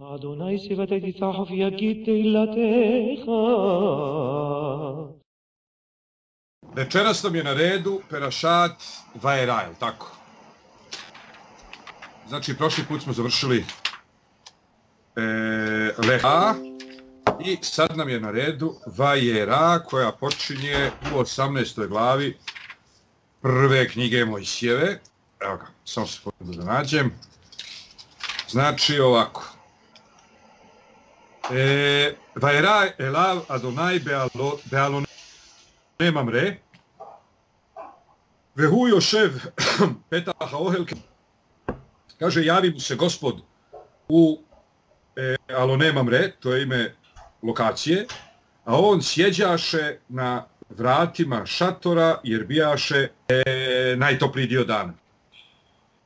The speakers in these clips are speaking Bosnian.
אדוני סיבת תצחף יגיד תהילתך. Večeras nam je na redu Perašat Vajeraj, tako? Znači, prošli put smo završili e, Leha i sad nam je na redu Vajera koja počinje u 18. glavi prve knjige Mojsijeve. Evo ga, samo se pogleda da nađem. Znači ovako. E, elav e, Adonai bealo, nemam re. Vehu Jošev petaha ohelke. Kaže, javi mu se gospod u e, alo nemam re, to je ime lokacije, a on sjeđaše na vratima šatora jer bijaše e, najtopliji dio dana.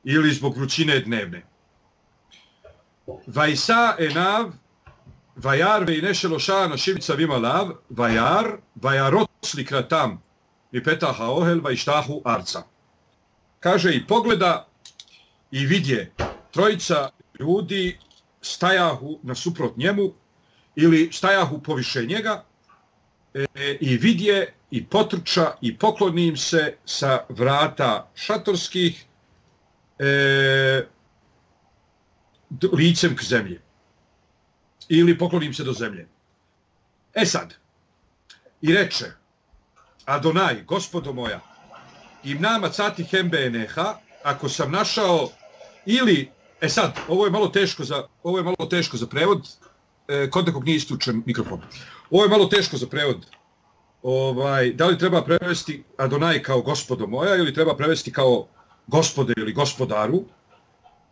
Ili zbog vrućine dnevne. Vajsa enav, vajar ve ineše lošano šivica vima lav, vajar, vajarot slika tam, i petaha ohel, vajštahu arca. Kaže i pogleda i vidje trojica ljudi stajahu nasuprot njemu ili stajahu poviše njega e, i vidje i potrča i pokloni im se sa vrata šatorskih e, licem k zemlji. Ili poklonim se do zemlje. E sad, i reče, Adonaj, gospodo moja, im nama cati hembe eneha, ako sam našao ili e sad ovo je malo teško za ovo je malo teško za prevod e, kod nekog nije istučen mikrofon. Ovo je malo teško za prevod. Ovaj da li treba prevesti Adonaj kao gospodo moja ili treba prevesti kao gospode ili gospodaru?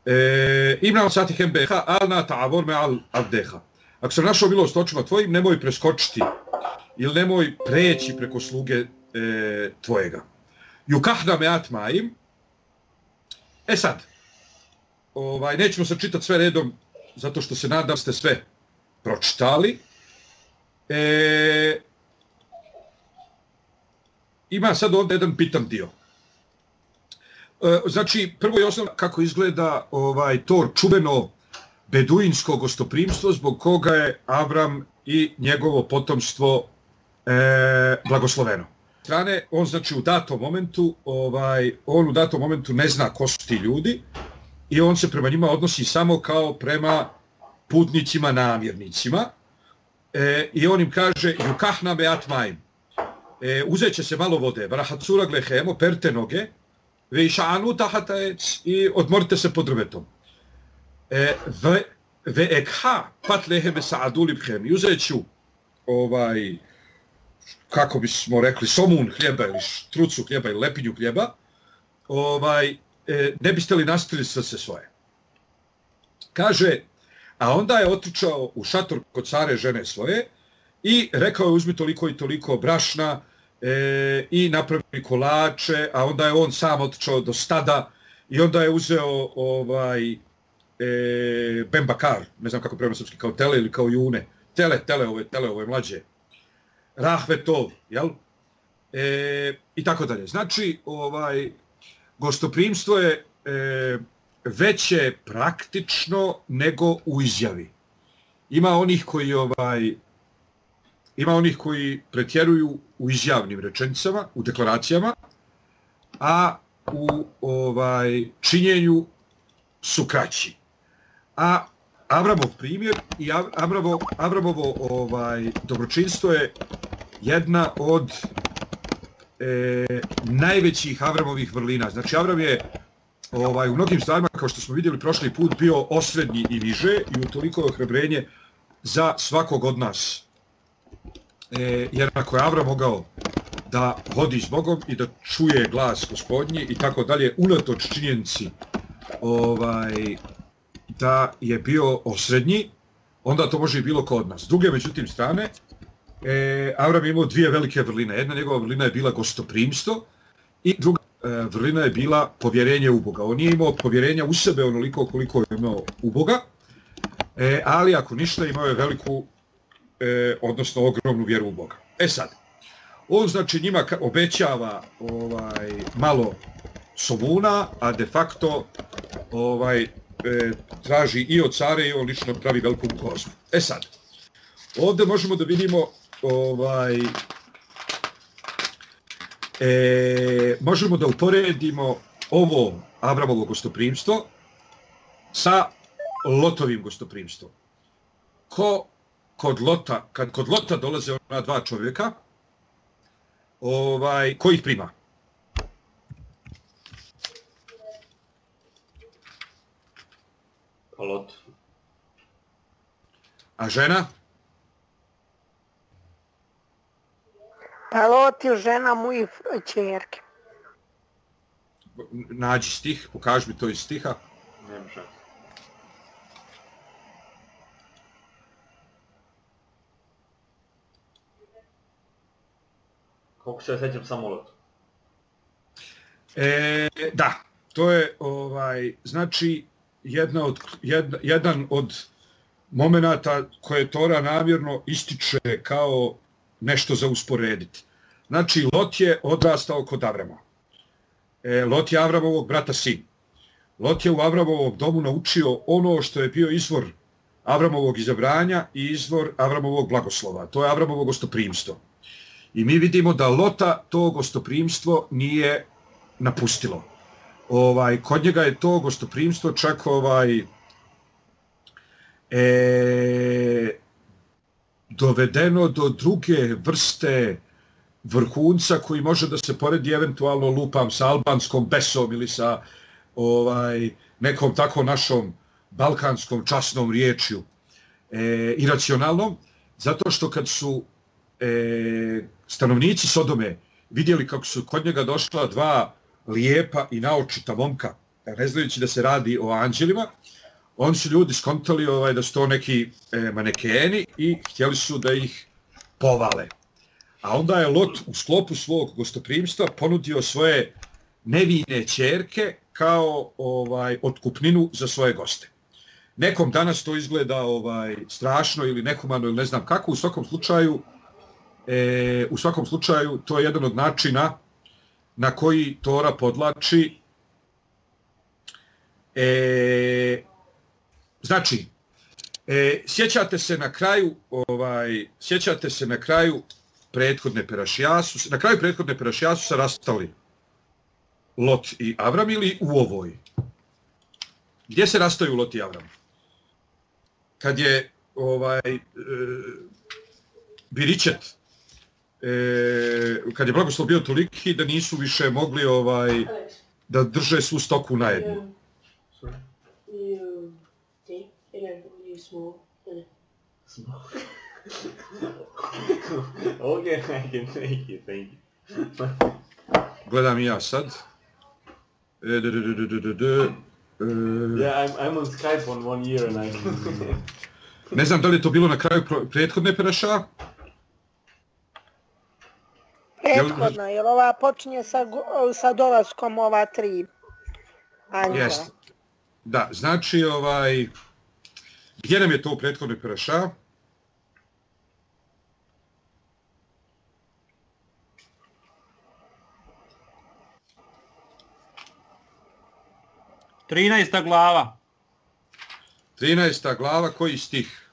E, imam sati hembeha alna ta'avor me al abdeha ako sam našao milost očima tvojim nemoj preskočiti ili nemoj preći preko sluge e, tvojega Jukahda me atmaim E sad, ovaj, nećemo se čitati sve redom, zato što se nadam ste sve pročitali. E, ima sad ovdje jedan pitan dio. E, znači, prvo je osnovno kako izgleda ovaj to čuveno beduinsko gostoprimstvo zbog koga je Abram i njegovo potomstvo e, blagosloveno. Strane, on znači u datom momentu, ovaj, on u datom momentu ne zna ko su ti ljudi i on se prema njima odnosi samo kao prema putnicima, namjernicima. E, I on im kaže, jukahna me atmajim, e, uzet će se malo vode, vrahacura glehemo, perte noge, ve tahata tahatajec i odmorite se pod drvetom. E, ve, ve ekha pat leheme sa adulibhem, i uzet ću ovaj, kako bismo rekli, somun hljeba ili trucu hljeba ili lepinju hljeba, ovaj, e, ne biste li nastili srce svoje. Kaže, a onda je otičao u šator kod care žene svoje i rekao je uzmi toliko i toliko brašna e, i napravi kolače, a onda je on sam otičao do stada i onda je uzeo ovaj, e, bembakar, ne znam kako prema srpski, kao tele ili kao june, tele, tele ove, tele ove mlađe, Rahvetov, jel? E, I tako dalje. Znači, ovaj, gostoprimstvo je e, veće praktično nego u izjavi. Ima onih koji ovaj ima onih koji pretjeruju u izjavnim rečenicama, u deklaracijama, a u ovaj činjenju su kraći. A Abramov primjer i Abramo, Abramovo ovaj, dobročinstvo je jedna od e, najvećih Avramovih vrlina. Znači, Avram je ovaj, u mnogim stvarima, kao što smo vidjeli prošli put, bio osrednji i više i utoliko toliko ohrabrenje za svakog od nas. E, jer ako je Avram mogao da hodi s Bogom i da čuje glas gospodnji i tako dalje, unatoč činjenci ovaj, da je bio osrednji, onda to može i bilo kod nas. Druge, međutim, strane, e, Avram je imao dvije velike vrline. Jedna njegova vrlina je bila gostoprimstvo i druga e, vrlina je bila povjerenje u Boga. On nije imao povjerenja u sebe onoliko koliko je imao u Boga, e, ali ako ništa imao je veliku, e, odnosno ogromnu vjeru u Boga. E sad, on znači njima obećava ovaj malo sobuna, a de facto ovaj e, traži i od care i on lično pravi veliku kozmu. E sad, ovdje možemo da vidimo ovaj e, možemo da uporedimo ovo Abramovo gostoprimstvo sa Lotovim gostoprimstvom. Ko kod Lota, kad kod Lota dolaze ona dva čovjeka, ovaj, ko ih prima? Lot. A žena? Pa Loti, žena mu i čerke. Nađi stih, pokaži mi to iz stiha. Ne može. Koliko se sećam samo Lot. E, da, to je ovaj znači jedna od jedna, jedan od momenata koje Tora namjerno ističe kao nešto za usporediti. Znači, Lot je odrastao kod Avrama. E, Lot je Avramovog brata sin. Lot je u Avramovom domu naučio ono što je bio izvor Avramovog izabranja i izvor Avramovog blagoslova. To je Avramovo gostoprimstvo. I mi vidimo da Lota to gostoprimstvo nije napustilo. Ovaj, kod njega je to gostoprimstvo čak ovaj, e, dovedeno do druge vrste vrhunca koji može da se poredi eventualno lupam sa albanskom besom ili sa ovaj nekom tako našom balkanskom časnom riječju e, iracionalnom, zato što kad su e, stanovnici Sodome vidjeli kako su kod njega došla dva lijepa i naočita momka, ne znajući da se radi o anđelima, oni su ljudi skontali ovaj, da su to neki e, manekeni i htjeli su da ih povale. A onda je Lot u sklopu svog gostoprimstva ponudio svoje nevine čerke kao ovaj otkupninu za svoje goste. Nekom danas to izgleda ovaj strašno ili nehumano ili ne znam kako, u svakom slučaju e, u svakom slučaju to je jedan od načina na koji Tora podlači e, znači e, sjećate se na kraju ovaj sjećate se na kraju prethodne perašijasu na kraju prethodne perašijasu se rastali Lot i Avram ili u ovoj? Gdje se rastaju Lot i Avram? Kad je ovaj e, Biričet e, kad je blagoslov bio toliki da nisu više mogli ovaj da drže svu stoku na jednu. okay, I can take it, thank you. Gledam i ja sad. E, d, d, d, d, d, d, d, e, Yeah, I'm, I'm on Skype on one year and I... ne znam da li je to bilo na kraju prethodne peraša. Prethodno, jer ova počinje sa, sa dolaskom ova tri anđela. Jeste. Da, znači ovaj gdje nam je to u prethodnoj peraša? Trinaesta glava. 13. glava, koji stih?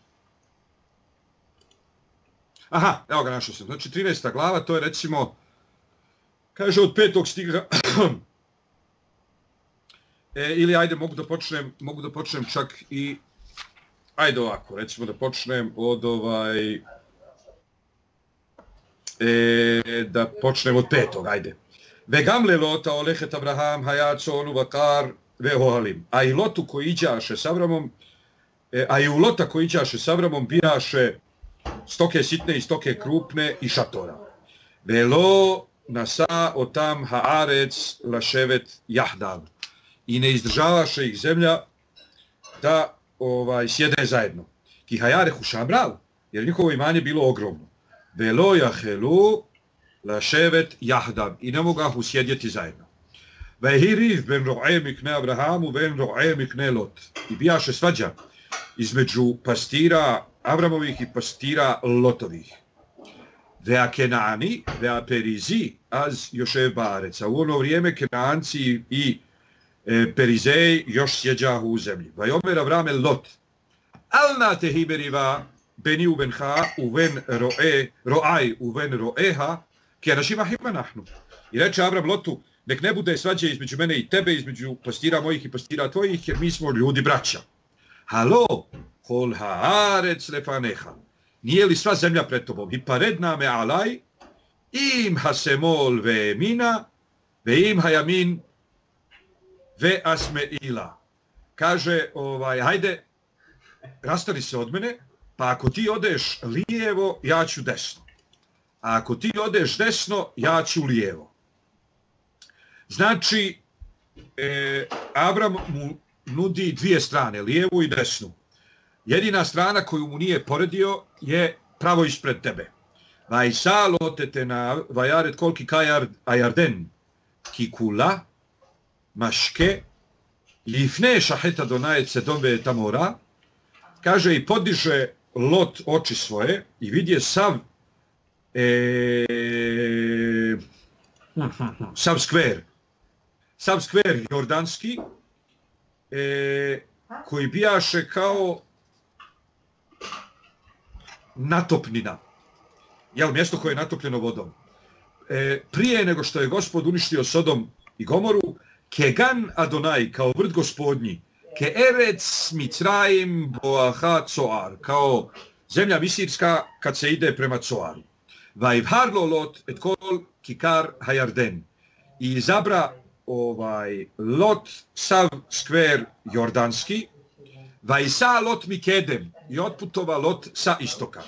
Aha, evo ga našao sam. Znači 13. glava, to je recimo, kaže od petog stiga, e, ili ajde mogu da počnem, mogu da počnem čak i, ajde ovako, recimo da počnem od ovaj, e, da počnem od petog, ajde. Vegamle lota olehet Abraham hayaconu vakar vehoalim. A i lotu koji iđaše s Avramom, e, a i u lota koji iđaše s Avramom biraše stoke sitne i stoke krupne i šatora. Velo nasa otam haarec laševet jahdav. I ne izdržavaše ih zemlja da ovaj sjede zajedno. Ki hajare hušamrav, jer njihovo imanje bilo ogromno. Velo jahelu laševet jahdav. I ne mogu usjedjeti zajedno. Vehiriv ben ro'em ikne Abrahamu, ben ro'em ikne Lot. I bijaše svađa između pastira Avramovih i pastira Lotovih. Vea Kenani, vea Perizi, az Jošev Barec. A u ono vrijeme Kenanci i e, Perizej još sjeđahu u zemlji. Vajomer Avrame Lot. Alna te hiberiva beni u benha u ven roe, roaj u ven roeha, kje našima hima nahnu. I reče Avram Lotu, nek ne bude svađe između mene i tebe, između pastira mojih i pastira tvojih, jer mi smo ljudi braća. Halo, hol haarec lefaneha. Nije li sva zemlja pred tobom? I paredna me alaj, im hasemol ve mina, ve im hajamin ve asme ila. Kaže, ovaj, hajde, rastani se od mene, pa ako ti odeš lijevo, ja ću desno. A ako ti odeš desno, ja ću lijevo. Znači, e, Abram mu nudi dvije strane, lijevu i desnu. Jedina strana koju mu nije poredio je pravo ispred tebe. Vajsal otete na vajaret kolki kajard ajarden ki kula maške lifne šaheta donajet se dombe tamora kaže i podiže lot oči svoje i vidje sav e, sav skver sav skver jordanski e, koji bijaše kao natopnina. Jel, mjesto koje je natopljeno vodom. E, prije nego što je gospod uništio Sodom i Gomoru, Kegan Adonai, kao vrt gospodnji, ke erec micraim boaha coar, kao zemlja misirska kad se ide prema coaru. Vajvhar lot et kol kikar hajarden. I zabra ovaj lot sav skver jordanski, Vajsa lot mikedem, i otputova lot sa istoka.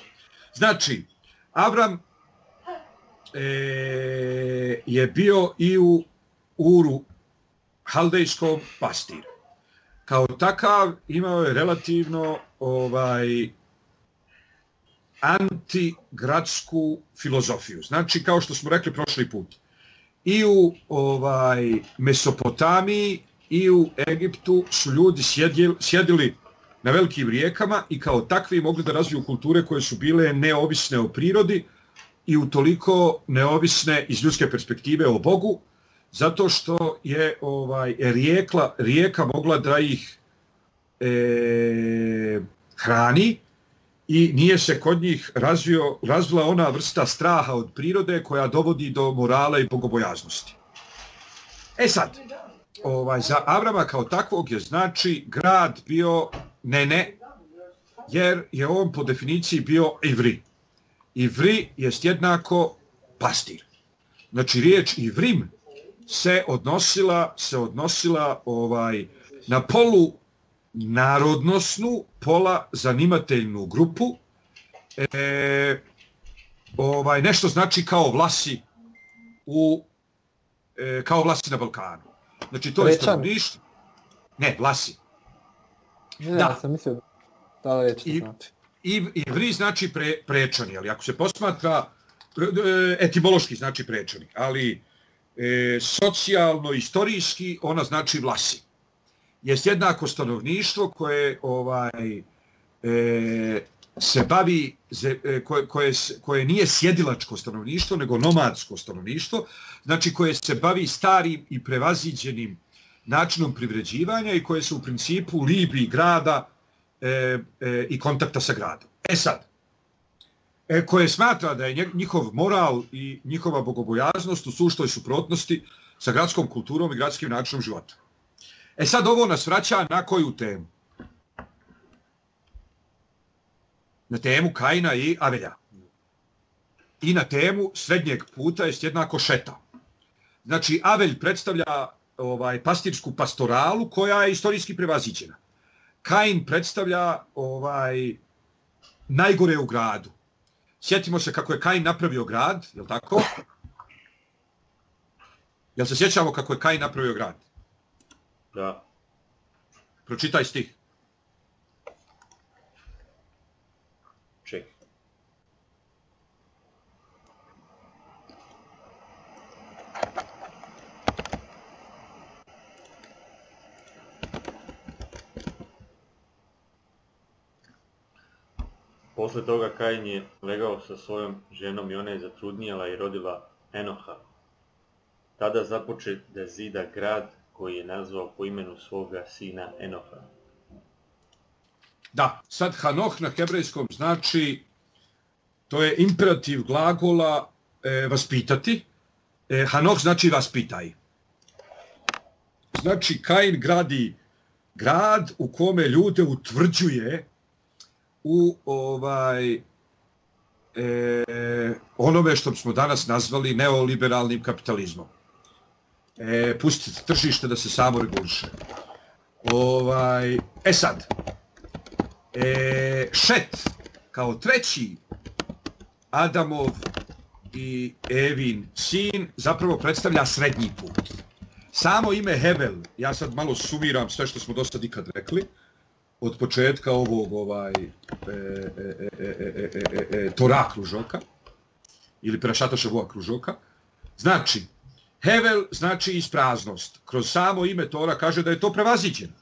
Znači, Avram e, je bio i u Uru haldejskom pastir. Kao takav imao je relativno ovaj antigradsku filozofiju. Znači, kao što smo rekli prošli put, i u ovaj Mesopotamiji i u Egiptu su ljudi sjedili, sjedili na velikim rijekama i kao takvi mogli da razviju kulture koje su bile neovisne o prirodi i utoliko toliko neovisne iz ljudske perspektive o Bogu, zato što je ovaj rijekla, rijeka mogla da ih e, hrani i nije se kod njih razvio, razvila ona vrsta straha od prirode koja dovodi do morala i bogobojaznosti. E sad, ovaj, za Avrama kao takvog je znači grad bio Ne, ne, jer je on po definiciji bio ivri. Ivri je jednako pastir. Znači riječ ivrim se odnosila se odnosila ovaj na polu narodnosnu, pola zanimateljnu grupu. E, ovaj nešto znači kao vlasi u e, kao vlasi na Balkanu. Znači to je stanovništvo. Ne, vlasi. Ne, da. sam mislio da li reći I, znači. I, i vri znači pre, prečani, ali ako se posmatra e, etimološki znači prečani, ali e, socijalno, istorijski ona znači vlasi. Jest jednako stanovništvo koje ovaj e, se bavi e, koje, koje, koje nije sjedilačko stanovništvo nego nomadsko stanovništvo znači koje se bavi starim i prevaziđenim načinom privređivanja i koje su u principu libi grada e, e, i kontakta sa gradom. E sad, e, koje smatra da je njihov moral i njihova bogobojaznost u suštoj suprotnosti sa gradskom kulturom i gradskim načinom života. E sad ovo nas vraća na koju temu? Na temu Kajna i Avelja. I na temu srednjeg puta je jednako šeta. Znači, Avelj predstavlja ovaj pastirsku pastoralu koja je istorijski prevaziđena. Kain predstavlja ovaj najgore u gradu. Sjetimo se kako je Kain napravio grad, je li tako? Jel se sjećamo kako je Kain napravio grad? Da. Pročitaj stih. Posle toga Kain je legao sa svojom ženom i ona je zatrudnijela i rodila Enoha. Tada započe da zida grad koji je nazvao po imenu svoga sina Enoha. Da, sad Hanoh na hebrejskom znači, to je imperativ glagola e, vaspitati. E, Hanoh znači vaspitaj. Znači, Kain gradi grad u kome ljude utvrđuje u ovaj e, onome što smo danas nazvali neoliberalnim kapitalizmom. E, pustite tržište da se samo reguliše. Ovaj, e sad, e, Šet kao treći Adamov i Evin sin zapravo predstavlja srednji put. Samo ime Hebel, ja sad malo sumiram sve što smo do sad ikad rekli, od početka ovog ovaj e, e, e, e, e, e, e, Tora kružoka ili Perašatoševova kružoka. Znači, Hevel znači ispraznost. Kroz samo ime Tora kaže da je to prevaziđeno.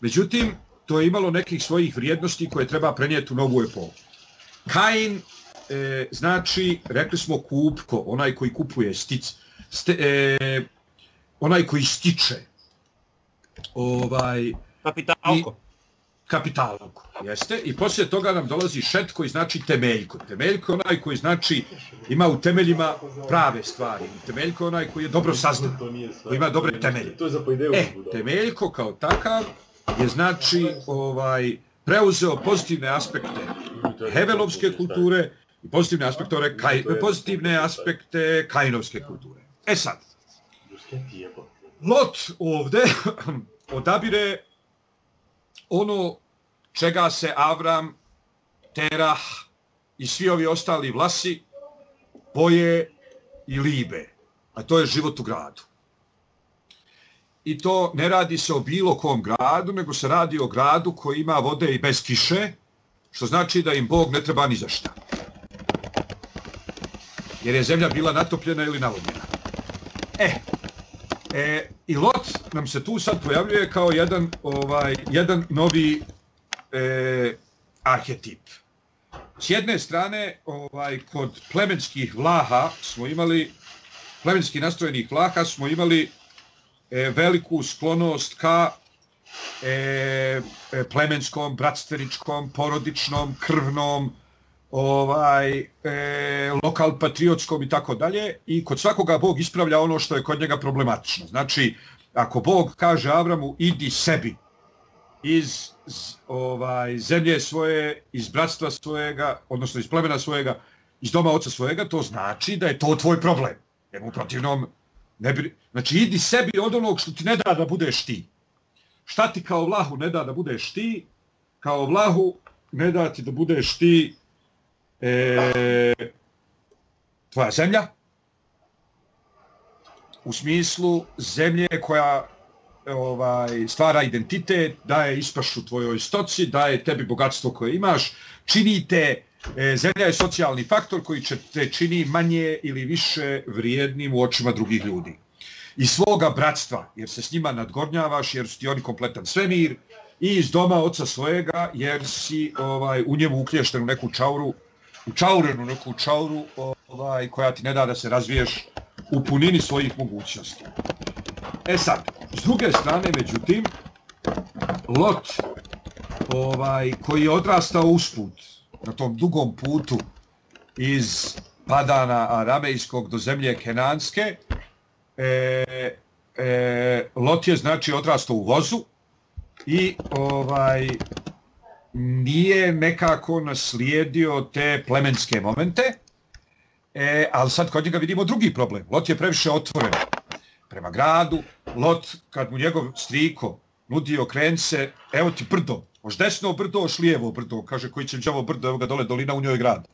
Međutim, to je imalo nekih svojih vrijednosti koje treba prenijeti u novu epohu. Kain e, znači, rekli smo kupko, onaj koji kupuje stic, ste, e, onaj koji stiče ovaj Kapitalko. I, kapitalko, jeste. I poslije toga nam dolazi šet koji znači temeljko. Temeljko je onaj koji znači ima u temeljima prave stvari. Temeljko je onaj koji je dobro sazdan, koji ima dobre temelje. To je za poideo. E, temeljko kao takav je znači ovaj preuzeo pozitivne aspekte hevelovske kulture i pozitivne aspekte, kaj, pozitivne aspekte kainovske kulture. E sad, Lot ovde odabire ono čega se Avram, Terah i svi ovi ostali vlasi boje i libe, a to je život u gradu. I to ne radi se o bilo kom gradu, nego se radi o gradu koji ima vode i bez kiše, što znači da im Bog ne treba ni za šta. Jer je zemlja bila natopljena ili navodnjena. E, e, i Lot nam se tu sad pojavljuje kao jedan, ovaj, jedan novi e, arhetip. S jedne strane, ovaj, kod plemenskih vlaha smo imali, plemenski nastrojenih vlaha smo imali e, veliku sklonost ka e, e plemenskom, bratstveničkom, porodičnom, krvnom, ovaj e, lokal patriotskom i tako dalje i kod svakoga Bog ispravlja ono što je kod njega problematično. Znači, ako Bog kaže Avramu idi sebi iz z, ovaj zemlje svoje, iz bratstva svojega, odnosno iz plemena svojega, iz doma oca svojega, to znači da je to tvoj problem. Jer u protivnom ne bi, znači idi sebi od onog što ti ne da da budeš ti. Šta ti kao vlahu ne da da budeš ti? Kao vlahu ne da ti da budeš ti e, tvoja zemlja, u smislu zemlje koja ovaj stvara identitet, daje ispašu tvojoj stoci, daje tebi bogatstvo koje imaš, čini te, e, zemlja je socijalni faktor koji će te čini manje ili više vrijednim u očima drugih ljudi. I svoga bratstva, jer se s njima nadgornjavaš, jer su ti oni kompletan svemir, i iz doma oca svojega, jer si ovaj u njemu uklješten u neku čauru, u čaurenu neku čauru ovaj, koja ti ne da da se razviješ u punini svojih mogućnosti. E sad, s druge strane, međutim, Lot, ovaj, koji je odrastao usput na tom dugom putu iz Padana Aramejskog do zemlje Kenanske, e, e, Lot je znači odrastao u vozu i ovaj nije nekako naslijedio te plemenske momente, e, ali sad kod njega vidimo drugi problem. Lot je previše otvoren prema gradu. Lot, kad mu njegov striko nudio krence, evo ti brdo, oš desno brdo, oš lijevo brdo, kaže koji će džavo brdo, evo ga dole, dolina u njoj grad.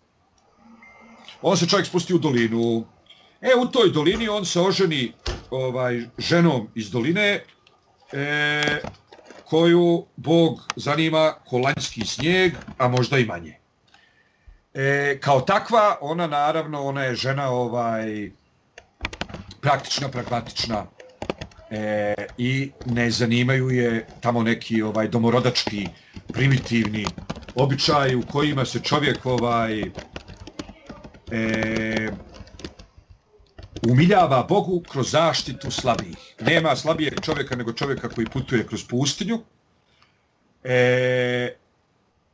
On se čovjek spusti u dolinu. E, u toj dolini on se oženi ovaj, ženom iz doline, e, koju Bog zanima kolanjski snijeg, a možda i manje. E, kao takva, ona naravno, ona je žena ovaj praktična, pragmatična e, i ne zanimaju je tamo neki ovaj domorodački, primitivni običaj u kojima se čovjek ovaj e, umiljava Bogu kroz zaštitu slabijih. Nema slabijeg čovjeka nego čovjeka koji putuje kroz pustinju. E,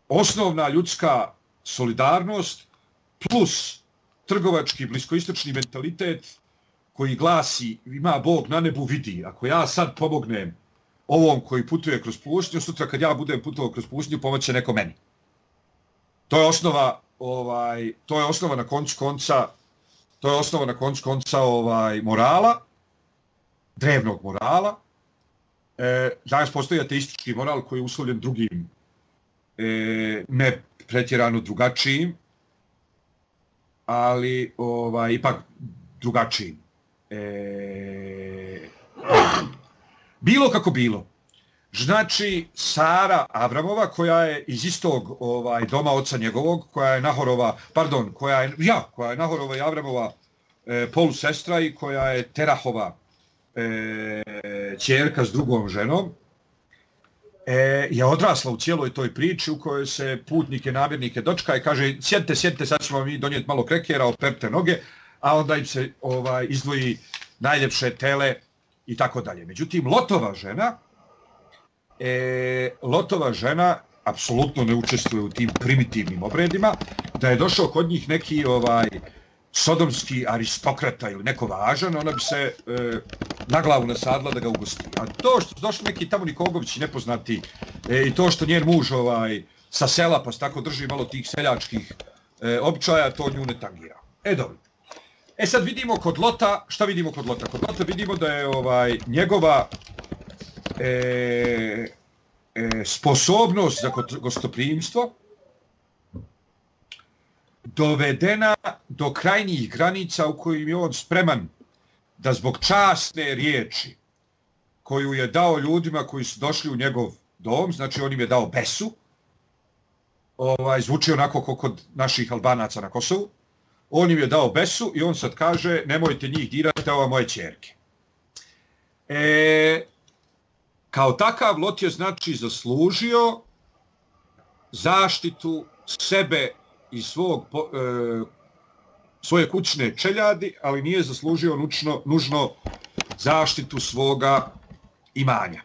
osnovna ljudska solidarnost plus trgovački bliskoistočni mentalitet koji glasi ima Bog na nebu vidi. Ako ja sad pomognem ovom koji putuje kroz pustinju, sutra kad ja budem putovao kroz pustinju, pomoće neko meni. To je osnova ovaj to je osnova na koncu konca to je osnova na koncu konca ovaj morala drevnog morala. E, danas postoji ateistički moral koji je uslovljen drugim e, ne pretjerano drugačijim ali ovaj ipak drugačijim. E, bilo kako bilo. Znači, Sara Abramova, koja je iz istog ovaj doma oca njegovog, koja je Nahorova, pardon, koja je, ja, koja je Nahorova i Abramova e, polusestra i koja je Terahova e, čerka s drugom ženom, e, je odrasla u cijeloj toj priči u kojoj se putnike, namirnike dočka i kaže, sjedite, sjedite, sad ćemo mi donijeti malo krekera, operte noge, a onda im se ovaj izdvoji najljepše tele i tako dalje. Međutim, Lotova žena, e, Lotova žena apsolutno ne učestvuje u tim primitivnim obredima, da je došao kod njih neki ovaj sodomski aristokrata ili neko važan, ona bi se e, na glavu nasadla da ga ugosti. A to što su došli neki tamo Nikogovići nepoznati e, i to što njen muž ovaj, sa sela pa se tako drži malo tih seljačkih e, običaja, to nju ne tangira. E dobro. E sad vidimo kod Lota, šta vidimo kod Lota? Kod Lota vidimo da je ovaj njegova e, e, sposobnost za gostoprimstvo dovedena do krajnjih granica u kojim je on spreman da zbog časne riječi koju je dao ljudima koji su došli u njegov dom, znači on im je dao besu, ovaj, zvuči onako kao kod naših albanaca na Kosovu, on im je dao besu i on sad kaže nemojte njih dirati, ova moje čerke. E, kao takav Lot je znači zaslužio zaštitu sebe i svog e, svoje kućne čeljadi, ali nije zaslužio nučno, nužno zaštitu svoga imanja.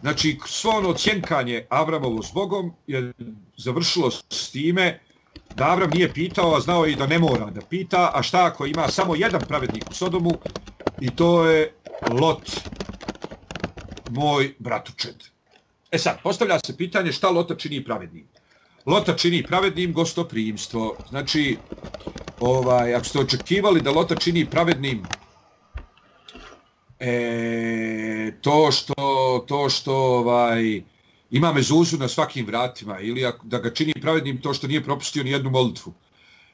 Znači, svo ono cjenkanje Avramovu s Bogom je završilo s time da Avram nije pitao, a znao je i da ne mora da pita, a šta ako ima samo jedan pravednik u Sodomu, i to je Lot, moj bratučed. E sad, postavlja se pitanje šta Lota čini pravednim. Lota čini pravednim gostoprimstvo. Znači, ovaj, ako ste očekivali da Lota čini pravednim e, to što, to što ovaj, ima mezuzu na svakim vratima ili ako, da ga čini pravednim to što nije propustio ni jednu molitvu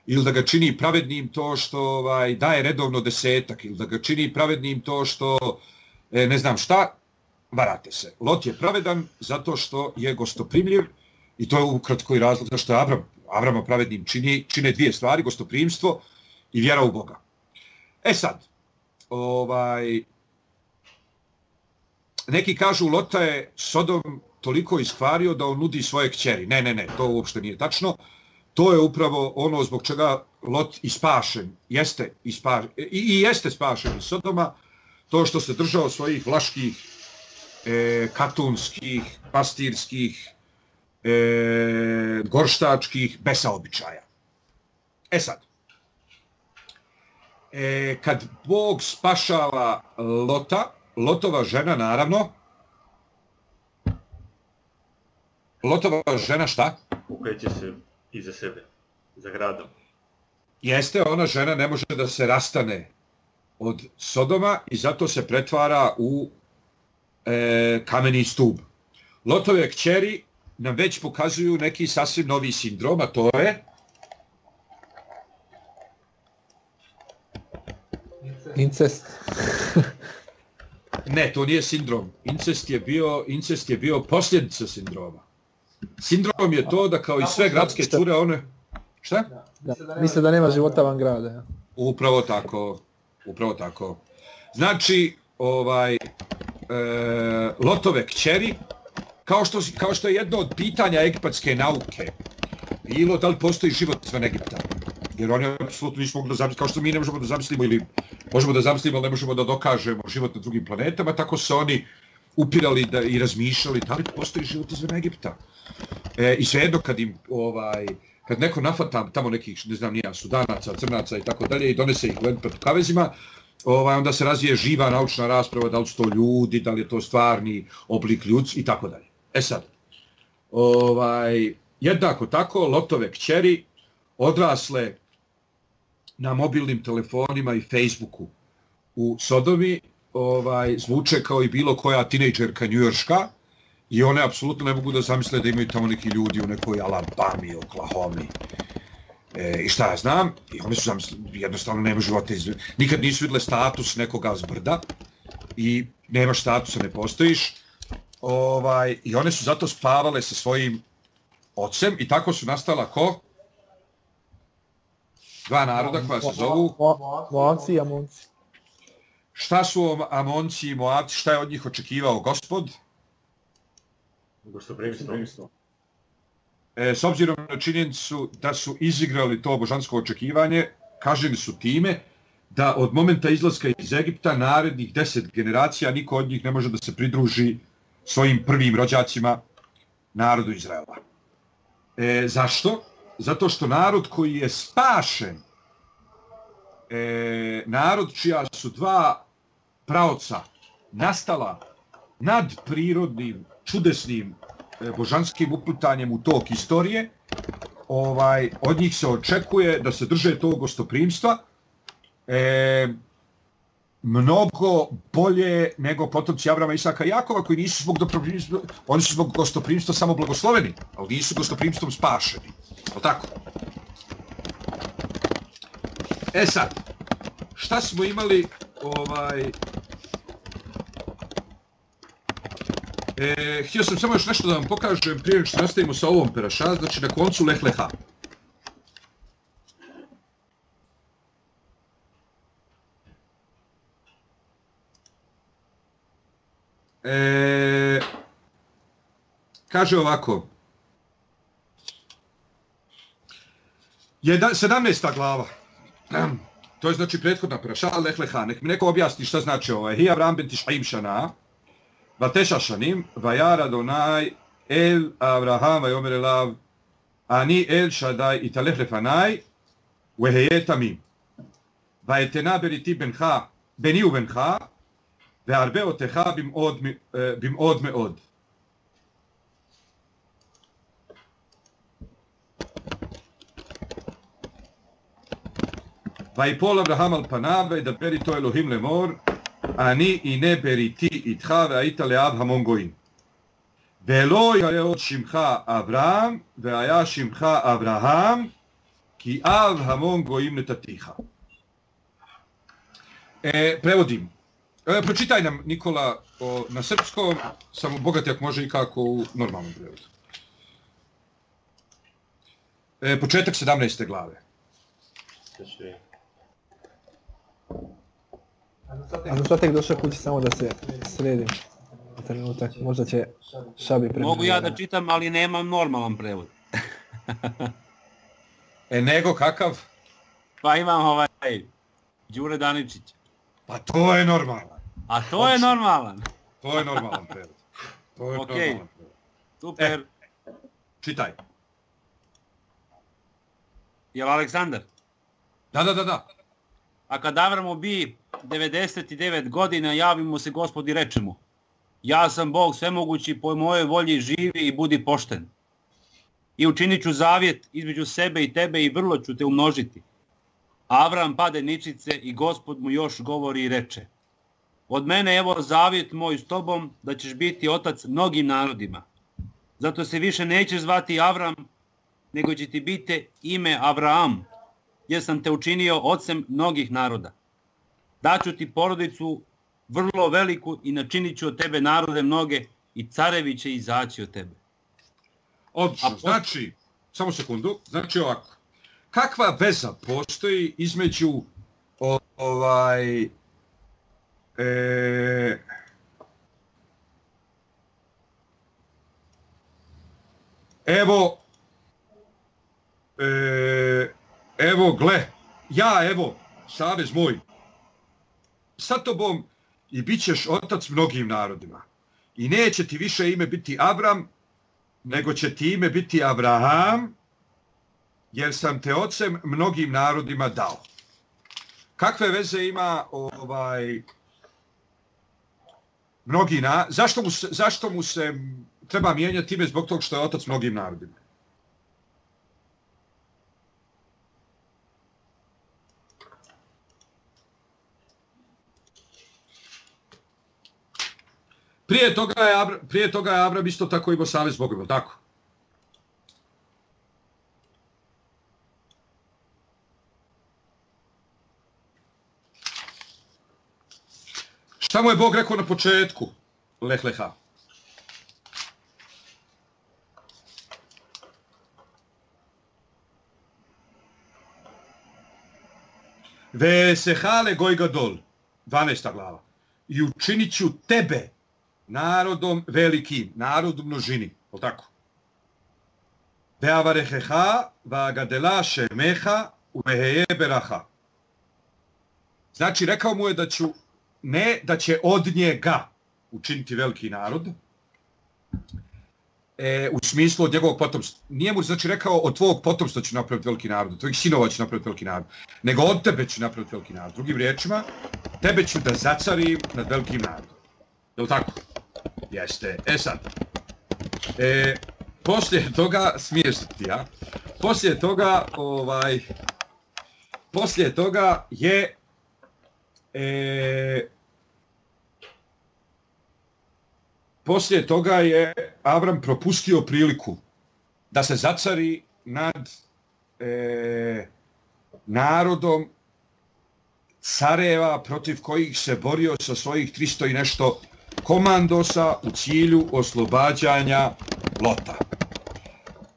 ili da ga čini pravednim to što ovaj, daje redovno desetak ili da ga čini pravednim to što e, ne znam šta, varate se. Lot je pravedan zato što je gostoprimljiv i to je ukratko i razlog zašto je Abram, Abrama pravednim čini, čine dvije stvari, gostoprimstvo i vjera u Boga. E sad, ovaj, neki kažu Lota je Sodom toliko iskvario da on nudi svoje kćeri. Ne, ne, ne, to uopšte nije tačno. To je upravo ono zbog čega Lot ispašen, jeste ispašen, i, i jeste spašen iz Sodoma, to što se držao svojih vlaških e, katunskih, pastirskih, e, gorštačkih besaobičaja. E sad, e, kad Bog spašava Lota, Lotova žena naravno, Lotova žena šta? Ukreće se iza sebe, za gradom. Jeste, ona žena ne može da se rastane od Sodoma i zato se pretvara u e, kameni stub. Lotove kćeri nam već pokazuju neki sasvim novi sindrom, a to je... Incest. ne, to nije sindrom. Incest je bio, incest je bio posljedica sindroma. Sindrom je to da kao i sve gradske cure, one... Šta? Da, misle da nema života van grada. Upravo tako. Upravo tako. Znači, ovaj, E, lotove kćeri, kao što, kao što je jedno od pitanja egipatske nauke, bilo da li postoji život izvan Egipta. Jer oni apsolutno nisu mogli da zamislimo, kao što mi ne možemo da zamislimo ili možemo da zamislimo, ali ne možemo da dokažemo život na drugim planetama, tako se oni upirali da, i razmišljali da li postoji život izvan Egipta. E, I svejedno kad im, ovaj, kad neko nafata tamo nekih, ne znam, nija, sudanaca, crnaca i tako dalje i donese ih u pred kavezima, ovaj, onda se razvije živa naučna rasprava da li su to ljudi, da li je to stvarni oblik ljuds i tako dalje. E sad, ovaj, jednako tako, lotove kćeri odrasle na mobilnim telefonima i Facebooku u Sodomi ovaj, zvuče kao i bilo koja tinejdžerka njujorška i one apsolutno ne mogu da zamisle da imaju tamo neki ljudi u nekoj Alabami, Oklahoma. E, I šta ja znam, i one su zamisle, jednostavno nema života, iz... nikad nisu vidjeli status nekoga z brda i nema statusa, ne postojiš. Ovaj, I one su zato spavale sa svojim ocem i tako su nastala ko? Dva naroda koja se zovu... Moavci i Amonci. Šta su Amonci i Moavci, šta je od njih očekivao gospod? Gostoprimstvo. E, s obzirom na činjenicu da su izigrali to božansko očekivanje, kaženi su time da od momenta izlaska iz Egipta narednih deset generacija niko od njih ne može da se pridruži svojim prvim rođacima narodu Izraela. E, zašto? Zato što narod koji je spašen, e, narod čija su dva praoca nastala nad prirodnim, čudesnim, E, božanskim uputanjem u tok istorije, ovaj, od njih se očekuje da se drže tog gostoprimstva, e, mnogo bolje nego potomci Abrama, Isaka i Jakova koji nisu zbog gostoprimstva, oni su zbog gostoprimstva samo blagosloveni, ali nisu gostoprimstvom spašeni. O tako? E sad, šta smo imali ovaj E, htio sam samo još nešto da vam pokažem prije što nastavimo sa ovom peraša, znači na koncu Lehleha. E, kaže ovako. 17. glava. To je znači prethodna peraša, Lehleha. Nek mi neko objasni šta znači ovaj. Hi Avram ben Tish'im shana. ותשע שנים, וירא אדוני אל אברהם ויאמר אליו, אני אל שדי יתהלך לפניי ואהיה תמים. ואתנה בריתי בינך, ביני ובינך, והרבה אותך במאוד, במאוד מאוד. ויפול אברהם על פניו וידבר איתו אלוהים לאמור ani i ne beri ti i tchave a mongoin. Velo je od šimha Avram, ve aja šimha Avraham, ki avha mongoin ne tatiha. E, prevodim. E, pročitaj nam, Nikola, o, na srpskom, samo bogati ako može i kako u normalnom prevodu. E, početak 17. glave. Sve. A za sad tek došao kući samo da se sredim. Trenutak, možda će šabi prebrati. Mogu ja da čitam, ali nemam normalan prevod. e nego kakav? Pa imam ovaj, Đure Daničić. Pa to je normalan. A to je normalan? To je normalan prevod. To je okay. normalan prevod. Super. E, čitaj. Jel Aleksandar? Da, da, da, da. A kad Avramo bi 99 godina, javimo se gospodi rečemo. Ja sam Bog svemogući, po mojoj volji živi i budi pošten. I učinit ću zavjet između sebe i tebe i vrlo ću te umnožiti. Avram pade ničice i gospod mu još govori i reče. Od mene evo zavjet moj s tobom da ćeš biti otac mnogim narodima. Zato se više neće zvati Avram, nego će ti biti ime Avraam, jer sam te učinio ocem mnogih naroda. Daću ti porodicu vrlo veliku i načinit ću od tebe narode mnoge i carevi će izaći od tebe. Odlično, po... znači, samo sekundu, znači ovako, kakva veza postoji između o, ovaj, e, evo, e, evo gle, ja evo, savez moj, sa tobom i bit ćeš otac mnogim narodima. I neće ti više ime biti Abram, nego će ti ime biti Abraham, jer sam te ocem mnogim narodima dao. Kakve veze ima ovaj mnogi na zašto mu se, zašto mu se treba mijenjati ime zbog toga što je otac mnogim narodima? Prije toga je Abra, prije toga je Abram isto tako imao savez s Bogom, tako? Šta mu je Bog rekao na početku? Leh leha. Ve se hale goj gadol. 12. glava. I učinit ću tebe narodom velikim, narod u množini. O tako? Ve vagadela va gadela šemeha u beraha. Znači, rekao mu je da ću ne da će od njega učiniti veliki narod, e, u smislu od njegovog potomstva. Nije mu znači rekao od tvog potomstva ću napraviti veliki narod, od tvojih sinova ću napraviti veliki narod, nego od tebe ću napraviti veliki narod. Drugim riječima, tebe ću da zacarim nad velikim narodom. Je li tako? Jeste. E sad, e, poslije toga, smiješ ti, ja? Poslije toga, ovaj, poslije toga je E, poslije toga je Avram propustio priliku da se zacari nad e, narodom careva protiv kojih se borio sa svojih 300 i nešto komandosa u cilju oslobađanja Lota.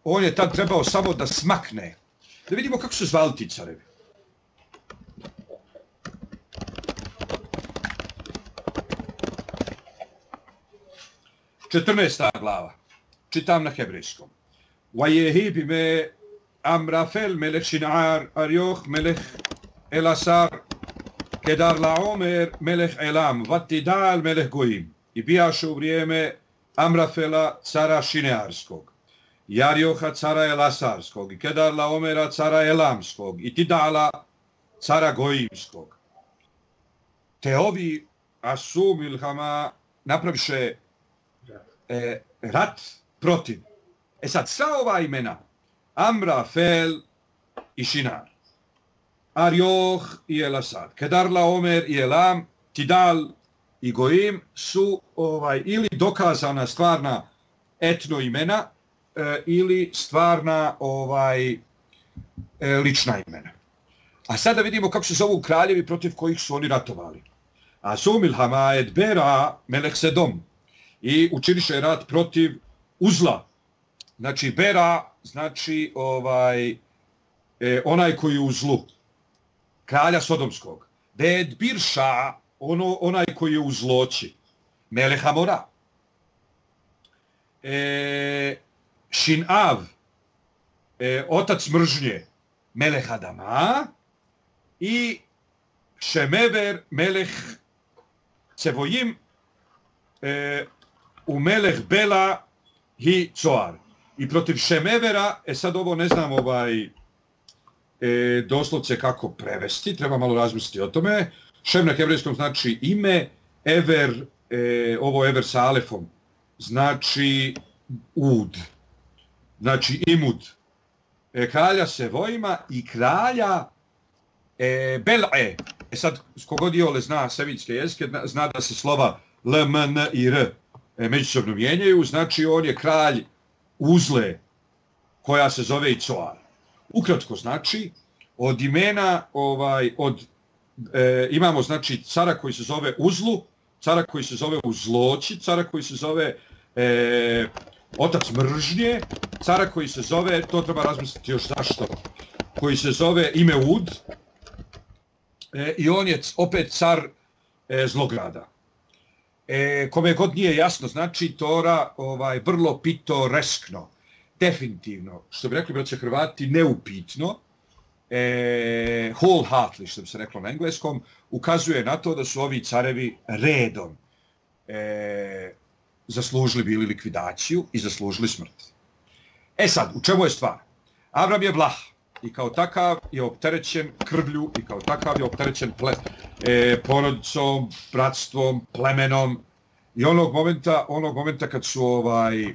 On je tad trebao samo da smakne. Da vidimo kako su zvali ti carevi. 14. glava. Čitam na hebrejskom. Vajehi Amrafel melech Shinar Arioch melech Elasar Kedar Laomer meleh Elam Vatidal meleh Goim. I bijaše u vrijeme Amrafela cara Šinearskog. Jarioha cara Elasarskog. I Kedar Laomera cara Elamskog. I Tidala cara Goimskog. Te ovi Asum ilhama napraviše e, rat protiv. E sad, sva ova imena, Amrafel i Šinar, Arjoh i Elasad, Kedarla, Omer i Elam, Tidal i Goim su ovaj ili dokazana stvarna etno imena e, ili stvarna ovaj e, lična imena. A sada vidimo kako se zovu kraljevi protiv kojih su oni ratovali. Asumil Hamaed Bera Melek Sedom, i učiniše rat protiv uzla. Znači, Bera, znači, ovaj, e, onaj koji je u zlu, kralja Sodomskog. Bed Birša, ono, onaj koji je u zloći, Meleha Mora. E, Šinav, e, otac mržnje, Meleha Dama. I Šemever, Meleh Cevojim, e, u Meleh Bela hi Coar. I protiv Šemevera, e sad ovo ne znam ovaj, e, doslovce kako prevesti, treba malo razmisliti o tome. Šem na hebrejskom znači ime, Ever, e, ovo Ever sa Alefom, znači Ud, znači Imud. E, kralja Sevojima i kralja e, Bel'e. E sad, kogod je ole zna sevinjske jezike, zna da se slova L, M, N i R E, međusobno mijenjaju, znači on je kralj uzle koja se zove i Coar. Ukratko znači, od imena, ovaj, od, e, imamo znači cara koji se zove Uzlu, cara koji se zove Uzloći, cara koji se zove e, Otac mržnje, cara koji se zove, to treba razmisliti još zašto, koji se zove ime Ud, e, i on je opet car e, Zlograda. E, kome god nije jasno, znači Tora ovaj vrlo pitoreskno, definitivno, što bi rekli braće Hrvati, neupitno, e, wholeheartedly, što bi se reklo na engleskom, ukazuje na to da su ovi carevi redom e, zaslužili bili likvidaciju i zaslužili smrt. E sad, u čemu je stvar? Avram je vlah i kao takav je opterećen krvlju i kao takav je opterećen ple, e, porodicom, bratstvom, plemenom i onog momenta, onog momenta kad su ovaj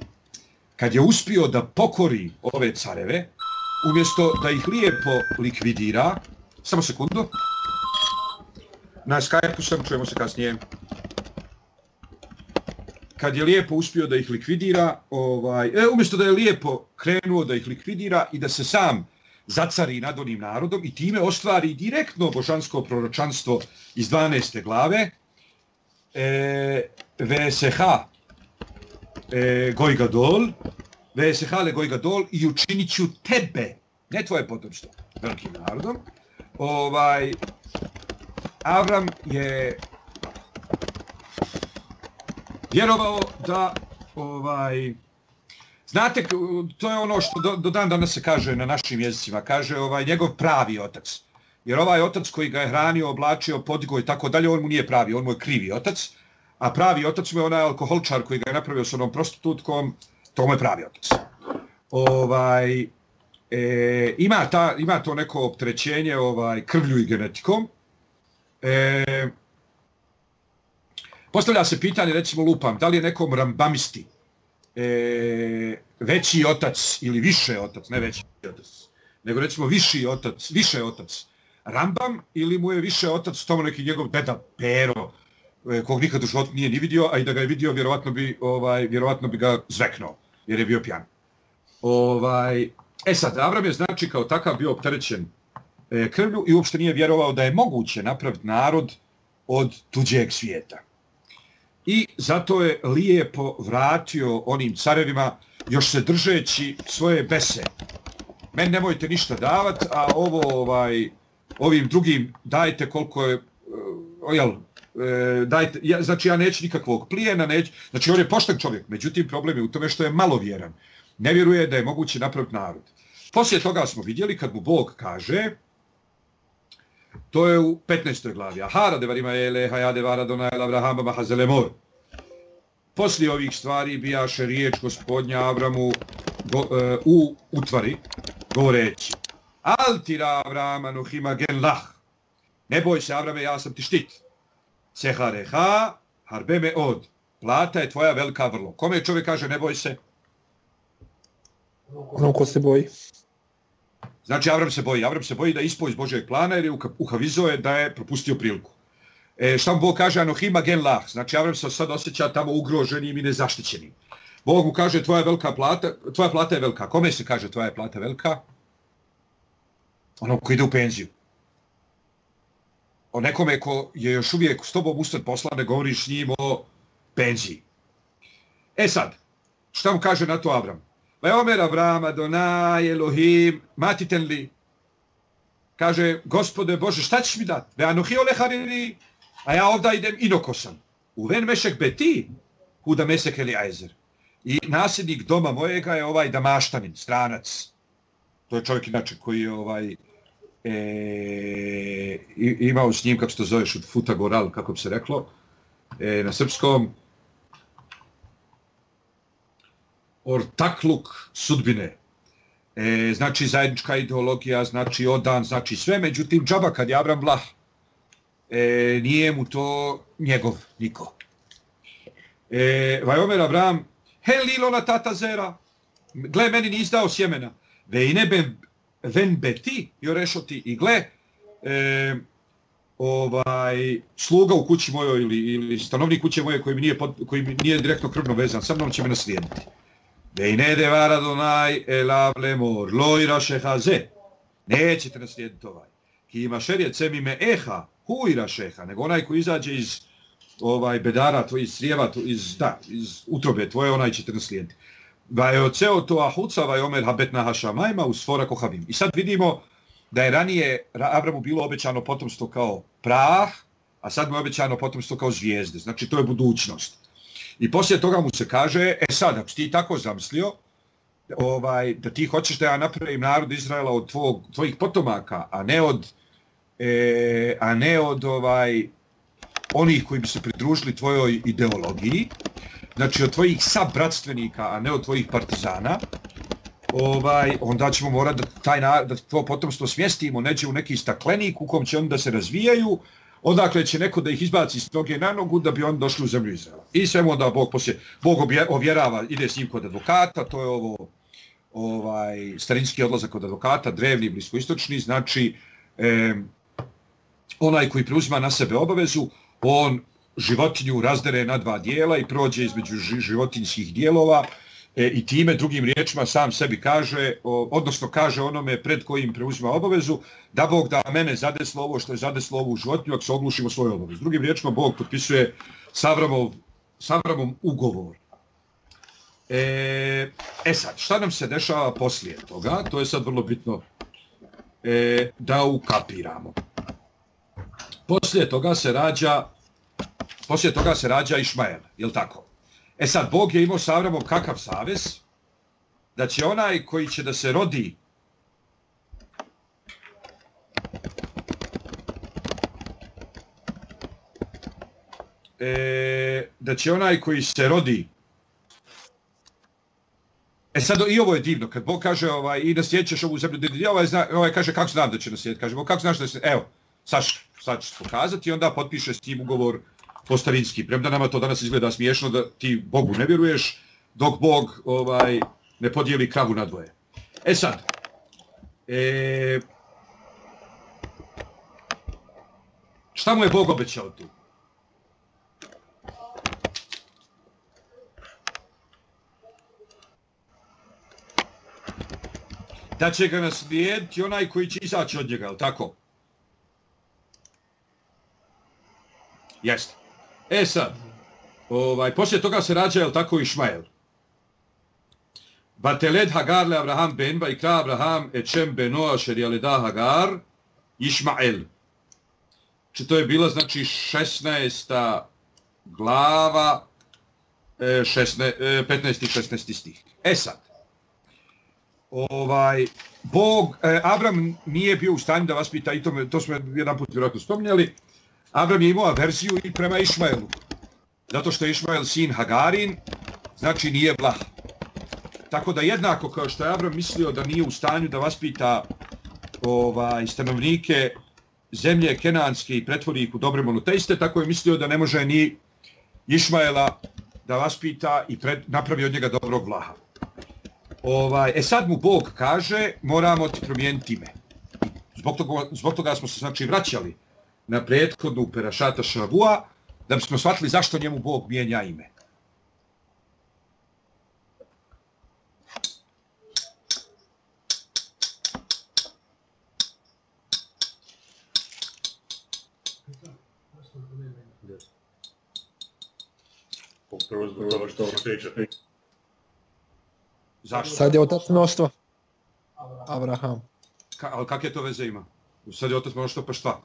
kad je uspio da pokori ove careve, umjesto da ih lijepo likvidira, samo sekundu, na Skype-u sam, čujemo se kasnije, kad je lijepo uspio da ih likvidira, ovaj, e, umjesto da je lijepo krenuo da ih likvidira i da se sam zacari nad onim narodom i time ostvari direktno božansko proročanstvo iz 12. glave, e, VSH e, Gojgadol, VSH le Gojgadol i učinit ću tebe, ne tvoje potomstvo, velikim narodom. Ovaj, Avram je vjerovao da ovaj znate to je ono što do, do dan danas se kaže na našim jezicima kaže ovaj njegov pravi otac jer ovaj otac koji ga je hranio oblačio podigao i tako dalje on mu nije pravi on mu je krivi otac a pravi otac mu je onaj alkoholčar koji ga je napravio s onom prostitutkom to mu je pravi otac. Ovaj e, ima ta ima to neko optrećenje ovaj krvlju i genetikom. E, Postavlja se pitanje, recimo lupam, da li je nekom rambamisti e, veći otac ili više otac, ne veći otac, nego recimo viši otac, više otac, Rambam ili mu je više otac tomu neki njegov deda Pero, E, kog nikad u životu nije ni vidio, a i da ga je vidio, vjerovatno bi, ovaj, vjerovatno bi ga zveknuo, jer je bio pjan. Ovaj, e sad, Avram je znači kao takav bio opterećen e, krvlju i uopšte nije vjerovao da je moguće napraviti narod od tuđeg svijeta i zato je lijepo vratio onim carevima još se držeći svoje bese. Men nemojte ništa davat, a ovo ovaj ovim drugim dajte koliko je e, jel, e, dajte, ja, znači ja neću nikakvog plijena, neću, znači on je pošten čovjek, međutim problem je u tome što je malo vjeran. Ne vjeruje da je moguće napraviti narod. Poslije toga smo vidjeli kad mu Bog kaže, To je u 15. glavi. Ahara devarima ele hajade vara dona el Abrahama mahazelemor. Poslije ovih stvari bijaše riječ gospodnja Avramu go, uh, u utvari, govoreći Altira Avrama nuhima gen lah. Ne boj se Avrame, ja sam ti štit. Sehareha harbeme od. Plata je tvoja velika vrlo. Kome čovjek kaže ne boj se? Ono ko se boji. Znači, Avram se boji. Avram se boji da ispo iz Božeg plana jer je uhavizo je da je propustio priliku. E, šta mu Bog kaže? Anohima gen lah. Znači, Avram se sad osjeća tamo ugroženim i nezaštićenim. Bog mu kaže, tvoja velika plata, tvoja plata je velika. Kome se kaže tvoja plata velika? Ono ko ide u penziju. O nekome ko je još uvijek s tobom ustad posla, ne govoriš s njim o penziji. E sad, šta mu kaže na to Avram? Veomer Avram Adonai Elohim matiten li. Kaže, gospode Bože, šta ćeš mi dati? Ve anohi ole hariri, a ja ovda idem inokosan. U ven mešek beti, huda mesek eli ajzer. I nasljednik doma mojega je ovaj damaštanin, stranac. To je čovjek inače koji je ovaj, e, imao s njim, kako se to zoveš, od futa goral, kako bi se reklo, e, na srpskom, ortakluk sudbine. E, znači zajednička ideologija, znači odan, znači sve. Međutim, džaba kad je Abram Vlah, e, nije mu to njegov niko. E, Vajomer Abram, he lilo na tata zera, gle, meni ni izdao sjemena. Ve i ven beti, jo i gle, e, ovaj sluga u kući mojoj ili, ili stanovnik kuće moje koji mi nije, pod, koji mi nije direktno krvno vezan, sa mnom će me naslijediti. Vejne devar Adonai elav lemor, lo mor šeha ze. Nećete naslijediti ovaj. Ki ima šerje cemi me eha, hu ira šeha, nego onaj koji izađe iz ovaj bedara, tvoj iz srijeva, iz, da, iz utrobe tvoje, onaj ćete naslijediti. Va je oceo to ahuca, va je omer habet na hašamajma u svora kohavim. I sad vidimo da je ranije Abramu bilo obećano potomstvo kao prah, a sad mu je obećano potomstvo kao zvijezde. Znači, to je budućnost. I poslije toga mu se kaže, e sad, ako ti tako zamislio, ovaj, da ti hoćeš da ja napravim narod Izraela od tvog, tvojih potomaka, a ne od, e, a ne od ovaj, onih koji bi se pridružili tvojoj ideologiji, znači od tvojih sabratstvenika, a ne od tvojih partizana, ovaj, onda ćemo morati da, taj, na- da to potomstvo smjestimo neće u neki staklenik u kom će oni da se razvijaju, odakle će neko da ih izbaci s noge na nogu da bi on došli u zemlju Izraela. I sve onda Bog poslije, Bog obje- ovjerava, ide s njim kod advokata, to je ovo ovaj starinski odlazak kod advokata, drevni, bliskoistočni, znači e, onaj koji preuzima na sebe obavezu, on životinju razdere na dva dijela i prođe između životinjskih dijelova e, i time drugim riječima sam sebi kaže, o, odnosno kaže onome pred kojim preuzima obavezu, da Bog da mene zadeslo ovo što je zadeslo ovu životinju ako se oglušimo svoju obavezu. Drugim riječima Bog potpisuje Savramov, Savramom ugovor. E, e sad, šta nam se dešava poslije toga? To je sad vrlo bitno e, da ukapiramo. Poslije toga se rađa poslije toga se rađa Išmael, je tako? E sad, Bog je imao sa Avramom kakav savez? Da će onaj koji će da se rodi e, da će onaj koji se rodi E sad i ovo je divno, kad Bog kaže ovaj, i nasjećeš ovu zemlju, ovaj, zna, ovaj kaže kako znam da će naslijediti, kaže Bog kako znaš da se, evo, sad, sad ćeš pokazati onda potpiše s tim ugovor po starinski. Premda nama to danas izgleda smiješno da ti Bogu ne vjeruješ, dok Bog ovaj, ne podijeli kravu na dvoje. E sad, e, šta mu je Bog obećao tu? da će ga naslijediti onaj koji će izaći od njega, ali tako? Jeste. E sad, ovaj, poslije toga se rađa, je tako, Išmael? Bateled Hagar le Abraham benba i kra Abraham ečem benoa šer da Hagar Išmael. Či to je bila, znači, 16. glava, e, 16, 15. E, i 16. stih. E sad, ovaj Bog eh, Abram nije bio u stanju da vaspita i to me, to smo jedan put vjerojatno spominjali. Abram je imao averziju i prema Išmaelu. Zato što je Išmael sin Hagarin, znači nije blah. Tako da jednako kao što je Abram mislio da nije u stanju da vaspita ovaj stanovnike zemlje kenanske i pretvori ih u dobre monoteiste, tako je mislio da ne može ni Išmaela da vaspita i pred, napravi od njega dobrog vlaha. Ovaj, e sad mu Bog kaže, moramo ti promijeniti ime. Zbog toga, zbog toga smo se znači vraćali na prethodnu Perašata Šavua, da bismo shvatili zašto njemu Bog mijenja ime. Prvo zbog toga što ovo priča. Zašto? Sad je otac mnoštva. Abraham. Ka, ali kakve to veze ima? Sad je otac mnoštva, pa šta?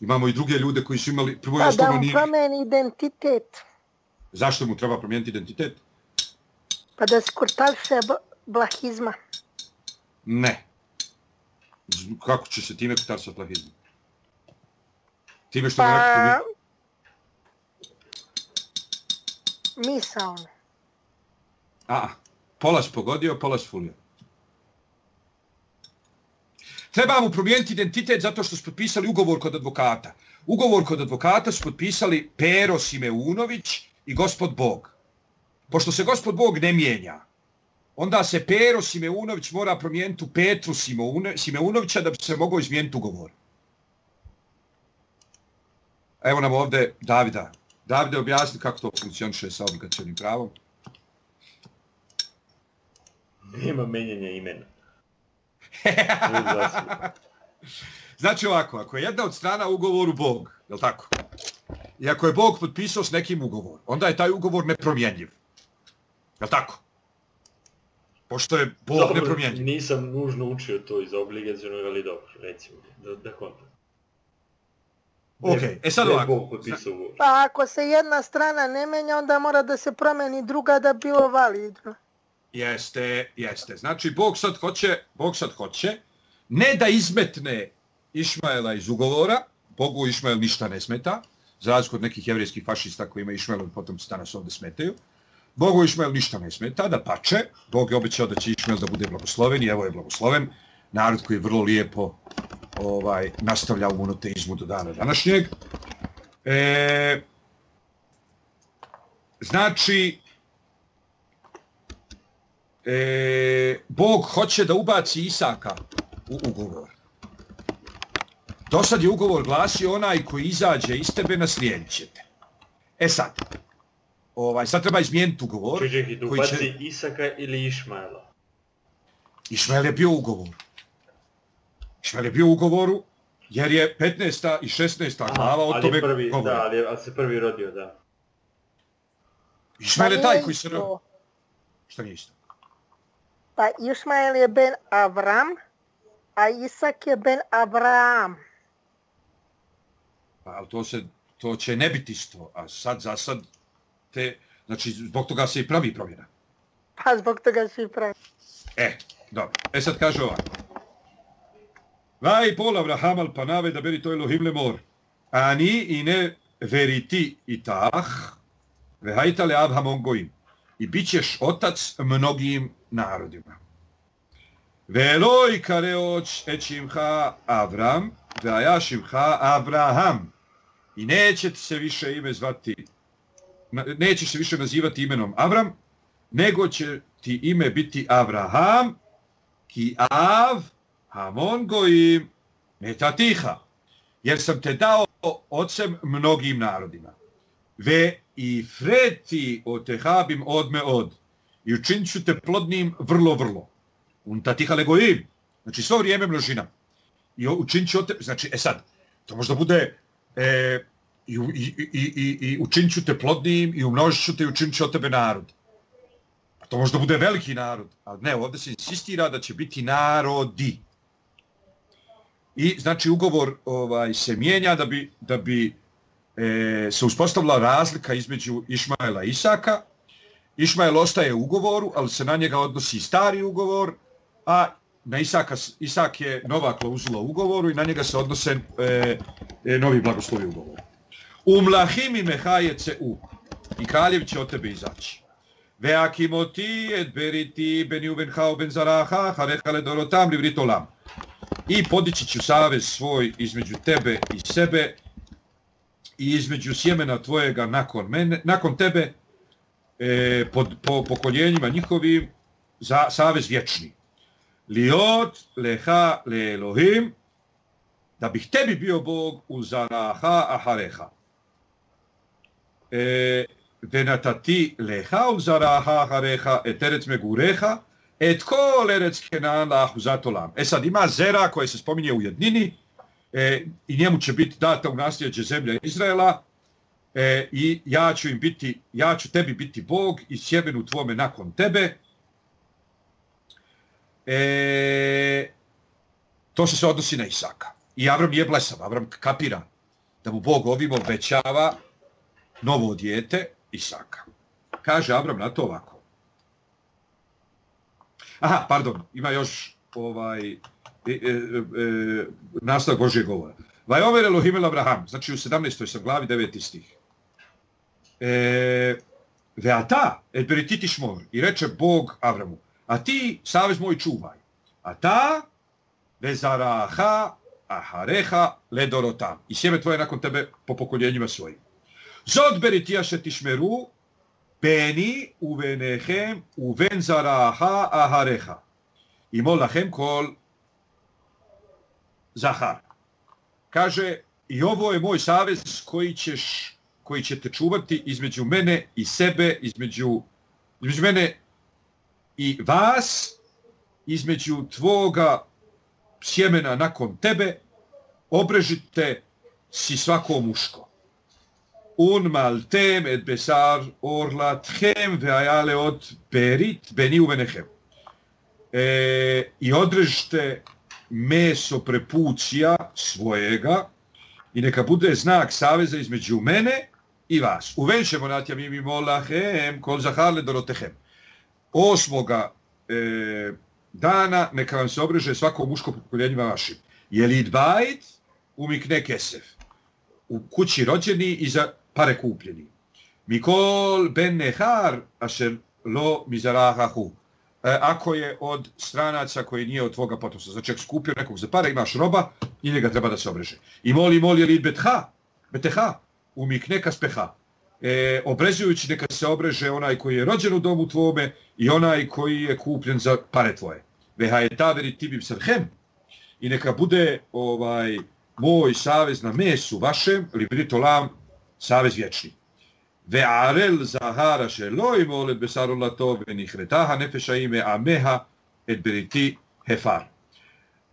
Imamo i druge ljude koji su imali, prvo i Pa da mu nije... promeni identitet. Zašto mu treba promijeniti identitet? Pa da skurtaše blahizma. Ne. Kako će se time kutar sa? Time što mu neko Pa... promijeniti... Misaon. A, pola si pogodio, pola si fulio. Treba mu promijeniti identitet zato što su potpisali ugovor kod advokata. Ugovor kod advokata su potpisali Pero Simeunović i gospod Bog. Pošto se gospod Bog ne mijenja, onda se Pero Simeunović mora promijeniti u Petru Simeunovića da bi se mogao izmijeniti ugovor. Evo nam ovdje Davida. Davide, objasni kako to funkcioniše sa obligacijonim pravom. Nema menjanja imena. Znači ovako, ako je jedna od strana ugovoru Bog, je li tako? I ako je Bog potpisao s nekim ugovor, onda je taj ugovor nepromjenjiv. Je li tako? Pošto je Bog Dobro, nepromjenjiv. nisam nužno učio to iz obligacijonog, ali dobro, recimo, da, da kontam. Ok, e sad ovako. Pa ako se jedna strana ne menja, onda mora da se promeni druga da bi bilo validno. Jeste, jeste. Znači, Bog sad hoće, Bog sad hoće, ne da izmetne Išmaela iz ugovora, Bogu Išmael ništa ne smeta, za razliku od nekih jevrijskih fašista koji ima Išmael, potom se danas ovdje smetaju. Bogu Išmael ništa ne smeta, da pače, Bog je obećao da će Išmael da bude blagosloven i evo je blagosloven, narod koji je vrlo lijepo ovaj nastavlja u monoteizmu do dana današnjeg. E, znači, e, Bog hoće da ubaci Isaka u ugovor. Do sad je ugovor glasi onaj koji izađe iz tebe na ćete. E sad, ovaj, sad treba izmijeniti ugovor. Čuđe, da ubaci će... Isaka ili Išmaela? Išmael je bio u ugovoru. Išmael je bio u ugovoru, jer je 15. i 16. glava od tome prvi, govori. Da, ali, ali se prvi rodio, da. Išmael je taj koji se rodio. Šta nije isto? Pa Išmael je ben Avram, a Isak je ben Abraham. Pa, ali to, se, to će ne biti isto, a sad za sad te, znači zbog toga se i pravi promjena. Pa zbog toga se i pravi. E, dobro. E sad kaže ovako. Vaj pol Abraham al panave da beri to Elohim le mor. Ani i ne veriti i tah, ve hajta le abhamon gojim. I bit ćeš otac mnogim narodima. Veloj kare oč ha Avram, ve ha Abraham. I neće se više ime zvati, neće se više nazivati imenom Avram, nego će ti ime biti Avraham, ki av hamon goim metatiha, jer sam te dao ocem mnogim narodima. Ve i freti o tehabim odme od, i učinit ću te plodnim vrlo, vrlo. Un tatiha legoim, znači svo vrijeme množina. I učinit ću te, znači, e sad, to možda bude, e, i, i, i, i, i učinit ću te plodnim, i umnožit ću te, i učinit ću od tebe narod. Pa to možda bude veliki narod, ali ne, ovdje se insistira da će biti narodi. I znači ugovor ovaj se mijenja da bi da bi e, se uspostavila razlika između Išmajla i Isaka. Išmajl ostaje u ugovoru, ali se na njega odnosi stari ugovor, a na Isaka, Isak je nova klauzula u ugovoru i na njega se odnose e, e, novi blagoslovi ugovor. U mlahimi mehaje se u i kraljev će od tebe izaći. Ve et beriti ben juven hao ben zaraha harehale dorotam li vritolam. I podići ću savez svoj između tebe i sebe i između sjemena tvojega nakon, mene, nakon tebe, e, pod, po pokoljenjima njihovim za savez vječni. Liot leha le Elohim, da bih tebi bio Bog u zaraha ahareha. E, venata ti leha u zaraha ahareha, eteret me gureha, et ko lerec kenan lahu zatolam. E sad ima zera koje se spominje u jednini, e, i njemu će biti data u nasljeđe zemlja Izraela, e, i ja ću im biti, ja ću tebi biti Bog i sjemenu tvome nakon tebe. E, to se se odnosi na Isaka. I Avram je blesav, Avram kapira da mu Bog ovim obećava novo dijete, Isaka. Kaže Avram na to ovako. Aha, pardon, ima još ovaj e, e, e, nastavak Božje govora. Vajomer Elohim el Abraham, znači u 17. sam glavi 9. stih e, veata, et berititis mor, i reče Bog Avramu, a ti, savez moj, čuvaj. A ta, vezaraha, ahareha, ledorotam, i sjeme tvoje nakon tebe po pokoljenjima svojim. Zod beritija se tišmeru, beni uvenehem uven zaraha ahareha. I mol lahem kol zahar. Kaže, i ovo je moj savez koji ćeš koji ćete čuvati između mene i sebe, između, između mene i vas, između tvoga sjemena nakon tebe, obrežite si svako muško un maltem et besar orla tchem veaya leot berit beni u. E, I odrežite meso prepucija svojega i neka bude znak saveza između mene i vas. Uvenšemo natja mi mi molahem kol zaharle dorotehem. osmoga e, dana neka vam se obreže svako muško pokoljenjima vašim. Je li dbajt umikne kesef. U kući rođeni i za pare kupljeni. Mikol ben nehar ašer lo mizarahahu. E, ako je od stranaca koji nije od tvoga potomstva. Znači, ako skupio nekog za pare, imaš roba i njega treba da se obreže. I moli, moli, je li betha, beteha, umik, neka speha. E, obrezujući neka se obreže onaj koji je rođen u domu tvome i onaj koji je kupljen za pare tvoje. Veha je taveri tibim sarhem. I neka bude ovaj moj savez na mesu vašem, librito lam, savez vječni. Ve arel zahara še loj mole besarula tobe ni hretaha nefeša ime ameha et beriti hefar.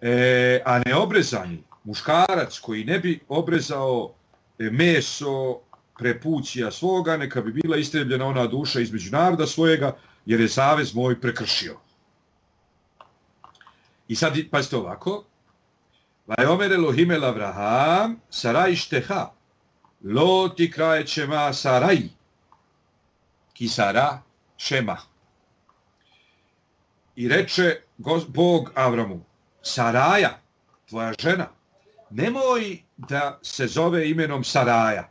E, a neobrezani muškarac koji ne bi obrezao E, meso prepućija svoga, neka bi bila istrebljena ona duša između naroda svojega, jer je savez moj prekršio. I sad, pazite ovako, Vajomer Elohim el Avraham, Saraj šteha, lo ti kraje ćema Saraj, ki Sara šema. I reče Bog Avramu, Saraja, tvoja žena, nemoj da se zove imenom Saraja,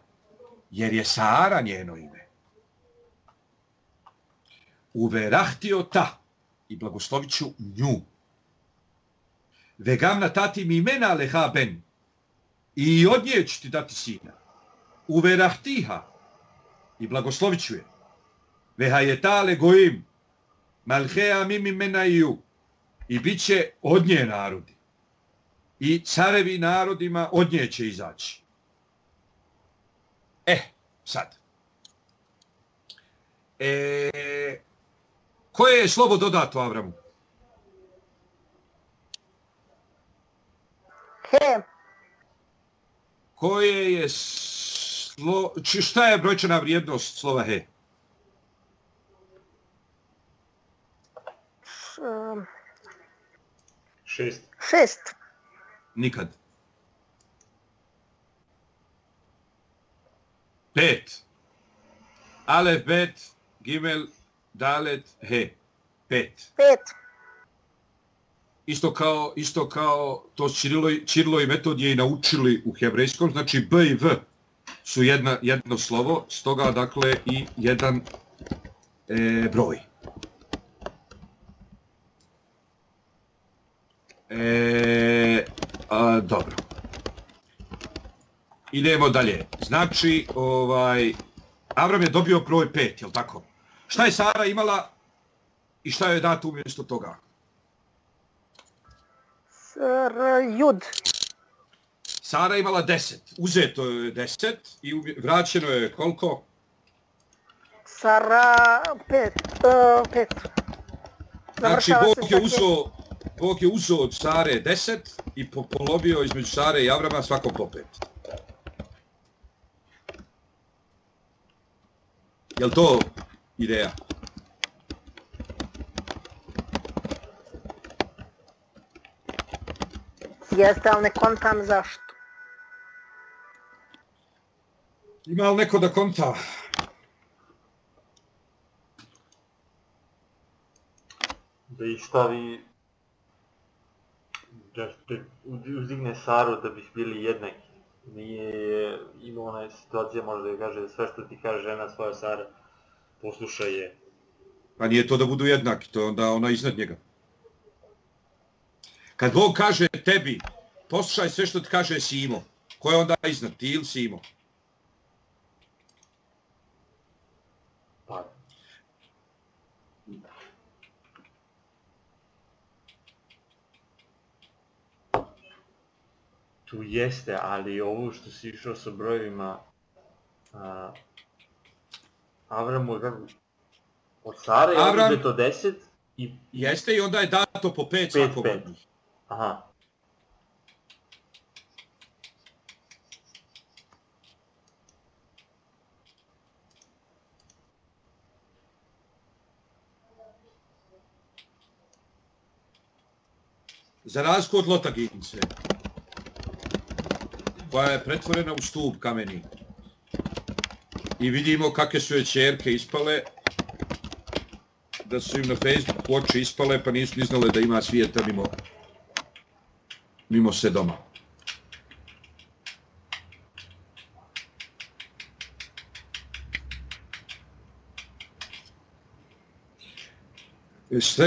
jer je Sara njeno ime. Uverahtio ta i blagoslovit ću nju. Vegam na mi imena leha ben i od nje ću ti dati sina. Uverahtiha i blagoslovit ću je. Veha je ta legojim malhea mim imena i ju i bit će od nje narodi. I carevi narodima od nje će izaći. E, sad. E, koje je slovo dodato Avramu? He, Koje je slo... Či, šta je brojčana vrijednost slova he? š, um, Šest. šest. Nikad. Pet. Alef, bet, gimel, dalet, he. Pet. Pet. Isto kao, isto kao to Čirilo, Čirilo i Metodije i naučili u hebrejskom, znači B i V su jedna, jedno slovo, stoga dakle i jedan e, broj. E, a, dobro. Idemo dalje. Znači, ovaj, Avram je dobio broj 5, je li tako? Šta je Sara imala i šta je dato umjesto toga? S, r, jud. Sara imala 10. Uzeto je 10 i vraćeno je koliko? Sara, pet. Uh, pet. Znači, Završava Bog se je uzeo Bog je uzeo od Sare 10 i po polovio između Sare i Avrama svako po 5. Je li to ideja? Jeste, ali ne kontam zašto. Ima li neko da konta? Da ih stavi... Da te uzdigne Saru da bi bili jednaki. Nije ima ona situacija možda da kaže sve što ti kaže žena svoja Sara posluša je. Pa nije to da budu jednaki, to je onda ona iznad njega. Kad Bog kaže tebi, poslušaj sve što ti kaže Simo, ko je onda iznad, ti ili Simo? Tu jeste, ali ovo što si išao sa brojevima, a, Avramu je kako, od Sare je Avram- uzeto 10 i, i Jeste i onda je dato po pet Pet, svakog pet. od njih. aha, Za razliku od Lotagince, koja je pretvorena u stup kameni. I vidimo kakve su je čerke ispale. da su im na Facebooku oči ispale, pa nisu ni znale da ima svijeta mimo, mimo se doma.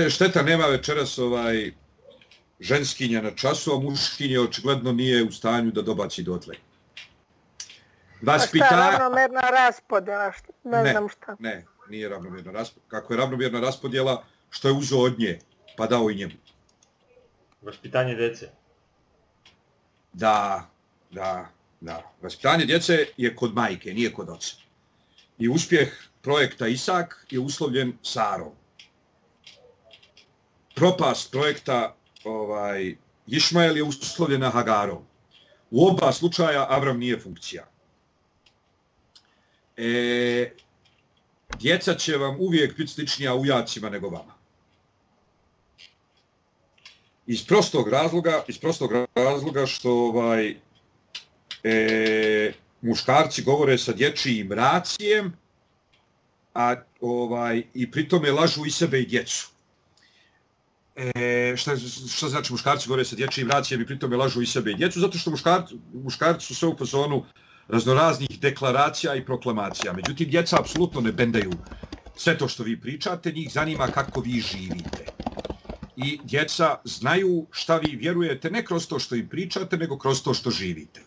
Šteta nema večeras ovaj ženskinja na času, a muškinje očigledno nije u stanju da dobaci dotle. Pa šta, Vaspita... ravnomerna raspodjela, šta, ne, Ne. znam šta. Ne, nije ravnomjerna raspodjela. Kako je ravnomjerna raspodjela, što je uzeo od nje, pa dao i njemu. Vaspitanje dece. Da, da, da. Vaspitanje djece je kod majke, nije kod oca. I uspjeh projekta Isak je uslovljen Sarom. Propast projekta ovaj, Išmael je uslovljena Hagarom. U oba slučaja Avram nije funkcija. E, djeca će vam uvijek biti sličnija ujacima nego vama. Iz prostog razloga, iz prostog razloga što ovaj e, muškarci govore sa dječjim racijem, a ovaj i pritome lažu i sebe i djecu. E, šta, šta znači muškarci govore sa dječjim racijama i pritome lažu i sebe i djecu? Zato što muškarci, muškarci su sve u pozonu raznoraznih deklaracija i proklamacija. Međutim, djeca apsolutno ne bendaju sve to što vi pričate, njih zanima kako vi živite. I djeca znaju šta vi vjerujete, ne kroz to što im pričate, nego kroz to što živite.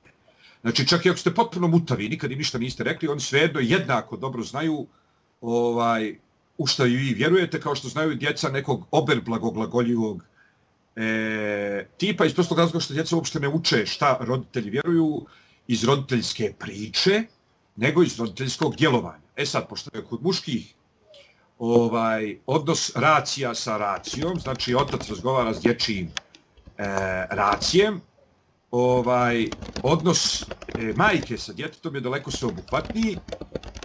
Znači, čak i ako ste potpuno mutavi, nikad im ništa niste rekli, oni svejedno jednako dobro znaju ovaj, u što i vi vjerujete, kao što znaju djeca nekog oberblagoglagоljivog e, tipa, iz prostog razloga što djeca uopšte ne uče šta roditelji vjeruju iz roditeljske priče, nego iz roditeljskog djelovanja. E sad, pošto je kod muških ovaj odnos racija sa racijom, znači otac razgovara s dječijim e, racijem, ovaj odnos e, majke sa djetetom je daleko sveobuhvatniji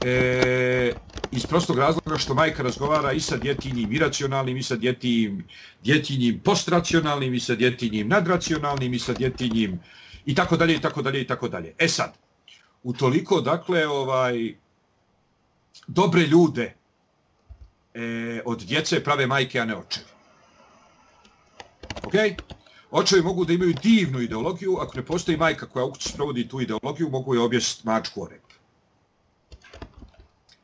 e, iz prostog razloga što majka razgovara i sa djetinjim iracionalnim, i sa djetinjim, djetinjim postracionalnim, i sa djetinjim nadracionalnim, i sa djetinjim i tako dalje, i tako dalje, i tako dalje. E sad, utoliko, dakle, ovaj, dobre ljude e, od djece prave majke, a ne očevi. Ok? Očevi mogu da imaju divnu ideologiju, ako ne postoji majka koja u kući sprovodi tu ideologiju, mogu je objest mačku o rep.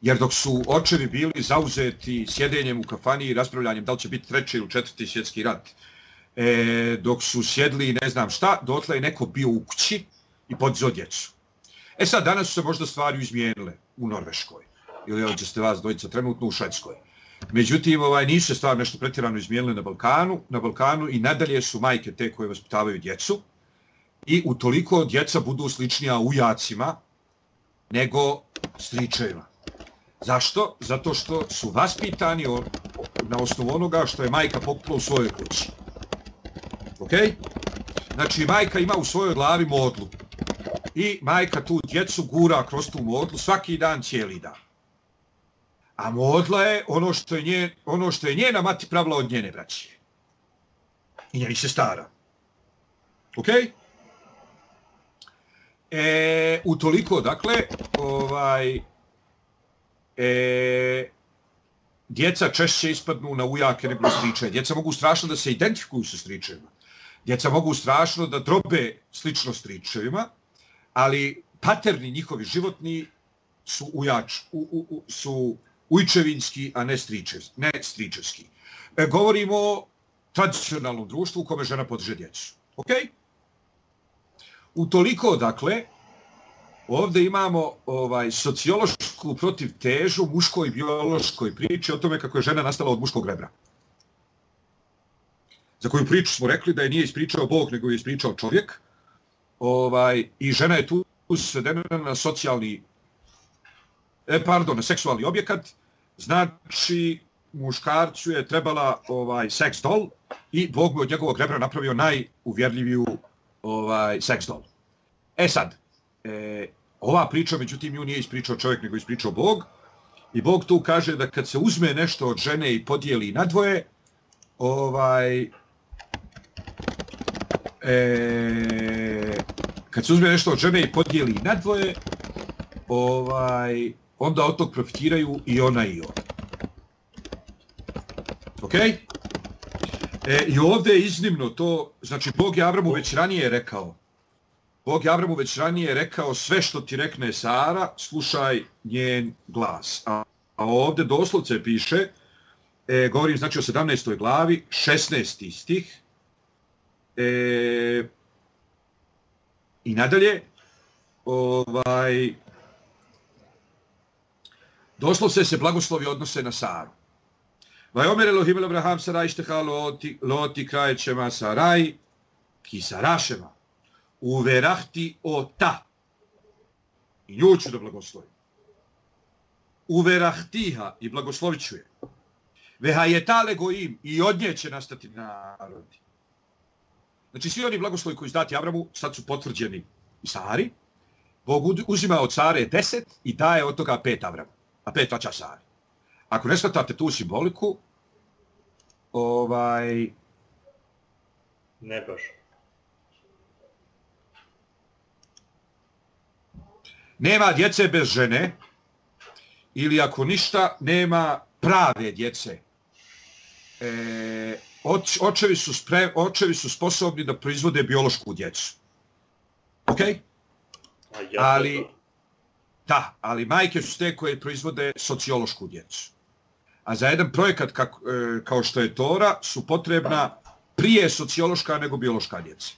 Jer dok su očevi bili zauzeti sjedenjem u kafani i raspravljanjem da li će biti treći ili četvrti svjetski rat, e, dok su sjedli i ne znam šta, dotle je neko bio u kući i podizao djecu. E sad, danas su se možda stvari izmijenile u Norveškoj. Ili ovdje ste vas dojica trenutno u Švedskoj. Međutim, ovaj, nisu se stvar nešto pretjerano izmijenile na Balkanu, na Balkanu i nadalje su majke te koje vaspitavaju djecu i utoliko djeca budu sličnija ujacima nego stričevima. Zašto? Zato što su vaspitani o, na osnovu onoga što je majka pokupila u svojoj kući. Ok? Znači, majka ima u svojoj glavi modlu. I majka tu djecu gura kroz tu modlu svaki dan, cijeli dan. A modla je ono što je, nje, ono što je njena mati pravila od njene braće. I njeni se stara. Ok? E, utoliko, dakle, ovaj, e, djeca češće ispadnu na ujake nego striče. Djeca mogu strašno da se identifikuju sa stričevima. Djeca mogu strašno da drobe slično stričevima, ali paterni njihovi životni su ujač, u, u, u, su ujčevinski, a ne, stričev, ne stričevski. E, govorimo o tradicionalnom društvu u kome žena podiže djecu. Ok? Utoliko, dakle, ovdje imamo ovaj sociološku protiv težu muškoj biološkoj priči o tome kako je žena nastala od muškog rebra. Za koju priču smo rekli da je nije ispričao Bog, nego je ispričao čovjek. Ovaj, I žena je tu svedena na socijalni, e, pardon, seksualni objekat. Znači, muškarcu je trebala ovaj seks doll i Bog mu od njegovog rebra napravio najuvjerljiviju ovaj seks doll. E sad, e, ova priča, međutim, ju nije ispričao čovjek, nego ispričao Bog. I Bog tu kaže da kad se uzme nešto od žene i podijeli na dvoje, ovaj, e, kad se uzme nešto od žene i podijeli na dvoje, ovaj, onda od tog profitiraju i ona i on. Ok? E, I ovdje je iznimno to, znači Bog je Avramu već ranije rekao, Bog je Avramu već ranije rekao sve što ti rekne Sara, slušaj njen glas. A, a ovdje doslovce piše, e, govorim znači o 17. glavi, 16. stih, e, i nadalje, ovaj, doslovce se blagoslovi odnose na Saru. Vajomer Elohim el Abraham Saraj šteha loti, loti krajećema Saraj ki Sarašema, uverahti o ta. I nju ću da blagoslovim. Uverahtiha i blagoslovit ću je. Veha je tale gojim i od nje će nastati narodi. Znači svi oni blagoslovi koji izdati Avramu sad su potvrđeni i Sari. Bog uzima od Sare deset i daje od toga pet Avramu. A pet vaća Sari. Ako ne shvatate tu simboliku, ovaj... Ne baš. Nema djece bez žene, ili ako ništa, nema prave djece. E, oč, očevi, su spre, očevi su sposobni da proizvode biološku djecu. Ok? Ali, da, ali majke su te koje proizvode sociološku djecu. A za jedan projekat e, kao što je Tora su potrebna prije sociološka nego biološka djeca.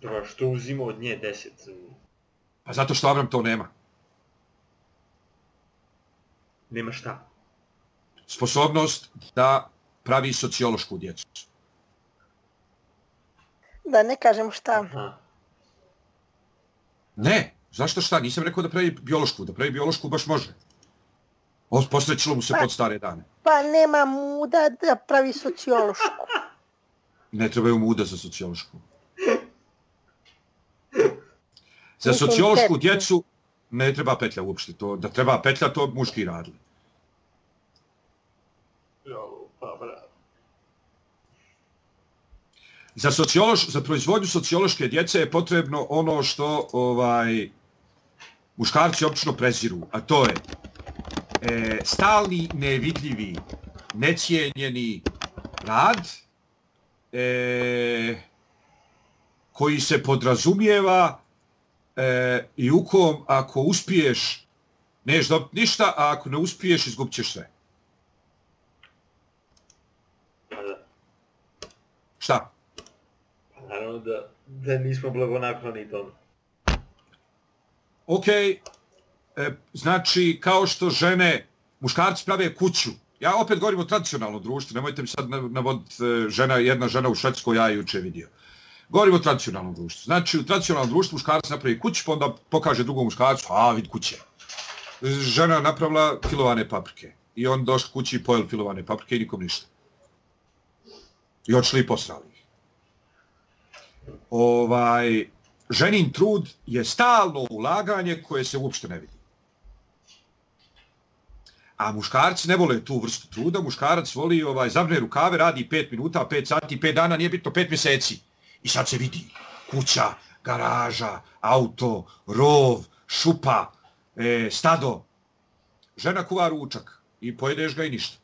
Dobro, što uzima od nje deset? Pa zato što Avram to nema. Nema šta. Sposobnost da pravi sociološku djecu. Da ne kažem šta. Aha. Ne, zašto šta? Nisam rekao da pravi biološku. Da pravi biološku baš može. Posrećilo mu se pod stare dane. Pa nema muda da pravi sociološku. Ne trebaju muda za sociološku. Za Mislim, sociološku djecu ne treba petlja uopšte. To, da treba petlja, to muški radili. Jo, pa brat. Za, sociološ, za proizvodnju sociološke djece je potrebno ono što ovaj muškarci obično preziru, a to je e, stalni, nevidljivi, necijenjeni rad e, koji se podrazumijeva e, i u kom ako uspiješ neš dobiti ništa, a ako ne uspiješ izgubit ćeš sve. Šta? Naravno da, da nismo blagonakloni tome. ok, e, znači kao što žene, muškarci prave kuću, ja opet govorim o tradicionalnom društvu, nemojte mi sad navoditi e, žena, jedna žena u Švedskoj, ja je juče vidio. Govorim o tradicionalnom društvu. Znači u tradicionalnom društvu muškarac napravi kuću, pa onda pokaže drugom muškarcu, a vid kuće. Žena napravila pilovane paprike. I on došao kući i pojel pilovane paprike i nikom ništa. I odšli i posrali. Ovaj, ženin trud je stalno ulaganje koje se uopšte ne vidi. A muškarci ne vole tu vrstu truda, muškarac voli ovaj, zavne rukave, radi 5 minuta, 5 sati, 5 dana, nije bitno 5 mjeseci. I sad se vidi kuća, garaža, auto, rov, šupa, e, stado. Žena kuva ručak i pojedeš ga i ništa.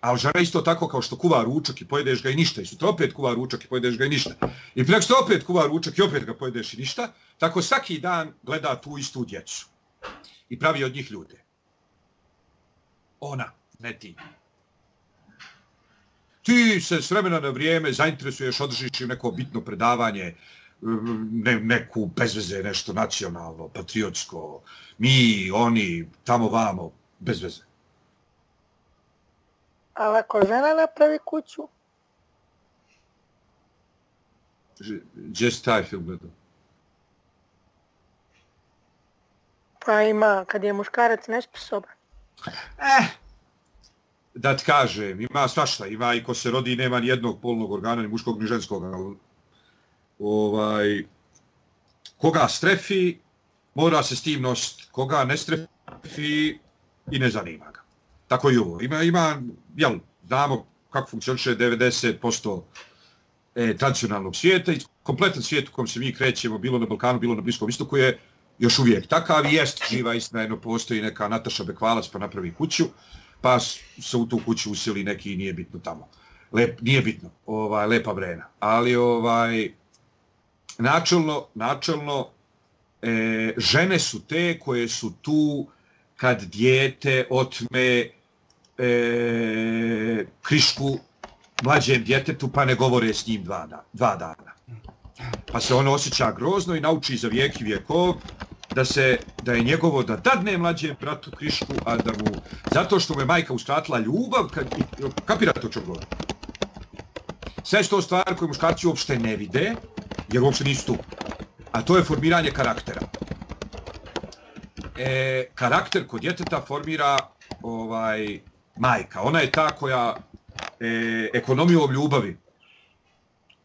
Ali žena isto tako kao što kuva ručak i pojedeš ga i ništa. I sutra opet kuva ručak i pojedeš ga i ništa. I preko što opet kuva ručak i opet ga pojedeš i ništa. Tako svaki dan gleda tu istu djecu. I pravi od njih ljude. Ona, ne ti. Ti se s vremena na vrijeme zainteresuješ, održiš im neko bitno predavanje, ne, neku bezveze, nešto nacionalno, patriotsko, mi, oni, tamo vamo, bezveze. Ali ako žena napravi kuću, Gdje si taj film gledao? pa ima, kad je muškarac nesposoban. Eh, da ti kažem, ima svašta, ima i ko se rodi nema ni jednog polnog organa, ni muškog ni ženskog, ali, ovaj, koga strefi, mora se s tim nositi, koga ne strefi i ne zanima ga. Tako i ovo. Ima, ima, jel, znamo kako funkcioniše 90% e, tradicionalnog svijeta i kompletan svijet u kojem se mi krećemo, bilo na Balkanu, bilo na Bliskom istoku, je još uvijek takav i jest živa istina, jedno postoji neka Nataša Bekvalac pa napravi kuću, pa se u tu kuću usili neki nije bitno tamo. Lep, nije bitno, ovaj, lepa vrena. Ali ovaj, načelno, načelno e, žene su te koje su tu kad dijete otme e, krišku mlađem djetetu pa ne govore s njim dva, da, dva dana. Pa se on osjeća grozno i nauči za vijek i vijekov da se da je njegovo da dadne mlađem bratu krišku, a da mu zato što mu je majka uskratila ljubav, kad, kapira to čo govori. Sve što stvar koje muškarci uopšte ne vide, jer uopšte nisu tu. A to je formiranje karaktera. E, karakter kod djeteta formira ovaj majka. Ona je ta koja e, ekonomijom ljubavi,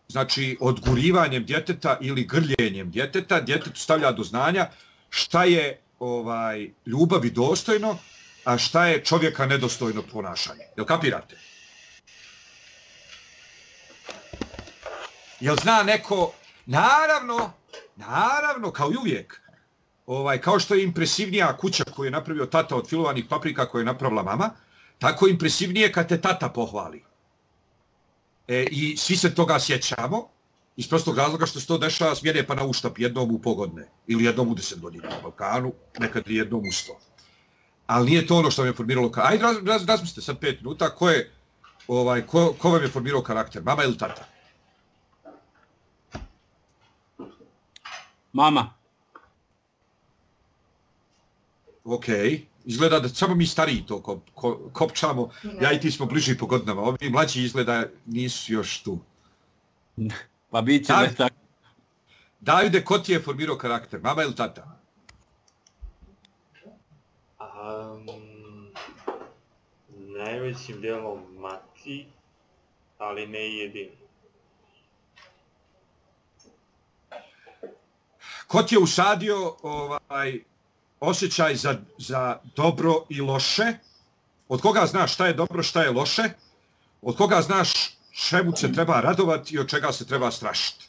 znači odgurivanjem djeteta ili grljenjem djeteta, djetetu stavlja do znanja šta je ovaj ljubavi dostojno, a šta je čovjeka nedostojno ponašanje. Jel kapirate? Jel zna neko, naravno, naravno, kao i uvijek, ovaj, kao što je impresivnija kuća koju je napravio tata od filovanih paprika koju je napravila mama, tako impresivnije kad te tata pohvali. E, I svi se toga sjećamo, iz prostog razloga što se to dešava smjene pa na uštap jednom u pogodne ili jednom u deset godina na Balkanu, nekad i jednom u sto. Ali nije to ono što vam je formiralo karakter. Ajde, raz, raz, razmislite sad pet minuta, ko, je, ovaj, ko, ko vam je formirao karakter, mama ili tata? Mama. Okej. Okay izgleda da samo mi stariji to kop, ko, kopčamo, ja i ti smo bliži po godinama, ovi mlađi izgleda nisu još tu. Pa bit će da tako. Davide, ko ti je formirao karakter, mama ili tata? Um, najvećim dijelom mati, ali ne jedin. Ko ti je usadio ovaj, osjećaj za, za dobro i loše, od koga znaš šta je dobro, šta je loše, od koga znaš čemu se treba radovati i od čega se treba strašiti.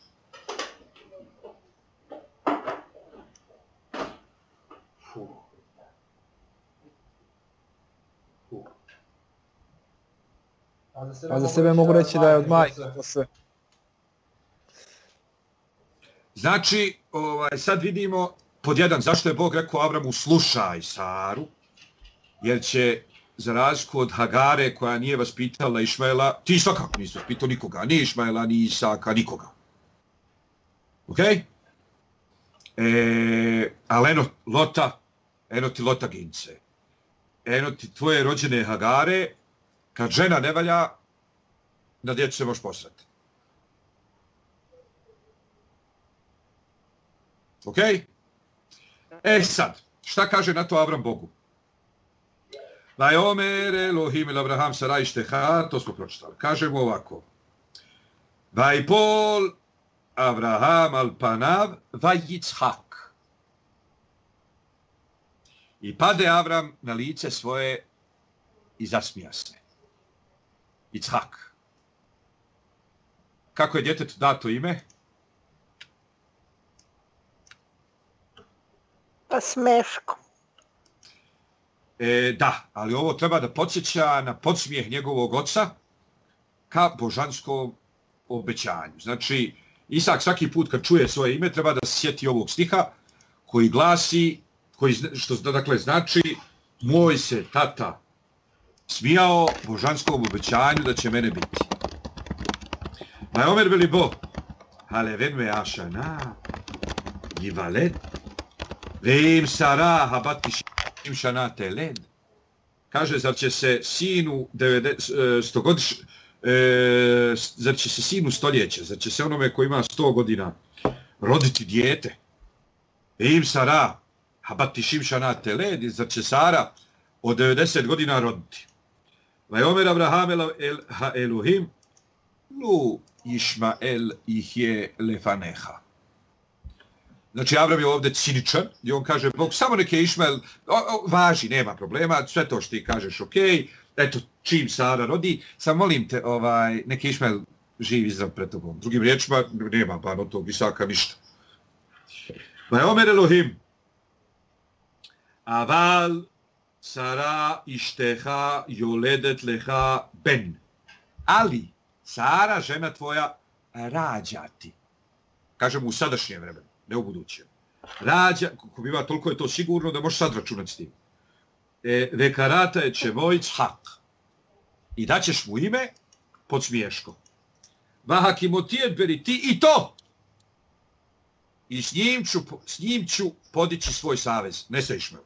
A za sebe mogu reći da je od majke sve. Znači, ovaj, sad vidimo pod jedan, zašto je Bog rekao Avramu slušaj Saru, jer će za razliku od Hagare koja nije vaspitala Išmaela, ti svakako nisi vaspitao nikoga, ni Išmaela, ni Isaka, nikoga. Ok? E, ali eno, Lota, eno ti Lota gince. Eno ti tvoje rođene Hagare, kad žena ne valja, na djecu se možeš posrati. Okej? Okay? E sad, šta kaže na to Avram Bogu? Vaj omer Elohim el Abraham Sarai šteha, to smo pročitali. Kaže mu ovako. Vajpol Abraham al panav vaj I pade Avram na lice svoje i zasmija se. Yitzhak. Kako je djetetu dato ime? Pa smeško. E, da, ali ovo treba da podsjeća na podsmijeh njegovog oca ka božanskom obećanju. Znači, Isak svaki put kad čuje svoje ime treba da sjeti ovog stiha koji glasi, koji, što dakle znači, moj se tata smijao božanskom obećanju da će mene biti. Ma je omer bo, ale ven me ašana, i valet, Vim saraha bati šim šanate len. Kaže, zar će se sinu 100 godiš, e, zar će se sinu stoljeća, zar će se onome koji ima 100 godina roditi dijete? Vim sara habati shim shana teled, zar će Sara od 90 godina roditi? Vajomer Abraham el, el, ha Elohim, lu Išmael ih je lefaneha. Znači, Avram je ovdje ciničan i on kaže, Bog, samo neke Išmael, o, o, važi, nema problema, sve to što ti kažeš, ok, eto, čim Sara rodi, samo molim te, ovaj, neke Išmael živi zdrav pred tobom. Drugim riječima, nema ban od tog Isaka ništa. Pa je omer Elohim. Aval Sara išteha joledet leha ben. Ali, Sara, žena tvoja, rađati. Kažem u sadašnje vreme ne u budućem. Rađa, ko biva, toliko je to sigurno da možeš sad računati s tim. E, vekarata je će hak. I daćeš mu ime pod smiješko. Vahakimotijet beri ti i to. I s njim ću, s njim ću podići svoj savez, ne sa me.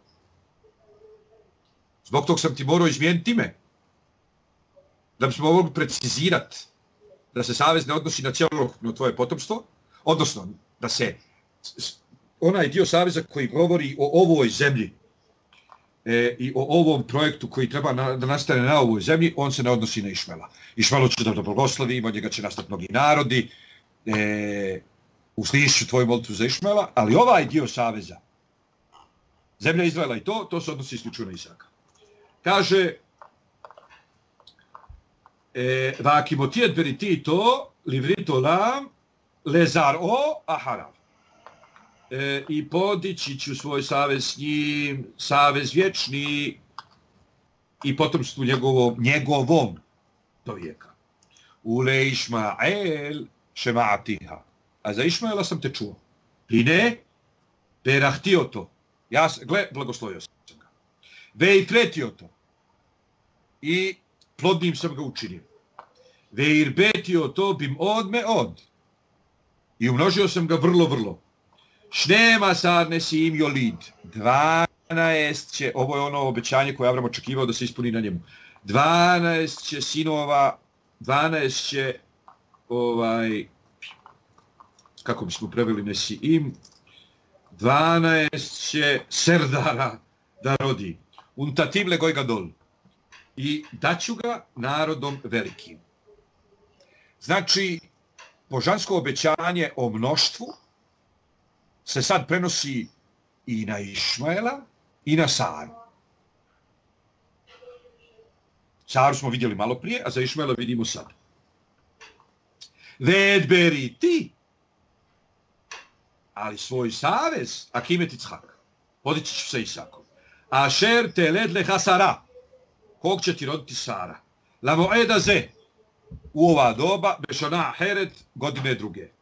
Zbog tog sam ti morao izmijeniti ime. Da bismo mogli precizirati da se savez ne odnosi na cijelokupno tvoje potomstvo, odnosno da se onaj dio saveza koji govori o ovoj zemlji e, i o ovom projektu koji treba na, da nastane na ovoj zemlji, on se ne odnosi na Išmela. Išmelo će da da blagoslovi, ima njega će nastati mnogi narodi, e, uslišću tvoju molitvu za Išmela, ali ovaj dio saveza, zemlja Izraela i to, to se odnosi isključivo na Isaka. Kaže, e, vakimotijet beriti to, livrito lam, lezar o, aharav. E, I podići ću svoj savez s njim, savez vječni, i potomstvu njegovom, njegovom do vijeka. Ule Išmael šemaatiha. A za Išmaela sam te čuo. I ne, Perahtio to. Ja, gle, blagoslovio sam ga. Ve i tretio to. I plodnim sam ga učinio. Ve ir betio to bim od me od. I umnožio sam ga vrlo, vrlo. Šnema sarne sim im jolid. 12 će, ovo je ono obećanje koje Avram očekivao da se ispuni na njemu. 12 će sinova, 12 će ovaj, kako bismo preveli nesi im, 12 će serdara da rodi. Untativ legoj gadol. I daću ga narodom velikim. Znači, božansko obećanje o mnoštvu se sad prenosi i na Išmaela i na Saru. Saru smo vidjeli malo prije, a za Išmaela vidimo sad. Vedberi ti, ali svoj savez, a kime ti chak? Podići ću se Isakom. A šer te led leha Sara, kog će ti roditi Sara? La moeda ze, u ova doba, bešona heret, godine druge.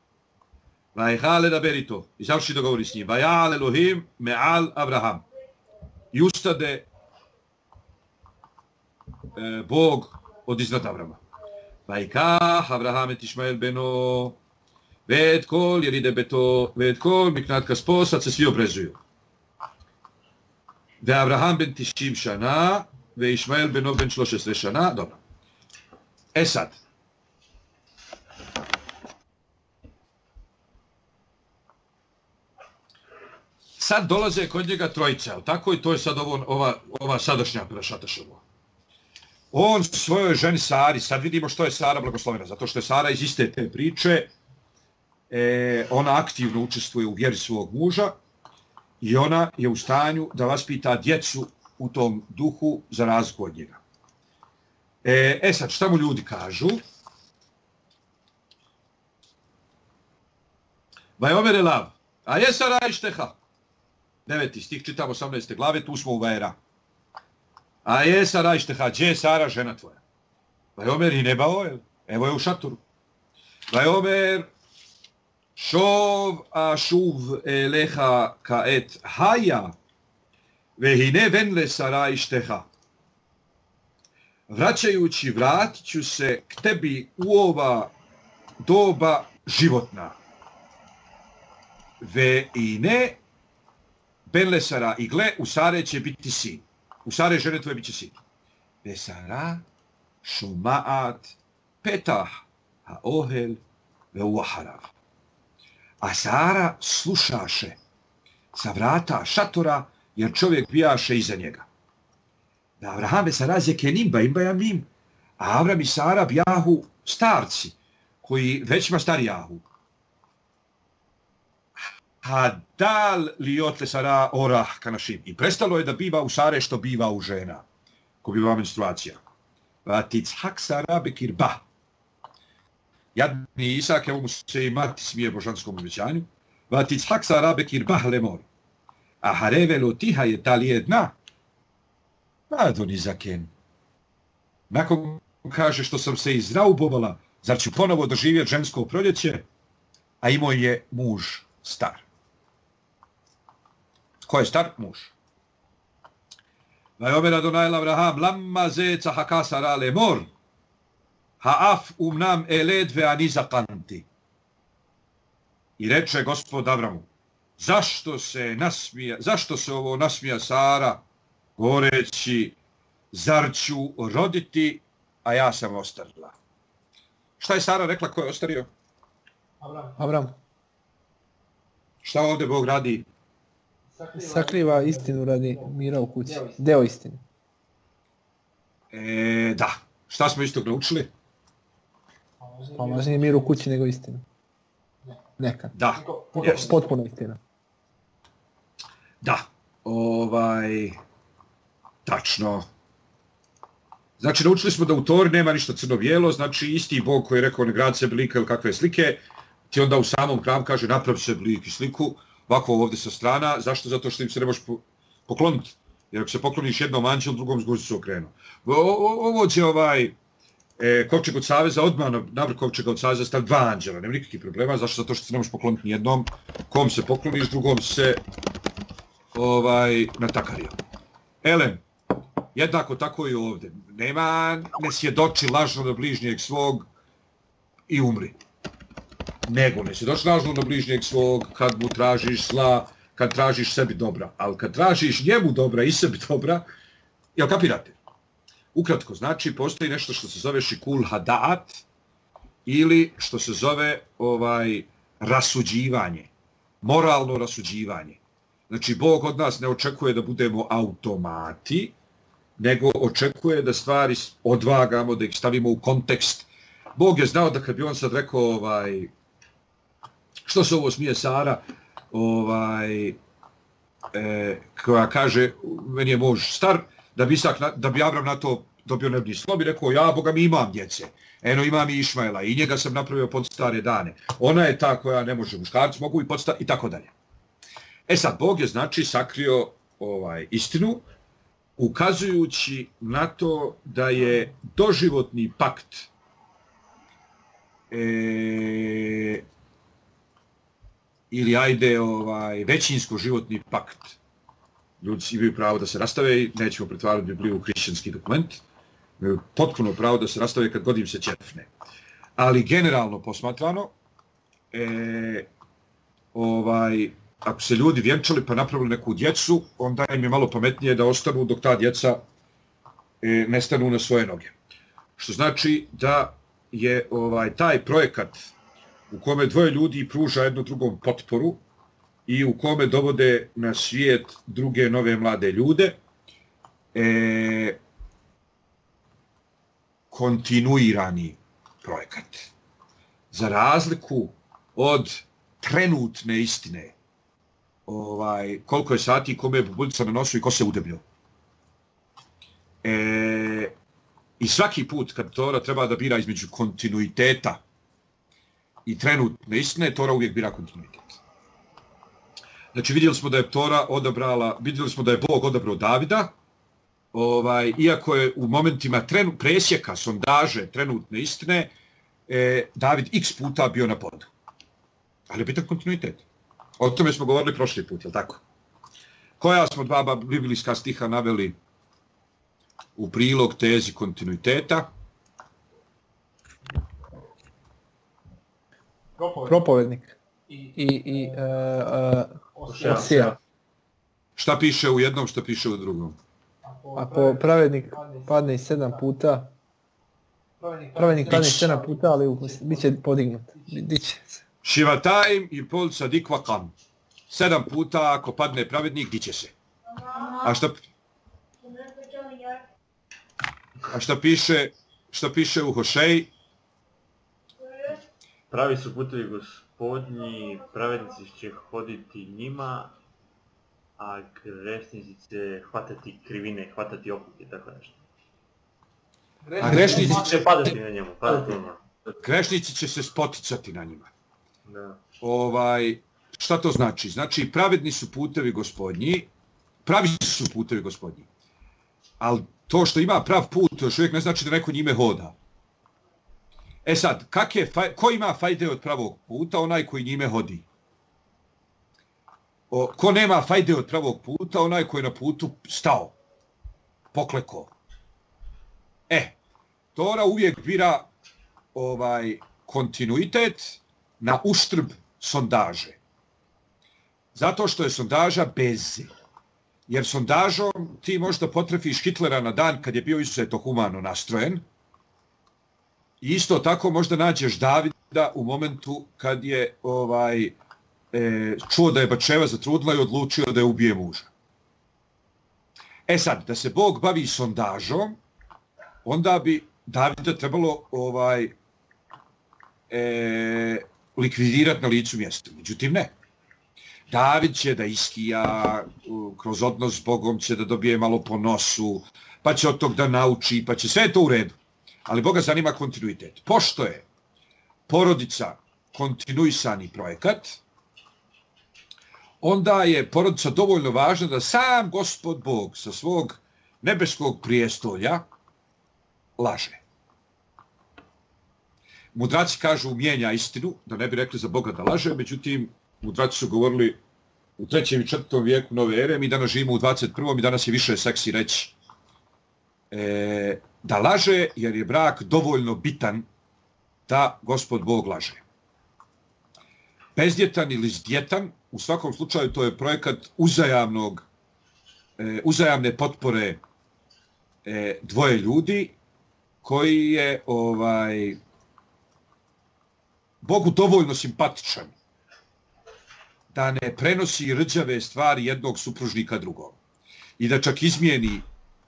Vajhale da beri to. I završi da govori s njim. Vajal Elohim me'al Abraham. I ustade e, Bog od iznad Avrama. Vajkah Abraham et Išmael beno Ved kol, jer ide beto, ved kol, miknatka sposad, se svi obrezuju. Ve Abraham ben tišim šana, ve Išmael beno ben šlošesre šana, dobro. E sad, dolaze kod njega trojica, tako i to je sad ovo, ova, ova sadašnja prašatašova. On svojoj ženi Sari, sad vidimo što je Sara blagoslovena, zato što je Sara iz iste te priče, e, ona aktivno učestvuje u vjeri svog muža i ona je u stanju da vaspita djecu u tom duhu za razliku od njega. E, e sad, šta mu ljudi kažu? Vajomere lav, a je Sara išteha? 9. stih, čitamo 18. glave, tu smo u Vajera. A je Sara i Šteha, gdje je Sara, žena tvoja? Pa je Omer i nebao, evo je u šatoru. Pa je Omer, šov a šuv eleha ka et haja, vehine venle Sara i Šteha. Vraćajući, vratit ću se k tebi u ova doba životna. Ve i ne Benlesara i gle, u Sare će biti sin. U Sare žene tvoje bit će sin. Besara, šumaat, petah, ha ohel, ve uaharav a Sara slušaše sa vrata šatora, jer čovjek bijaše iza njega. Da Abraham sa razjeke nimba, imba ja mim, a Avram i Sara bijahu starci, koji većma stari Hadal A li otle Sara orah kanašim. I prestalo je da biva u Sare što biva u žena, ko biva menstruacija. Vatic hak Sara bekir ba. jadni Isak, evo mu se i mati smije božanskom obećanju, Vatic hak sara bekir ba lemor. a harevelo tiha je ta li jedna, Madoni zaken. Nakon kaže što sam se izraubovala, zar ću ponovo doživjeti žensko proljeće, a imao je muž star. Ko je star? Muž. Vajomer Adonai Avraham, lamma zeca hakasa rale mor, haaf umnam eled ve aniza kanti. I reče gospod Avramu, zašto se nasmija, zašto se ovo nasmija Sara, govoreći, zar ću roditi, a ja sam ostarila. Šta je Sara rekla, ko je ostario? Abram Šta ovdje Bog radi? Sakriva istinu radi mira u kući. Deo istine. E, da. Šta smo isto naučili? Pa važnije mir u kući nego istina. Nekad. Da. Pot- Jest. Potpuno istina. Da. Ovaj... Tačno. Znači, naučili smo da u Tori nema ništa crno-bijelo, znači isti Bog koji je rekao ne grad se lika ili kakve slike, ti onda u samom hram kaže napravi se lik i sliku, ovako ovdje sa strana, zašto? Zato što im se ne možeš pokloniti. Jer ako se pokloniš jednom anđelu, drugom zguzi se okrenu. Ovo će ovaj, e, kovčeg od Saveza, odmah na navrh kovčega od Saveza stavi dva anđela, nema nikakvih problema, zašto? Zato što se ne možeš pokloniti ni jednom, kom se pokloniš, drugom se ovaj, natakario. Elem, jednako tako i ovdje. Nema, ne svjedoči lažno do bližnjeg svog i umri. Nego ne doći nažno na bližnjeg svog kad mu tražiš zla, kad tražiš sebi dobra. Ali kad tražiš njemu dobra i sebi dobra, jel kapirate? Ukratko, znači postoji nešto što se zove šikul hadat ili što se zove ovaj rasuđivanje, moralno rasuđivanje. Znači, Bog od nas ne očekuje da budemo automati, nego očekuje da stvari odvagamo, da ih stavimo u kontekst. Bog je znao da kad bi on sad rekao, ovaj, što se ovo smije Sara, ovaj, e, koja kaže, meni je mož star, da bi, Isak, na- da bi Avram na to dobio nebni slob i rekao, ja, Boga mi imam djece. Eno, imam i Išmajla i njega sam napravio pod stare dane. Ona je ta koja ne može, muškarci mogu i pod stare, i tako dalje. E sad, Bog je znači sakrio ovaj istinu, ukazujući na to da je doživotni pakt e, ili ajde ovaj većinsko životni pakt. Ljudi imaju pravo da se rastave i nećemo pretvarati Bibliju u hrišćanski dokument. Imaju potpuno pravo da se rastave kad god im se čefne. Ali generalno posmatrano, e, ovaj, ako se ljudi vjenčali pa napravili neku djecu, onda im je malo pametnije da ostanu dok ta djeca e, ne stanu na svoje noge. Što znači da je ovaj taj projekat u kome dvoje ljudi pruža jedno drugom potporu i u kome dovode na svijet druge nove mlade ljude, e, kontinuirani projekat. Za razliku od trenutne istine, ovaj, koliko je sati, kome je bubuljca na nosu i ko se udebljio. E, I svaki put kad Tora treba da bira između kontinuiteta i trenutne istine, Tora uvijek bira kontinuitet. Znači vidjeli smo da je Tora odabrala, vidjeli smo da je Bog odabrao Davida, ovaj, iako je u momentima trenu, presjeka, sondaže trenutne istine, e, David x puta bio na podu. Ali je bitan kontinuitet. O tome smo govorili prošli put, je tako? Koja smo dva biblijska stiha naveli u prilog tezi kontinuiteta? Propovednik. I, i uh, uh, Osija. Šta piše u jednom, šta piše u drugom? Ako pravednik padne i sedam puta, pravednik padne i sedam puta, ali u- bit će podignut. Diće se. Šivatajim i pol sadikva kam. Sedam puta ako padne pravednik, diće se. A šta, a šta piše, šta piše u Hošeji? Pravi su putevi gospodnji, pravednici će hoditi njima, a grešnici će hvatati krivine, hvatati oput i tako nešto. A grešnici će padati na njemu, padati na njemu. Grešnici će se spoticati na njima. Da. Ovaj, šta to znači? Znači, pravedni su putevi gospodnji, pravi su putevi gospodnji. Ali to što ima prav put, još uvijek ne znači da neko njime hoda. E sad, kak je, ko ima fajde od pravog puta? Onaj koji njime hodi. O, ko nema fajde od pravog puta? Onaj koji je na putu stao. Pokleko. E, Tora uvijek bira ovaj kontinuitet na uštrb sondaže. Zato što je sondaža bez. Jer sondažom ti možda potrefiš Hitlera na dan kad je bio izuzeto humano nastrojen. I isto tako možda nađeš Davida u momentu kad je ovaj e, čuo da je Bačeva zatrudila i odlučio da je ubije muža. E sad, da se Bog bavi sondažom, onda bi Davida trebalo ovaj e, likvidirati na licu mjesta. Međutim, ne. David će da iskija, kroz odnos s Bogom će da dobije malo po nosu, pa će od tog da nauči, pa će sve to u redu. Ali Boga zanima kontinuitet. Pošto je porodica kontinuisani projekat, onda je porodica dovoljno važna da sam gospod Bog sa svog nebeskog prijestolja laže. Mudraci kažu mijenja istinu, da ne bi rekli za Boga da laže, međutim, mudraci su govorili u trećem i četvrtom vijeku nove ere, mi danas živimo u 21. i danas je više seksi reći e, da laže, jer je brak dovoljno bitan da gospod Bog laže. Bezdjetan ili zdjetan, u svakom slučaju to je projekat uzajamnog, e, uzajamne potpore e, dvoje ljudi koji je ovaj Bogu dovoljno simpatičan da ne prenosi rđave stvari jednog supružnika drugom i da čak izmijeni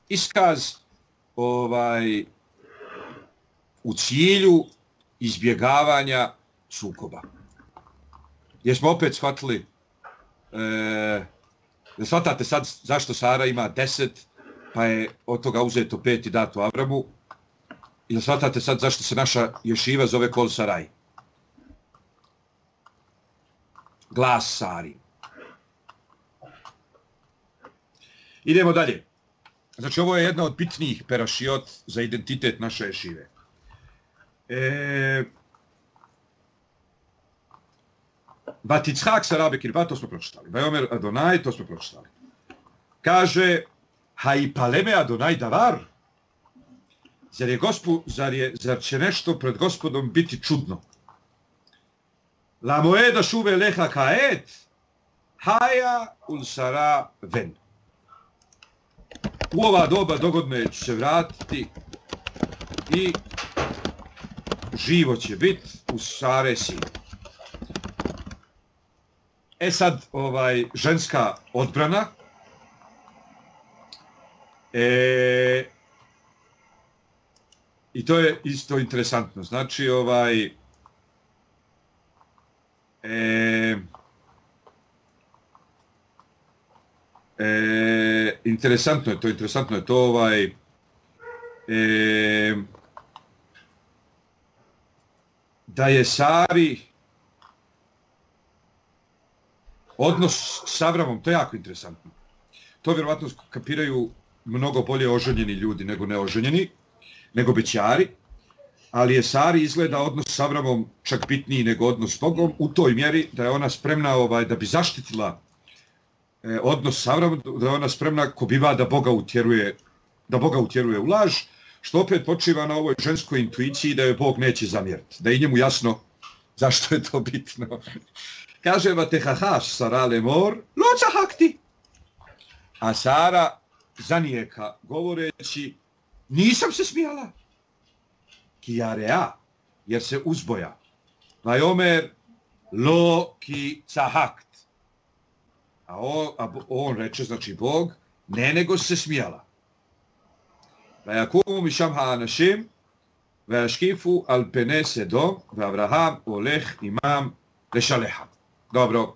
iskaz ovaj u cilju izbjegavanja sukoba. Jesmo opet shvatili e, da shvatate sad zašto Sara ima deset, pa je od toga uzeto pet i dato Avramu, i da shvatate sad zašto se naša ješiva zove Kol Saraj. glas Sari. Idemo dalje. Znači, ovo je jedna od bitnijih perašiot za identitet naše šive. E... Vatichak sa Rabe Kirba, to smo pročitali. Vajomer Adonai, to smo pročitali. Kaže, ha i paleme Adonai davar? Zar, je gospu, zar, je, zar će nešto pred gospodom biti čudno? La moeda šuve leha kaet, haja ulsara ven. U ova doba dogodne će se vratiti i živo će biti u Sare. E sad, ovaj, ženska odbrana. E, I to je isto interesantno. Znači, ovaj, E, e, interesantno je to, interesantno je to ovaj e, da je Sari odnos s Avramom, to je jako interesantno. To vjerovatno kapiraju mnogo bolje oženjeni ljudi nego neoženjeni, nego bećari ali je Sari izgleda odnos s Avramom čak bitniji nego odnos s Bogom u toj mjeri da je ona spremna ovaj da bi zaštitila e, odnos sa Avramom, da je ona spremna ko biva da Boga utjeruje da Boga utjeruje u laž, što opet počiva na ovoj ženskoj intuiciji da je Bog neće zamjeriti, da je njemu jasno zašto je to bitno. Kaže va Sara lemor, loća hakti. A Sara zanijeka govoreći, nisam se smijala Kijarea, jer se uzboja. Vajomer lo ki cahakt. A, o, a on reče, znači Bog, ne nego se smijala. ויקומו משם האנשים וישקיפו על פני סדום ואברהם הולך עמם לשלחם. Dobro.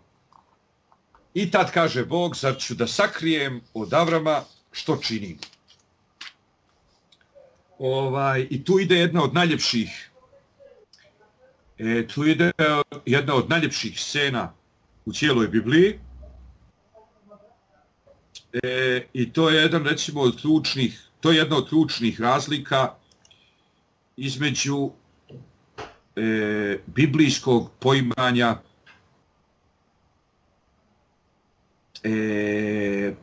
I tad kaže Bog, zar ću da sakrijem od Avrama što činim? ovaj, i tu ide jedna od najljepših e, tu ide jedna od najljepših scena u cijeloj Bibliji. E, I to je jedan, recimo, od ključnih, to je jedna od ključnih razlika između e, biblijskog poimanja e,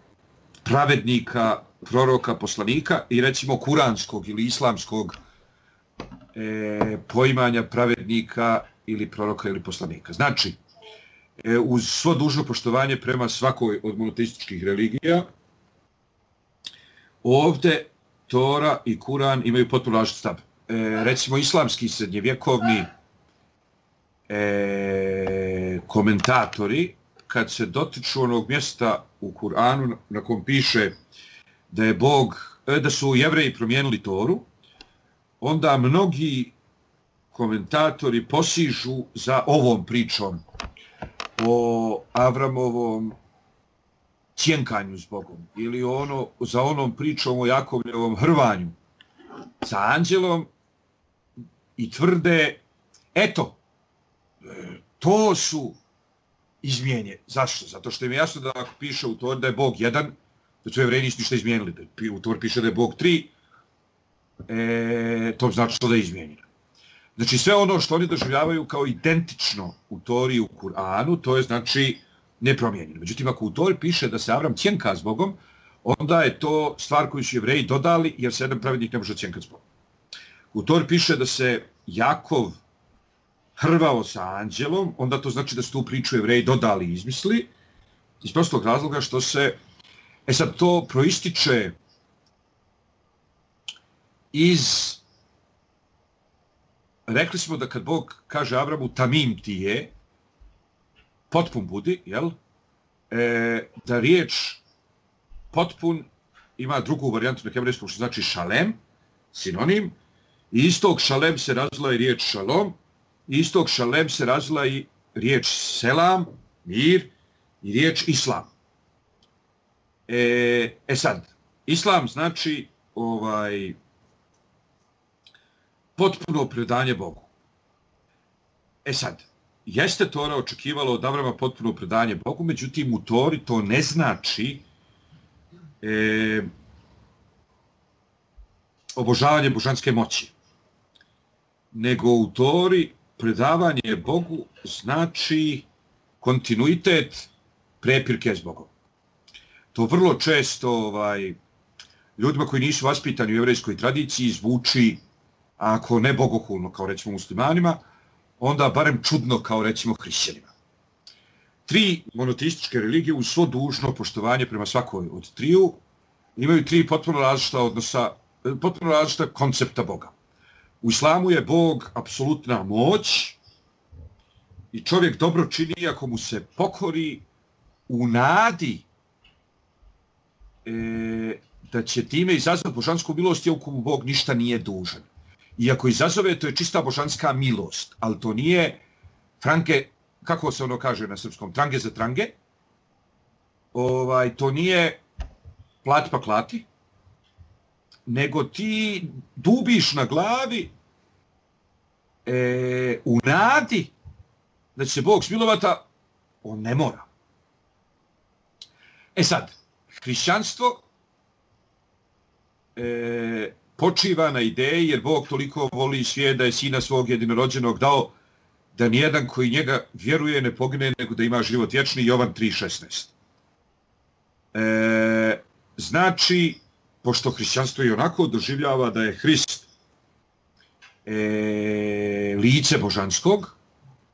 pravednika, proroka, poslanika i recimo kuranskog ili islamskog e, poimanja pravednika ili proroka ili poslanika. Znači, e, uz svo dužno poštovanje prema svakoj od monoteističkih religija, ovde Tora i Kuran imaju potpuno različit stav. E, recimo, islamski srednjevjekovni e, komentatori, kad se dotiču onog mjesta u Kuranu na kom piše da je Bog, e, da su jevreji promijenili Toru, onda mnogi komentatori posižu za ovom pričom o Avramovom cjenkanju s Bogom ili ono, za onom pričom o Jakovljevom hrvanju sa anđelom i tvrde, eto, e, to su izmijenje. Zašto? Zato što im je jasno da ako piše u Tor da je Bog jedan, da su jevreji ništa izmijenili. Da u Tor piše da je Bog tri, e, to znači što da je izmijenjeno. Znači sve ono što oni doživljavaju kao identično u Tori i u Kur'anu, to je znači nepromijenjeno. Međutim, ako u Tori piše da se Avram cjenka s Bogom, onda je to stvar koju su jevreji dodali, jer se jedan pravednik ne može cjenkat s Bogom. U Tori piše da se Jakov hrvao sa anđelom, onda to znači da su tu priču jevreji dodali i izmisli, iz prostog razloga što se, e sad to proističe iz, rekli smo da kad Bog kaže Abramu tamim ti je, potpun budi, jel? E, da riječ potpun ima drugu varijantu na hebrejskom što znači šalem, sinonim, i iz tog šalem se razila i riječ šalom, istog šalem se razila i riječ selam, mir i riječ islam. E, e sad, islam znači ovaj potpuno predanje Bogu. E sad, jeste Tora očekivalo od Avrama potpuno predanje Bogu, međutim u Tori to ne znači e, obožavanje božanske moći. Nego u Tori predavanje Bogu znači kontinuitet prepirke s Bogom. To vrlo često ovaj, ljudima koji nisu vaspitani u jevrejskoj tradiciji zvuči, ako ne bogohulno kao rećemo muslimanima, onda barem čudno kao rećemo hrišćanima. Tri monoteističke religije u svo dužno poštovanje prema svakoj od triju imaju tri potpuno različita odnosa, e, potpuno različita koncepta Boga. U islamu je Bog apsolutna moć i čovjek dobro čini ako mu se pokori u nadi e, da će time izazvati božansku milost iako mu Bog ništa nije dužan. I ako izazove, to je čista božanska milost, ali to nije franke, kako se ono kaže na srpskom, trange za trange, ovaj, to nije plat pa klati, nego ti dubiš na glavi e, u nadi da će se Bog smilovata, on ne mora. E sad, hrišćanstvo e, počiva na ideji, jer Bog toliko voli svijet da je sina svog jedinorođenog dao, da nijedan koji njega vjeruje ne pogine, nego da ima život vječni, Jovan 3.16. E, znači, pošto hrišćanstvo i onako doživljava da je Hrist e, lice božanskog,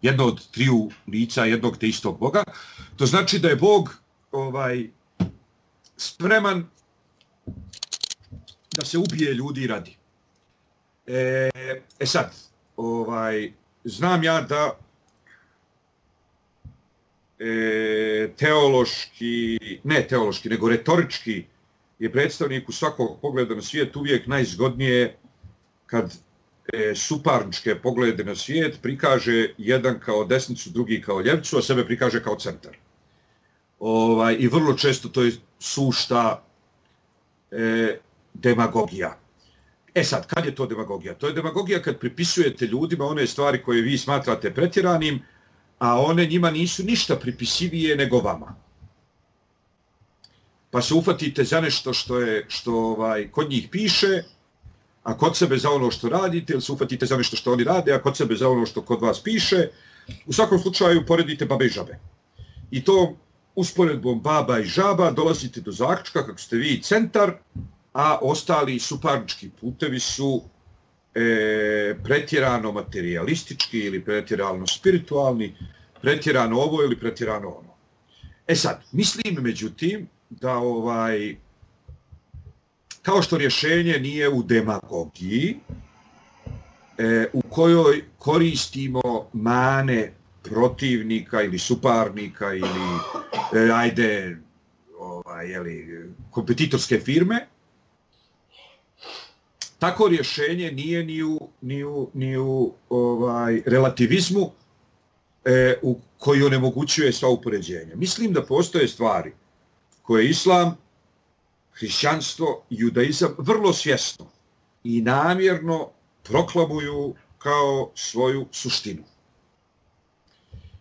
jedno od triju lica jednog te istog Boga, to znači da je Bog ovaj spreman da se ubije ljudi radi. E, e sad, ovaj, znam ja da e, teološki, ne teološki, nego retorički je predstavnik u svakog pogleda na svijet uvijek najzgodnije kad e, suparničke poglede na svijet prikaže jedan kao desnicu, drugi kao ljevcu, a sebe prikaže kao centar. Ovaj, I vrlo često to je sušta e, demagogija. E sad, kad je to demagogija? To je demagogija kad pripisujete ljudima one stvari koje vi smatrate pretjeranim, a one njima nisu ništa pripisivije nego vama. Pa se ufatite za nešto što je što ovaj kod njih piše, a kod sebe za ono što radite, ili se ufatite za nešto što oni rade, a kod sebe za ono što kod vas piše. U svakom slučaju poredite babe i žabe. I to usporedbom baba i žaba dolazite do zaključka kako ste vi centar, a ostali suparnički putevi su e, pretjerano materialistički ili pretjerano spiritualni, pretjerano ovo ili pretjerano ono. E sad, mislim međutim da ovaj kao što rješenje nije u demagogiji e, u kojoj koristimo mane protivnika ili suparnika ili e, ajde ovaj, jeli, kompetitorske firme, tako rješenje nije ni u, ni u, ni u ovaj, relativizmu e, u koji onemogućuje sva upoređenja. Mislim da postoje stvari koje islam, hrišćanstvo i judaizam vrlo svjesno i namjerno proklamuju kao svoju suštinu.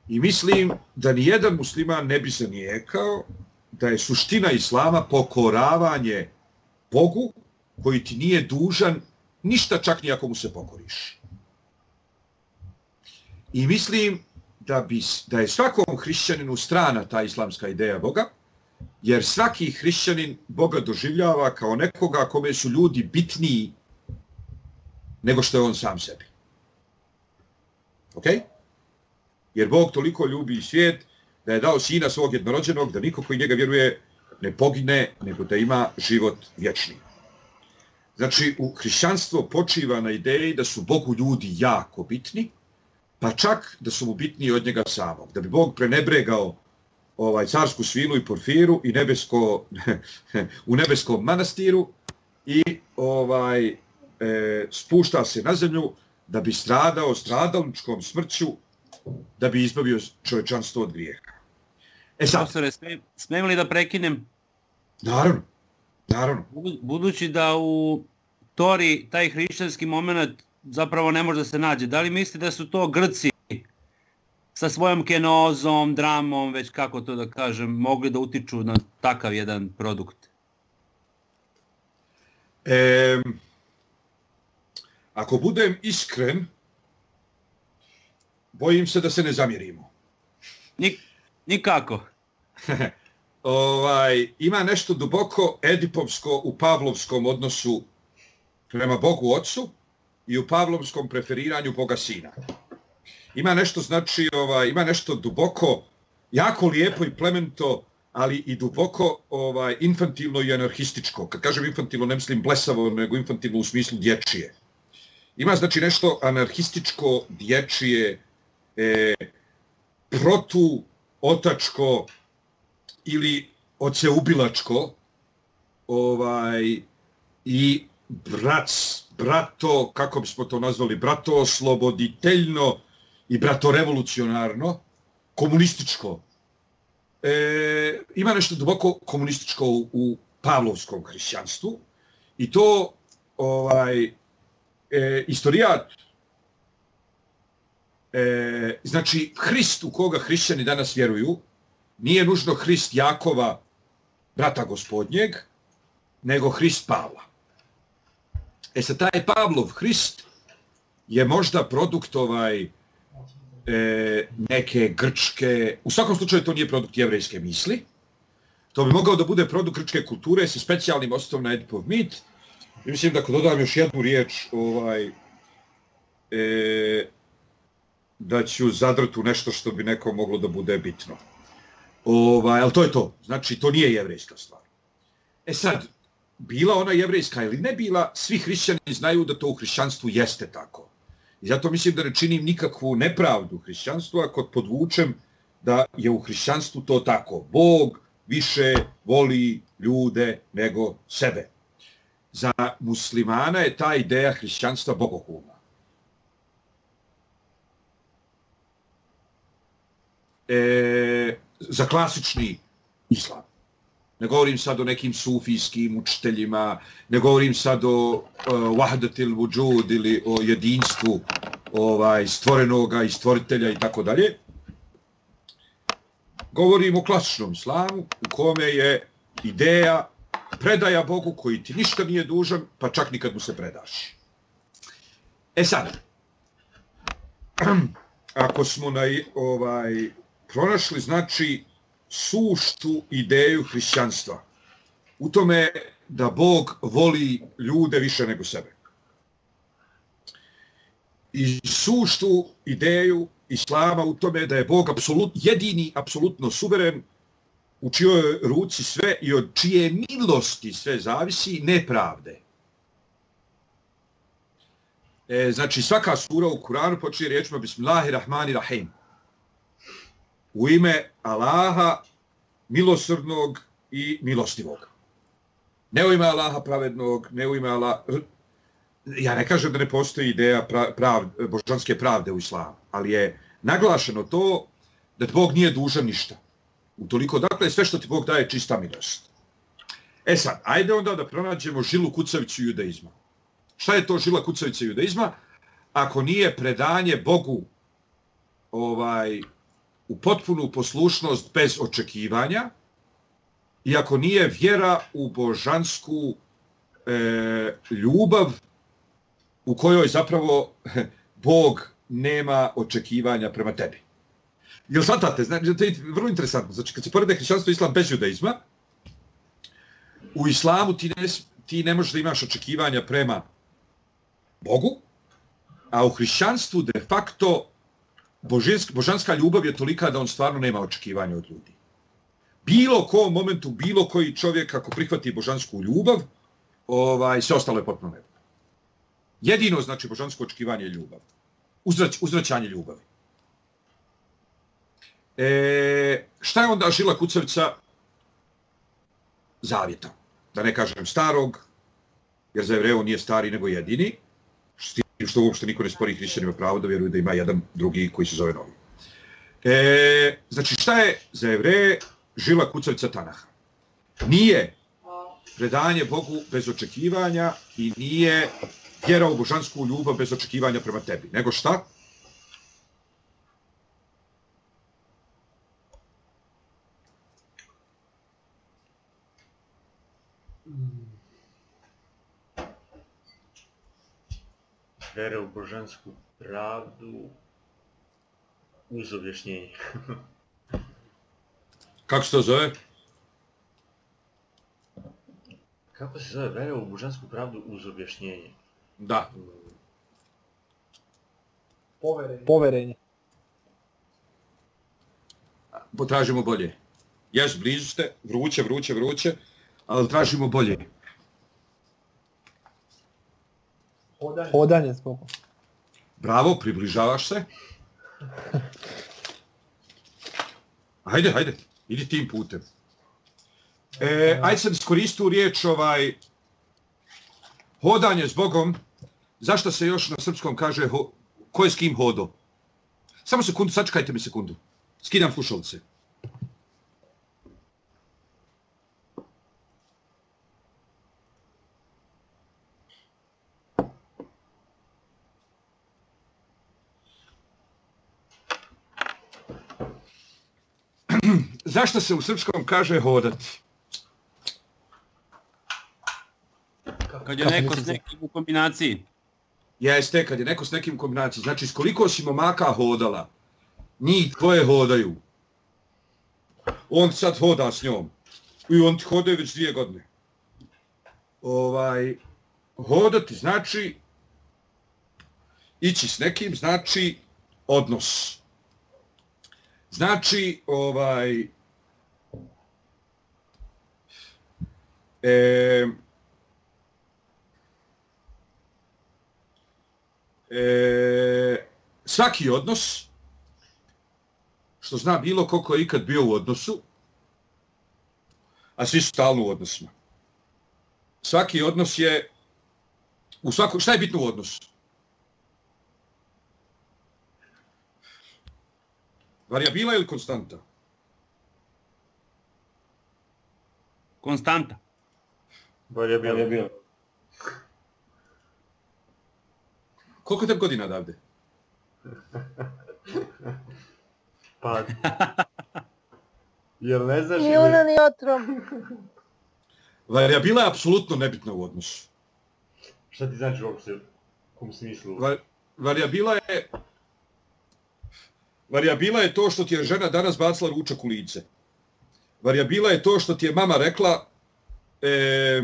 I mislim da ni jedan musliman ne bi zanijekao da je suština islama pokoravanje Bogu koji ti nije dužan ništa čak ni ako mu se pokoriš. I mislim da, bi, da je svakom hrišćaninu strana ta islamska ideja Boga, jer svaki hrišćanin Boga doživljava kao nekoga kome su ljudi bitniji nego što je on sam sebi. Ok? Jer Bog toliko ljubi svijet da je dao sina svog jednorođenog da niko koji njega vjeruje ne pogine, nego da ima život vječni. Znači, u hrišćanstvo počiva na ideji da su Bogu ljudi jako bitni, pa čak da su mu bitniji od njega samog. Da bi Bog prenebregao ovaj carsku svilu i porfiru i nebesko, u nebeskom manastiru i ovaj e, spušta se na zemlju da bi stradao stradalničkom smrću da bi izbavio čovječanstvo od grijeha. E sad, Profesore, smijem li da prekinem? Naravno, naravno. Budući da u Tori taj hrišćanski moment zapravo ne može da se nađe, da li mislite da su to Grci sa svojom kenozom, dramom, već kako to da kažem, mogli da utiču na takav jedan produkt? E, ako budem iskren, bojim se da se ne zamjerimo. Nik, nikako. ovaj, ima nešto duboko edipovsko u pavlovskom odnosu prema Bogu ocu i u pavlovskom preferiranju Boga Sina. Ima nešto, znači, ovaj, ima nešto duboko, jako lijepo i plemento, ali i duboko ovaj, infantilno i anarhističko. Kad kažem infantilno, ne mislim blesavo, nego infantilno u smislu dječije. Ima, znači, nešto anarhističko, dječije, e, protu otačko ili oceubilačko ovaj i brat brato kako bismo to nazvali brato osloboditeljno i brato revolucionarno komunističko. E, ima nešto duboko komunističko u, u pavlovskom hrišćanstvu i to ovaj e, istorijat E, znači, Hrist u koga hrišćani danas vjeruju, nije nužno Hrist Jakova, brata gospodnjeg, nego Hrist Pavla. E sad, taj Pavlov Hrist je možda produkt ovaj, e, neke grčke, u svakom slučaju to nije produkt jevrejske misli, to bi mogao da bude produkt grčke kulture sa specijalnim osnovom na Edipov mit. I mislim da ako dodam još jednu riječ, ovaj, e, da ću zadrtu nešto što bi neko moglo da bude bitno. Ovaj, ali to je to. Znači, to nije jevrejska stvar. E sad, bila ona jevrejska ili ne bila, svi hrišćani znaju da to u hrišćanstvu jeste tako. I zato mislim da ne činim nikakvu nepravdu hrišćanstvu ako podvučem da je u hrišćanstvu to tako. Bog više voli ljude nego sebe. Za muslimana je ta ideja hrišćanstva bogohulna. e, za klasični islam. Ne govorim sad o nekim sufijskim učiteljima, ne govorim sad o uh, wahdatil wujud ili o jedinstvu ovaj, stvorenoga i stvoritelja i tako dalje, Govorimo o klasičnom islamu u kome je ideja predaja Bogu koji ti ništa nije dužan, pa čak nikad mu se predaš. E sad, ako smo na, ovaj, pronašli, znači, suštu ideju hrišćanstva, u tome da Bog voli ljude više nego sebe. I suštu ideju islama u tome da je Bog apsolut, jedini, apsolutno suveren, u čijoj ruci sve i od čije milosti sve zavisi, nepravde. E, znači, svaka sura u Kuranu počinje riječima Bismillahirrahmanirrahim. U ime Allaha, milosrdnog i milostivog. Ne u ime Allaha pravednog, ne u ime Allaha... Ja ne kažem da ne postoji ideja prav, božanske pravde u islamu, ali je naglašeno to da Bog nije dužan ništa. Utoliko, dakle, sve što ti Bog daje čista milost. E sad, ajde onda da pronađemo žilu kucavicu judaizma. Šta je to žila kucavica judaizma? Ako nije predanje Bogu ovaj u potpunu poslušnost bez očekivanja i ako nije vjera u božansku e, ljubav u kojoj zapravo e, Bog nema očekivanja prema tebi. Jel shvatate? Znači, to je vrlo interesantno. Znači, kad se porede hrišćanstvo i islam bez judaizma, u islamu ti ne, ti ne možeš da imaš očekivanja prema Bogu, a u hrišćanstvu de facto božanska, božanska ljubav je tolika da on stvarno nema očekivanja od ljudi. Bilo kom momentu, bilo koji čovjek ako prihvati božansku ljubav, ovaj, sve ostalo je potpuno nebo. Jedino znači božansko očekivanje je ljubav. Uzrać, uzraćanje ljubavi. E, šta je onda žila kucavica zavjeta? Da ne kažem starog, jer za Evreo nije stari nego jedini, što što uopšte niko ne spori hrišćanima pravo da vjeruju da ima jedan drugi koji se zove novi. E, znači šta je za jevreje žila kucavica Tanaha? Nije predanje Bogu bez očekivanja i nije vjera u božansku ljubav bez očekivanja prema tebi. Nego šta? Vere u božansku pravdu uz objašnjenje. Kako se to zove? Kako se zove vere u božansku pravdu uz objašnjenje? Da. Poverenje. Poverenje. Potražimo bolje. Jes, blizu ste, vruće, vruće, vruće, ali tražimo bolje. Hodanje. Hodanje s Bogom. Bravo, približavaš se. Hajde, hajde, idi tim putem. E, ajde sad iskoristi u riječ ovaj hodanje s Bogom. Zašto se još na srpskom kaže ho, ko je s kim hodo? Samo sekundu, sačekajte mi sekundu. Skidam slušalce. Zašto se u srpskom kaže hodati? Kad je neko s nekim u kombinaciji. Jeste, kad je neko s nekim u kombinaciji. Znači, s koliko si momaka hodala, njih tvoje hodaju. On sad hoda s njom. I on ti hode već dvije godine. Ovaj, hodati znači ići s nekim znači odnos. Znači, ovaj, E, e, svaki odnos, što zna bilo koliko je ikad bio u odnosu, a svi su stalno u odnosima. Svaki odnos je, u svako, šta je bitno u odnosu? Variabila ili konstanta? Konstanta. Bolje bilo. Bolje bilo. Koliko te godina odavde? pa... Jel ne znaš Ni ili... ona ni otrom. Varijabila je apsolutno nebitna u odnosu. Šta ti znači uopšte u kom smislu? Va- Varijabila je... Varijabila je to što ti je žena danas bacila ručak u lice. Varijabila je to što ti je mama rekla e,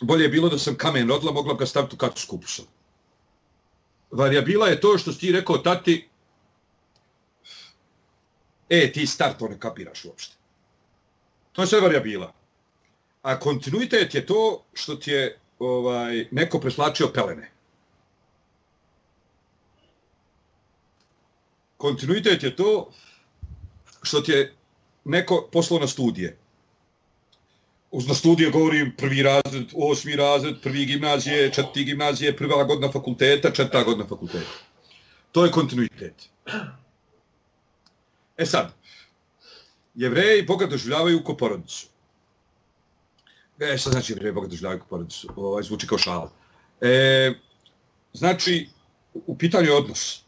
bolje je bilo da sam kamen rodila, mogla ga staviti u kartu s kupusom. Je to što si ti rekao tati e, ti star to ne kapiraš uopšte. To je sve variabila. A kontinuitet je to što ti je ovaj, neko preslačio pelene. Kontinuitet je to što ti je neko poslao na studije. Uz na studije govorim prvi razred, osmi razred, prvi gimnazije, četvrti gimnazije, prva godina fakulteta, četvrta godina fakulteta. To je kontinuitet. E sad, jevreji Boga doživljavaju ko porodicu. E, šta znači jevreji Boga doživljavaju ko porodicu? Ovaj, zvuči kao šala. E, znači, u pitanju je odnos.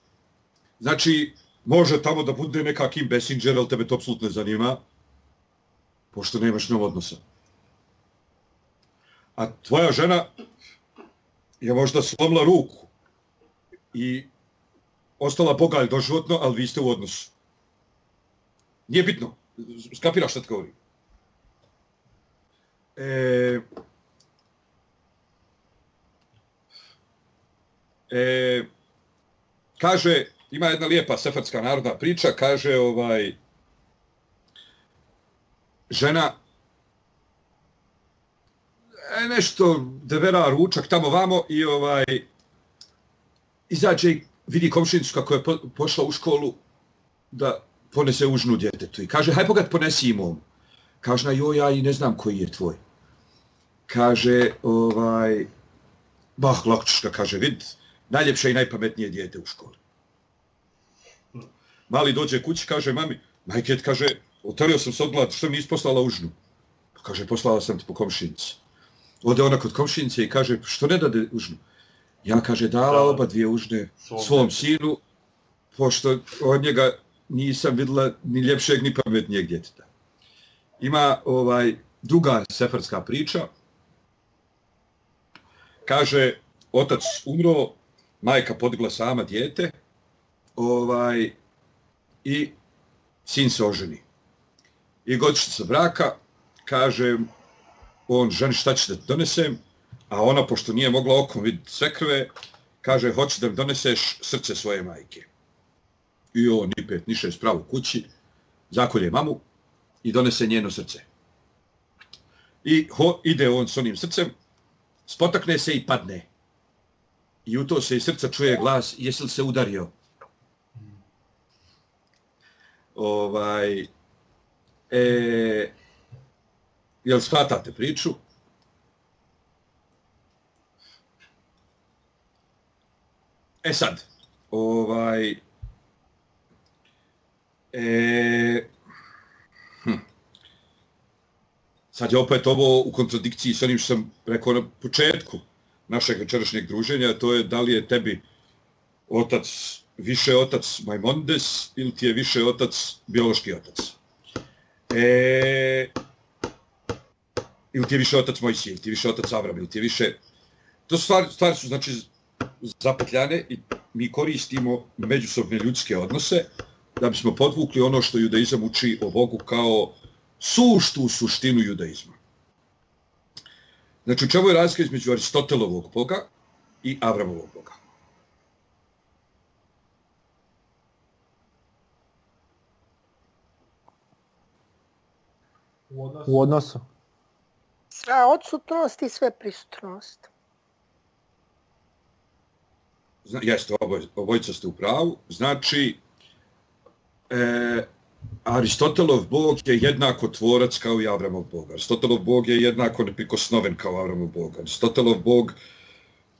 Znači, može tamo da bude neka Kim Bessinger, ali tebe to apsolutno ne zanima, pošto nemaš njom odnosa. A tvoja žena je možda slomila ruku i ostala pogalj doživotno, ali vi ste u odnosu. Nije bitno. Skapiraš šta ti govorim? E, e, kaže, ima jedna lijepa sefardska narodna priča, kaže ovaj žena e, nešto devera ručak tamo vamo i ovaj izađe i vidi komšinicu kako je po, pošla u školu da ponese užnu djetetu i kaže haj pogled ponesi imom. Kaže na joj ja i ne znam koji je tvoj. Kaže ovaj bah lakčuška kaže vid najljepše i najpametnije dijete u školi. Mali dođe kući, kaže mami, majket, kaže, otario sam se od glad, što mi nisi poslala užnu? Pa kaže, poslala sam ti po komšinici. Ode ona kod komšinice i kaže, što ne dade užnu? Ja, kaže, dala oba dvije užne Svom svom sinu, pošto od njega nisam videla ni ljepšeg ni pametnijeg djeteta. Ima ovaj druga sefarska priča. Kaže, otac umro, majka podigla sama dijete, ovaj, i sin se oženi. I godišnjica braka, kaže on ženi šta će da ti donesem, a ona, pošto nije mogla okom vidjeti sve krve, kaže, hoće da mi doneseš srce svoje majke. I on, ni pet, ni šest, pravo kući, zakolje mamu i donese njeno srce. I ho, ide on s onim srcem, spotakne se i padne. I u to se iz srca čuje glas, jesi li se udario? Ovaj, e, jel shvatate priču? E sad, ovaj, e, hm, sad je opet ovo u kontradikciji s onim što sam rekao na početku našeg večerašnjeg druženja, to je da li je tebi otac više otac Maimonides ili ti je više otac biološki otac. E, ili ti je više otac Mojsije, ili ti je više otac Avram, ili ti je više... To su stvari, stvari su znači zapetljane i mi koristimo međusobne ljudske odnose da bismo podvukli ono što judaizam uči o Bogu kao suštu suštinu judaizma. Znači, u čemu je razlika između Aristotelovog Boga i Avramovog Boga? U odnosu. A odsutnost i sve prisutnost. Zna, jeste, oboj, obojica ste u pravu. Znači, e, Aristotelov bog je jednako tvorac kao i Avramov bog. Aristotelov bog je jednako nepikosnoven kao Avramov bog. Aristotelov bog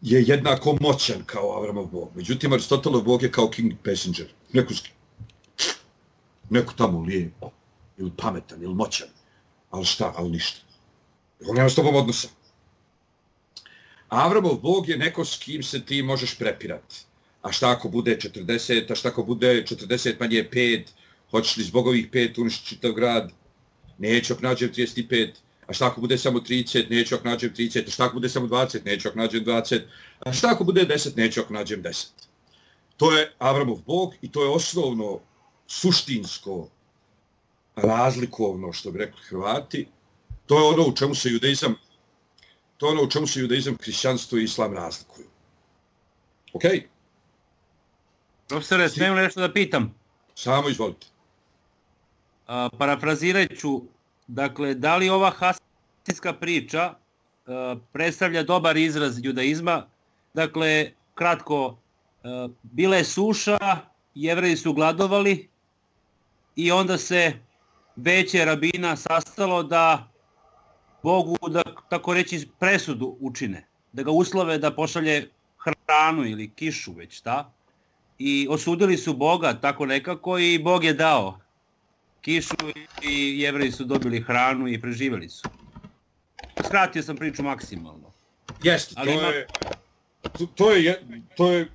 je jednako moćan kao Avramov bog. Međutim, Aristotelov bog je kao King Passenger. Neko, neko tamo lijepo, ili pametan, ili moćan. Ali šta, ali ništa. On nema s tobom odnosa. Avramov bog je neko s kim se ti možeš prepirati. A šta ako bude 40, a šta ako bude 40 manje 5, hoćeš li zbog ovih 5 uništiti čitav grad? neću ako nađem 35, a šta ako bude samo 30, neću ako nađem 30, a šta ako bude samo 20, neću ako nađem 20, a šta ako bude 10, neću ako nađem 10. To je Avramov Bog i to je osnovno suštinsko razlikovno, što bi rekli Hrvati, to je ono u čemu se judaizam to je ono u čemu se judaizam, hrišćanstvo i islam razlikuju. Ok? Profesore, smijem nešto da pitam? Samo izvolite. A, parafrazirat ću, dakle, da li ova hastinska priča a, predstavlja dobar izraz judaizma? Dakle, kratko, a, bila je suša, jevreji su gladovali i onda se veće rabina sastalo da Bogu da tako reći presudu učine, da ga uslove da pošalje hranu ili kišu već šta. I osudili su Boga tako nekako i Bog je dao kišu i jevreji su dobili hranu i preživeli su. Skratio sam priču maksimalno. Jeste, to, ima... je, to, to je to je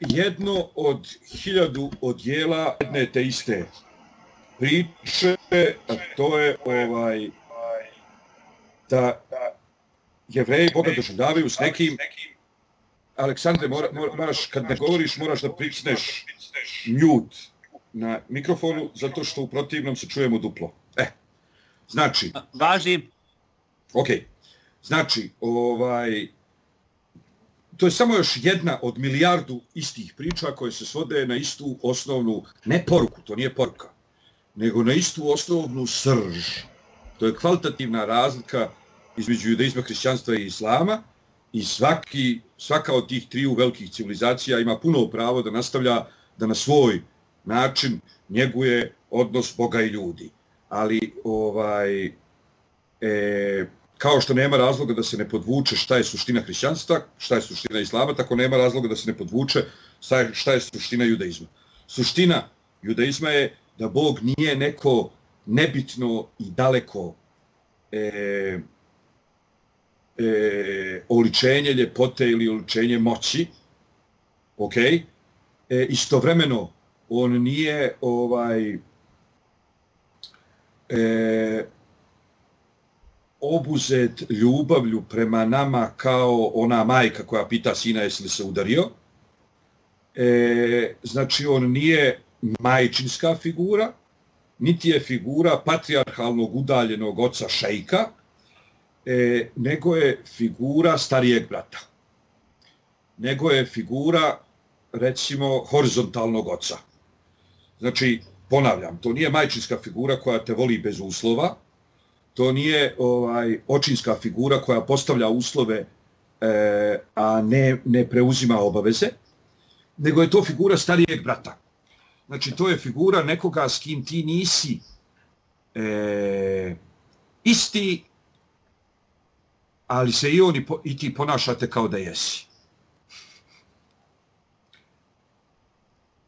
jedno od hiljadu odjela jedne te iste priče, a to je ovaj da jevreji Boga doživljavaju s nekim Aleksandre, mora, moraš, kad ne govoriš, moraš da pritisneš mute na mikrofonu, zato što u protivnom se čujemo duplo. E, znači... Važi. Ok, znači, ovaj, to je samo još jedna od milijardu istih priča koje se svode na istu osnovnu, ne poruku, to nije poruka, nego na istu osnovnu srž. To je kvalitativna razlika između judaizma, hrišćanstva i islama i svaki, svaka od tih triju velikih civilizacija ima puno pravo da nastavlja da na svoj način njeguje odnos Boga i ljudi. Ali ovaj e, kao što nema razloga da se ne podvuče šta je suština hrišćanstva, šta je suština islama, tako nema razloga da se ne podvuče šta je, šta je suština judaizma. Suština judaizma je da Bog nije neko nebitno i daleko e, e, oličenje ljepote ili oličenje moći, ok, e, istovremeno on nije ovaj e, obuzet ljubavlju prema nama kao ona majka koja pita sina jesi li se udario. E, znači on nije majčinska figura, niti je figura patrijarhalnog udaljenog oca šejka, e, nego je figura starijeg brata. Nego je figura, recimo, horizontalnog oca. Znači, ponavljam, to nije majčinska figura koja te voli bez uslova, to nije ovaj očinska figura koja postavlja uslove, e, a ne, ne preuzima obaveze, nego je to figura starijeg brata. Znači, to je figura nekoga s kim ti nisi e, isti, ali se i oni i ti ponašate kao da jesi.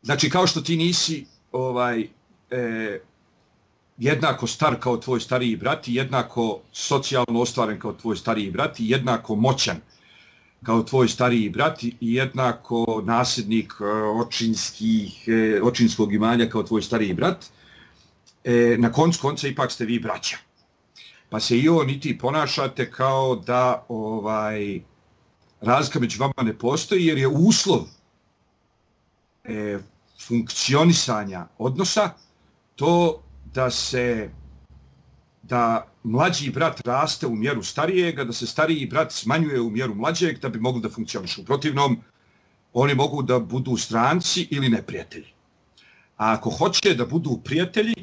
Znači, kao što ti nisi ovaj e, jednako star kao tvoj stariji brat i jednako socijalno ostvaren kao tvoj stariji brat i jednako moćan kao tvoj stariji brat i jednako nasljednik e, očinskih, e, očinskog imanja kao tvoj stariji brat, e, na koncu konca ipak ste vi braća. Pa se i on i ti ponašate kao da ovaj razlika među vama ne postoji jer je uslov e, funkcionisanja odnosa to da se da mlađi brat raste u mjeru starijega, da se stariji brat smanjuje u mjeru mlađeg da bi mogli da funkcionišu. U protivnom, oni mogu da budu stranci ili neprijatelji. A ako hoće da budu prijatelji,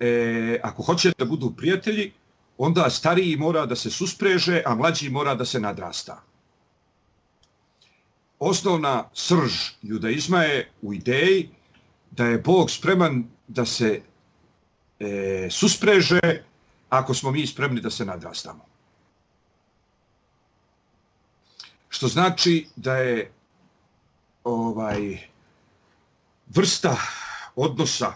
e, ako hoće da budu prijatelji, onda stariji mora da se suspreže, a mlađi mora da se nadrasta. Osnovna srž judaizma je u ideji da je Bog spreman da se e, suspreže ako smo mi spremni da se nadrastamo. Što znači da je ovaj vrsta odnosa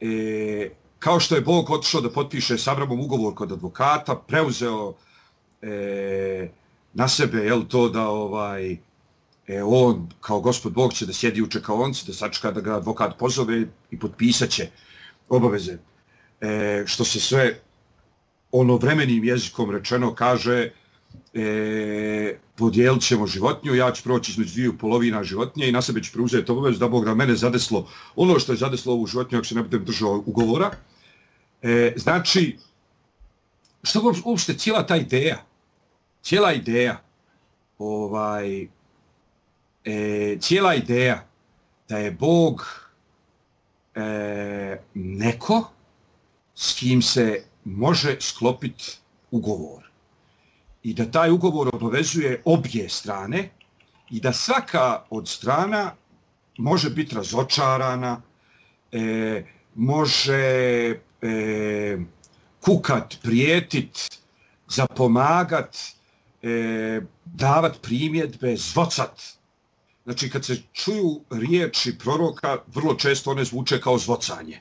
e, kao što je Bog otišao da potpiše s Abramom ugovor kod advokata, preuzeo e, na sebe jel, to da ovaj e, on kao gospod Bog će da sjedi u čekaonci, da sačka da ga advokat pozove i potpisaće će obaveze. E, što se sve ono vremenim jezikom rečeno kaže e, podijelit ćemo životnju, ja ću proći između dviju polovina životnje i na sebe ću preuzeti obavezu da Bog da mene zadeslo ono što je zadeslo ovu životnju ako se ne budem držao ugovora. E, znači, što uopšte cijela ta ideja, cijela ideja, ovaj, e, cijela ideja da je Bog e, neko s kim se može sklopiti ugovor i da taj ugovor obavezuje obje strane i da svaka od strana može biti razočarana, e, može e, kukat, prijetit, zapomagat, e, davat primjedbe, zvocat. Znači, kad se čuju riječi proroka, vrlo često one zvuče kao zvocanje.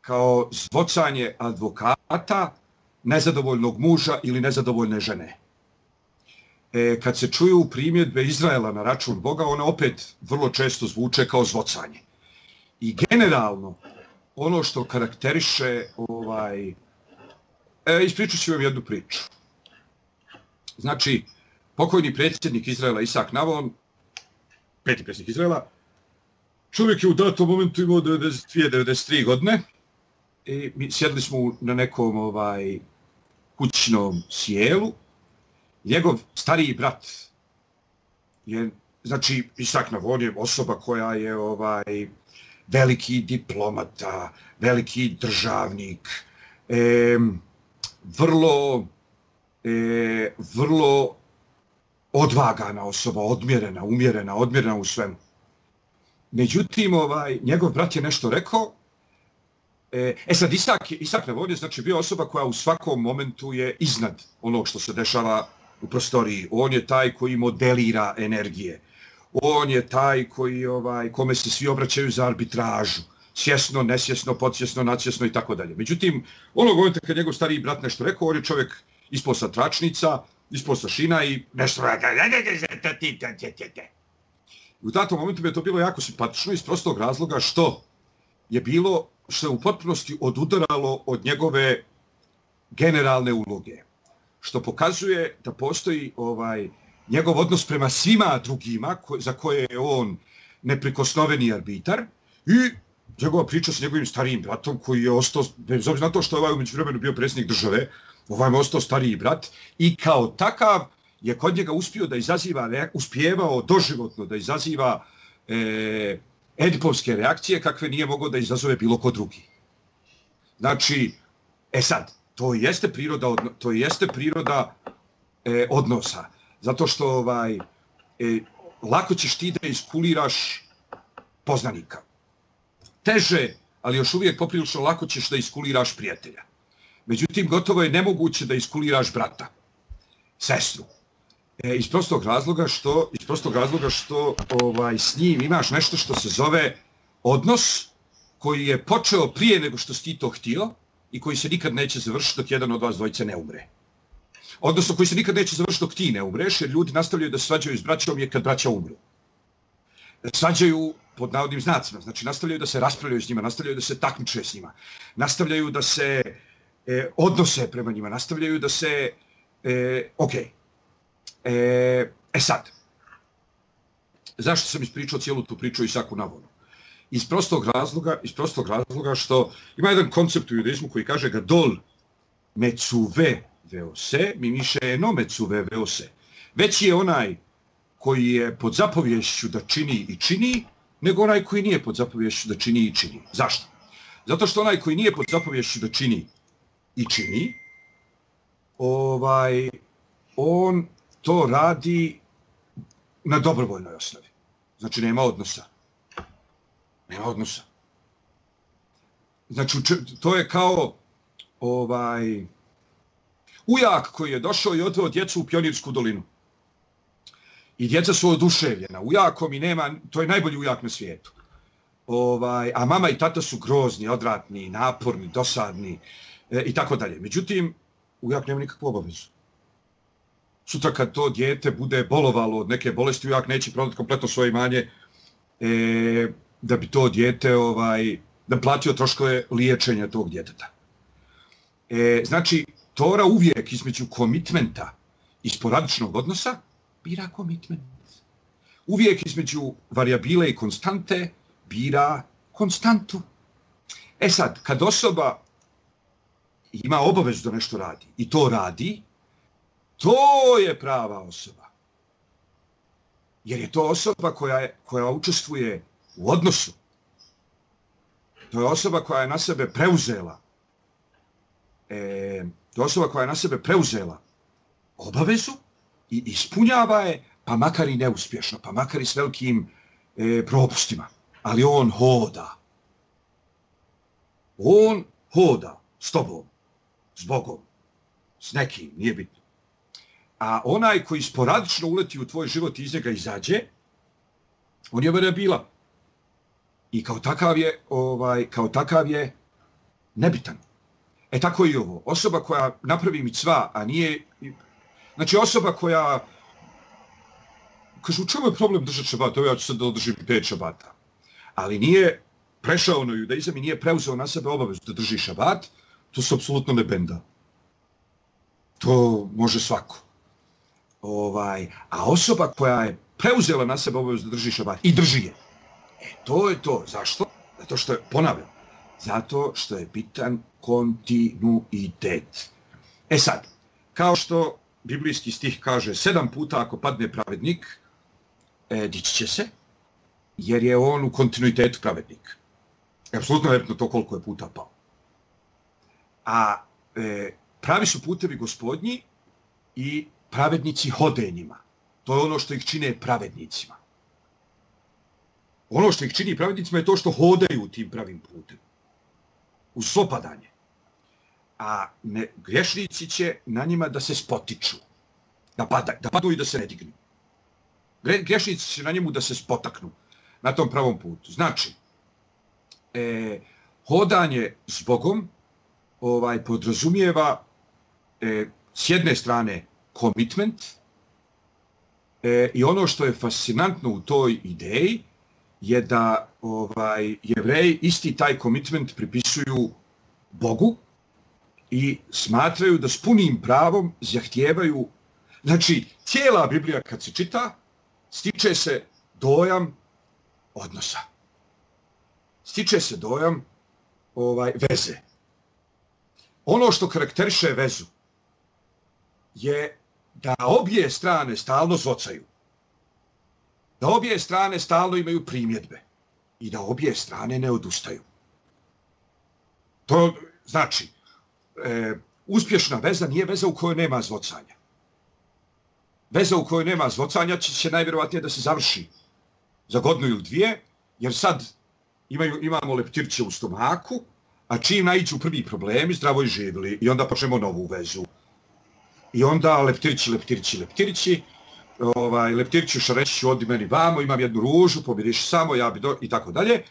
Kao zvocanje advokata, nezadovoljnog muža ili nezadovoljne žene. E, kad se čuju primjedbe Izraela na račun Boga, one opet vrlo često zvuče kao zvocanje. I generalno, ono što karakteriše ovaj... E, ispričat ću vam jednu priču. Znači, pokojni predsjednik Izraela Isak Navon, peti predsjednik Izraela, čovjek je u datom momentu imao 92-93 godine i mi sjedli smo na nekom ovaj kućnom sjelu. Njegov stariji brat je, znači, Isak Navon je osoba koja je ovaj veliki diplomata, veliki državnik, e, vrlo, e, vrlo odvagana osoba, odmjerena, umjerena, odmjerena u svemu. Međutim, ovaj, njegov brat je nešto rekao E, e sad, Isak, Isak Navon je znači, bio osoba koja u svakom momentu je iznad onog što se dešava u prostoriji. On je taj koji modelira energije. On je taj koji, ovaj, kome se svi obraćaju za arbitražu. Svjesno, nesvjesno, podsvjesno, nadsvjesno i tako dalje. Međutim, onog momenta kad njegov stariji brat nešto rekao, on je čovjek ispod satračnica, tračnica, ispod sa šina i nešto U datom momentu mi je to bilo jako simpatično iz prostog razloga što je bilo što je u potpunosti odudaralo od njegove generalne uloge. Što pokazuje da postoji ovaj njegov odnos prema svima drugima ko, za koje je on neprikosnoveni arbitar i njegova priča sa njegovim starijim bratom koji je ostao, bez obzira na to što je ovaj umeđu vremenu bio predsjednik države, ovaj je ostao stariji brat i kao takav je kod njega uspio da izaziva, uspjevao doživotno da izaziva e, edipovske reakcije kakve nije mogao da izazove bilo ko drugi. Znači, e sad, to jeste priroda, odno, to jeste priroda e, odnosa. Zato što ovaj, e, lako ćeš ti da iskuliraš poznanika. Teže, ali još uvijek poprilično lako ćeš da iskuliraš prijatelja. Međutim, gotovo je nemoguće da iskuliraš brata, sestru, E, iz prostog razloga što iz prostog razloga što ovaj s njim imaš nešto što se zove odnos koji je počeo prije nego što si ti to htio i koji se nikad neće završiti dok jedan od vas dvojice ne umre. Odnosno koji se nikad neće završiti dok ti ne umreš, jer ljudi nastavljaju da svađaju s braćom je kad braća umru. Svađaju pod navodnim znacima, znači nastavljaju da se raspravljaju s njima, nastavljaju da se takmiče s njima, nastavljaju da se e, odnose prema njima, nastavljaju da se, e, okej, E, e sad, zašto sam ispričao cijelu tu priču i saku navonu? Iz prostog razloga, iz prostog razloga što ima jedan koncept u judaizmu koji kaže ga dol mecuve veose, mi miše eno mecuve veose. Već je onaj koji je pod zapovješću da čini i čini, nego onaj koji nije pod zapovješću da čini i čini. Zašto? Zato što onaj koji nije pod zapovješću da čini i čini, ovaj, on to radi na dobrovoljnoj osnovi. Znači, nema odnosa. Nema odnosa. Znači, to je kao ovaj ujak koji je došao i odveo djecu u Pionirsku dolinu. I djeca su oduševljena. Ujakom i nema, to je najbolji ujak na svijetu. Ovaj, a mama i tata su grozni, odratni, naporni, dosadni Uh, E, i tako dalje. Međutim, ujak nema nikakvu obavezu sutra kad to dijete bude bolovalo od neke bolesti, ujak neće prodati kompletno svoje imanje, e, da bi to dijete, ovaj, da platio troškove liječenja tog djeteta. E, znači, Tora uvijek između komitmenta i sporadičnog odnosa bira komitment. Uvijek između variabile i konstante bira konstantu. E sad, kad osoba ima obavezu da nešto radi i to radi, to je prava osoba. Jer je to osoba koja, je, koja učestvuje u odnosu. To je osoba koja je na sebe preuzela e, to je osoba koja je na sebe preuzela obavezu i ispunjava je, pa makar i neuspješno, pa makar i s velikim e, propustima. Ali on hoda. On hoda s tobom, s Bogom, s nekim, nije bitno. A onaj koji sporadično uleti u tvoj život i iz njega izađe, on je variabila. I kao takav je, ovaj, kao takav je nebitan. E tako i ovo. Osoba koja napravi mi cva, a nije... Znači osoba koja... Kaže, u čemu je problem držati šabat? Evo ja ću sad da održim pet šabata. Ali nije prešao ono, na judaizam i nije preuzeo na sebe obavezu da drži šabat, to se apsolutno ne benda. To može svako. Ovaj, a osoba koja je preuzela na sebe obavezu da drži šabat i drži je. E, to je to. Zašto? Zato što je, ponavljam, zato što je bitan kontinuitet. E sad, kao što biblijski stih kaže, sedam puta ako padne pravednik, e, dići će se, jer je on u kontinuitetu pravednik. E, apsolutno je to koliko je puta pao. A e, pravi su putevi gospodnji i pravednici hode njima. To je ono što ih čine pravednicima. Ono što ih čini pravednicima je to što hodaju tim pravim putem uz sopadanje. A ne, grešnici će na njima da se spotiču, da, pada, da padu i da se ne dignu. Gre, grešnici će na njemu da se spotaknu na tom pravom putu. Znači, e, hodanje s Bogom ovaj, podrazumijeva e, s jedne strane komitment e, i ono što je fascinantno u toj ideji je da ovaj jevreji isti taj komitment pripisuju Bogu i smatraju da s punim pravom zahtijevaju znači cijela Biblija kad se čita stiče se dojam odnosa. Stiče se dojam ovaj veze ono što karakteriše vezu je da obje strane stalno zvocaju da obje strane stalno imaju primjedbe i da obje strane ne odustaju. To znači, e, uspješna veza nije veza u kojoj nema zvocanja. Veza u kojoj nema zvocanja će, se najvjerovatnije da se završi za godinu ili dvije, jer sad imaju, imamo leptirće u stomaku, a čim naiđu prvi problemi, zdravo i živili, i onda počnemo novu vezu. I onda leptirići, leptirići, leptirići, ovaj, leptirću šareću, odi meni vamo, imam jednu ružu, pobiriš samo, ja bi do... i tako dalje.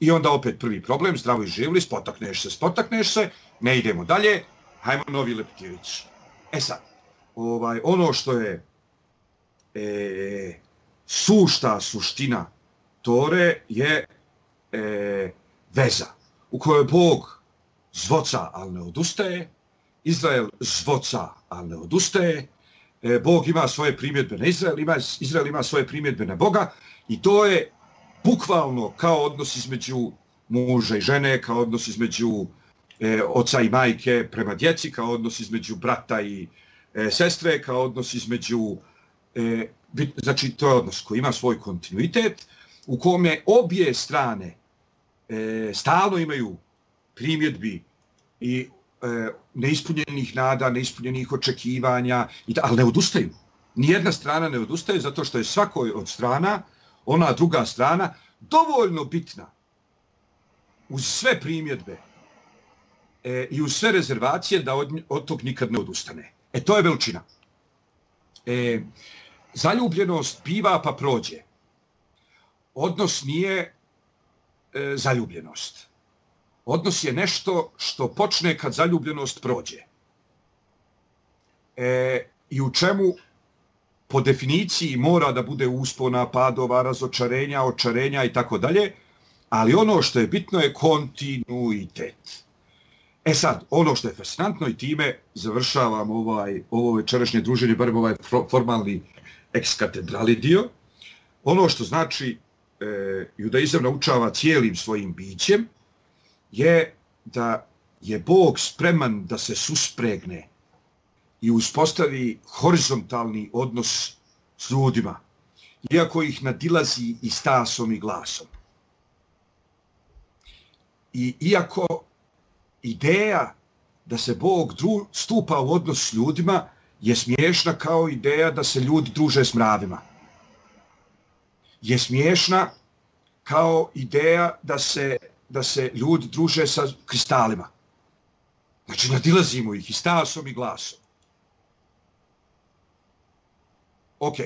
I onda opet prvi problem, zdravo i živli, spotakneš se, spotakneš se, ne idemo dalje, hajmo novi leptirić. E sad, ovaj, ono što je e, sušta suština Tore je e, veza u kojoj Bog zvoca, ali ne odustaje, Izrael zvoca, ali ne odustaje, e, Bog ima svoje primjedbe na Izrael, ima, Izrael ima svoje primjedbe na Boga i to je bukvalno kao odnos između muža i žene, kao odnos između e, oca i majke prema djeci, kao odnos između brata i e, sestre, kao odnos između... E, znači, to je odnos koji ima svoj kontinuitet, u kome obje strane e, stalno imaju primjedbi i e, neispunjenih nada, neispunjenih očekivanja, i da, ali ne odustaju. Nijedna strana ne odustaje zato što je svakoj od strana, ona druga strana, dovoljno bitna uz sve primjedbe e, i uz sve rezervacije da od, od tog nikad ne odustane. E, to je veličina. E, zaljubljenost biva pa prođe. Odnos nije e, zaljubljenost. Odnos je nešto što počne kad zaljubljenost prođe. E, I u čemu po definiciji mora da bude uspona, padova, razočarenja, očarenja i tako dalje, ali ono što je bitno je kontinuitet. E sad, ono što je fascinantno i time završavam ovaj, ovo večerašnje druženje, barem ovaj formalni ex dio, ono što znači e, judaizam naučava cijelim svojim bićem je da je Bog spreman da se suspregne i uspostavi horizontalni odnos s ljudima, iako ih nadilazi i stasom i glasom. I iako ideja da se Bog dru, stupa u odnos s ljudima je smiješna kao ideja da se ljudi druže s mravima. Je smiješna kao ideja da se, da se ljudi druže sa kristalima. Znači, nadilazimo ih i stasom i glasom. Ok.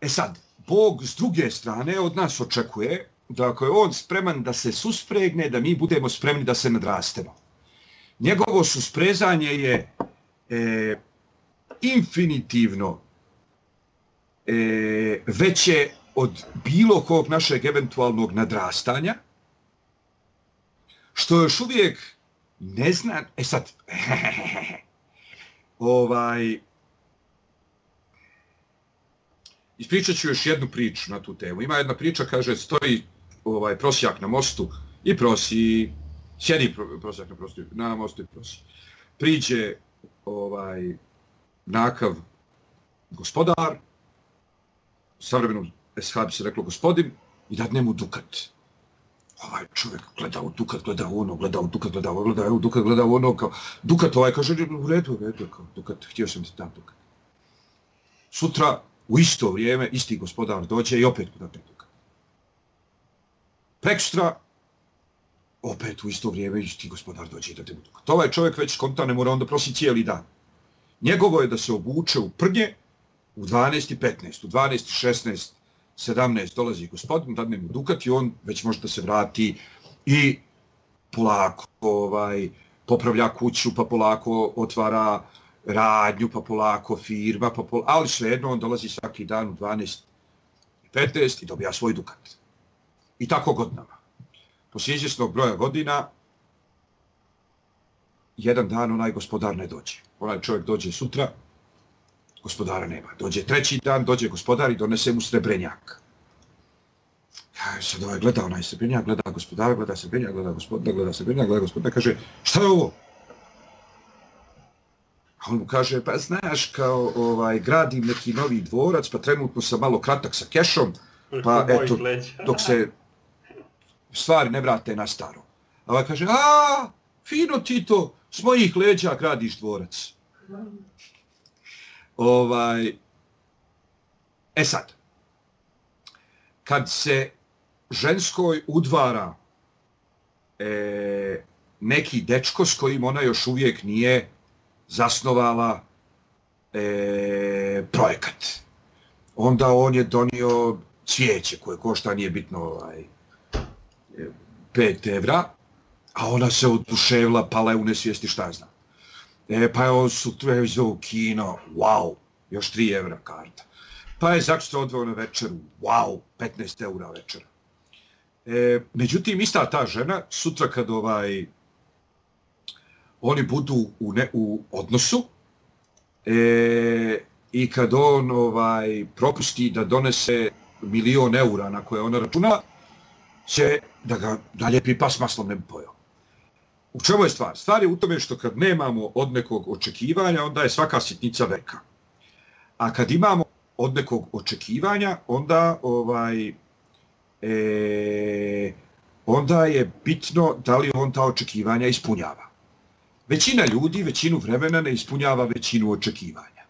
E sad, Bog s druge strane od nas očekuje da ako je on spreman da se suspregne, da mi budemo spremni da se nadrastemo. Njegovo susprezanje je e, infinitivno e, veće od bilo kog našeg eventualnog nadrastanja, što još uvijek ne zna, e sad, ovaj, ispričat ću još jednu priču na tu temu. Ima jedna priča, kaže, stoji ovaj prosjak na mostu i prosi, sjedi prosjak na, prosti, na mostu i prosi. Priđe ovaj nakav gospodar, savremenom SH se reklo gospodin, i dadne mu dukat. Ovaj čovjek gleda u dukat, gleda u ono, gleda u dukat, gleda u ono, gleda u dukat, gleda u ono, kao, dukat ovaj kaže, u redu, u redu, kao, dukat, htio sam ti dam dukat. Sutra, u isto vrijeme, isti gospodar dođe i opet mu dadne dukat. Prekstra, opet u isto vrijeme isti gospodar dođe i dadne mu dukat. Ovaj čovjek već skonta ne mora onda prosi cijeli dan. Njegovo je da se obuče u prnje u 12 i 15, u 12 i 16, 17 dolazi gospodin, dadne mu dukat i on već može da se vrati i polako ovaj, popravlja kuću, pa polako otvara radnju, pa polako firma, pa polako, ali svejedno on dolazi svaki dan u 12 15 i dobija svoj dukat. I tako godinama. Poslije izvjesnog broja godina, jedan dan onaj gospodar ne dođe. Onaj čovjek dođe sutra, gospodara nema. Dođe treći dan, dođe gospodar i donese mu srebrenjak. Ja sad ovaj gleda onaj srebrenjak, gleda gospodara, gleda srebrenjak, gleda gospodara, gleda srebrenjak, gleda gospodara, kaže, šta je ovo? A on mu kaže, pa znaš, kao ovaj, gradim neki novi dvorac, pa trenutno sam malo kratak sa kešom, pa eto, dok se stvari ne vrate na staro. A ovaj kaže, a, fino ti to, s mojih leđa gradiš dvorac. Ovaj, e sad, kad se ženskoj udvara e, neki dečko s kojim ona još uvijek nije zasnovala e, projekat. Onda on je donio cvijeće koje košta nije bitno ovaj, 5 evra, a ona se oduševila, pala je u nesvijesti šta je znam. E, pa je on sutra je u kino, wow, još 3 evra karta. Pa je zašto odveo na večeru, wow, 15 eura večera. E, međutim, ista ta žena, sutra kad ovaj, oni budu u, ne, u odnosu e, i kad on ovaj propusti da donese milion eura na koje ona računa, će da ga dalje pipa s maslom ne bi pojao. U čemu je stvar? Stvar je u tome što kad nemamo od nekog očekivanja, onda je svaka sitnica veka. A kad imamo od nekog očekivanja, onda ovaj e, onda je bitno da li on ta očekivanja ispunjava. Većina ljudi većinu vremena ne ispunjava većinu očekivanja.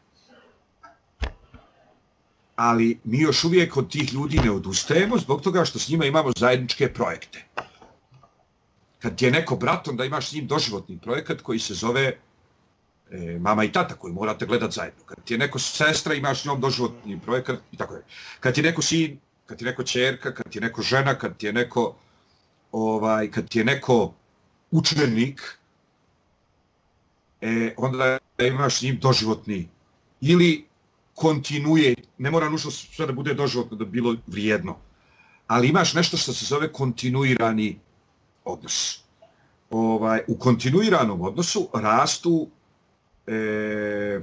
Ali mi još uvijek od tih ljudi ne odustajemo zbog toga što s njima imamo zajedničke projekte. Kad je neko brat, onda imaš s njim doživotni projekat koji se zove e, mama i tata koji morate gledati zajedno. Kad ti je neko sestra, imaš s njom doživotni projekat i tako je. Kad ti je neko sin, kad ti je neko čerka, kad ti je neko žena, kad ti je neko, ovaj, kad ti je neko učenik, e, onda imaš s njim doživotni ili kontinuje, ne mora nužno sve da bude doživotno da bilo vrijedno, ali imaš nešto što se zove kontinuirani odnos. Ovaj, u kontinuiranom odnosu rastu e,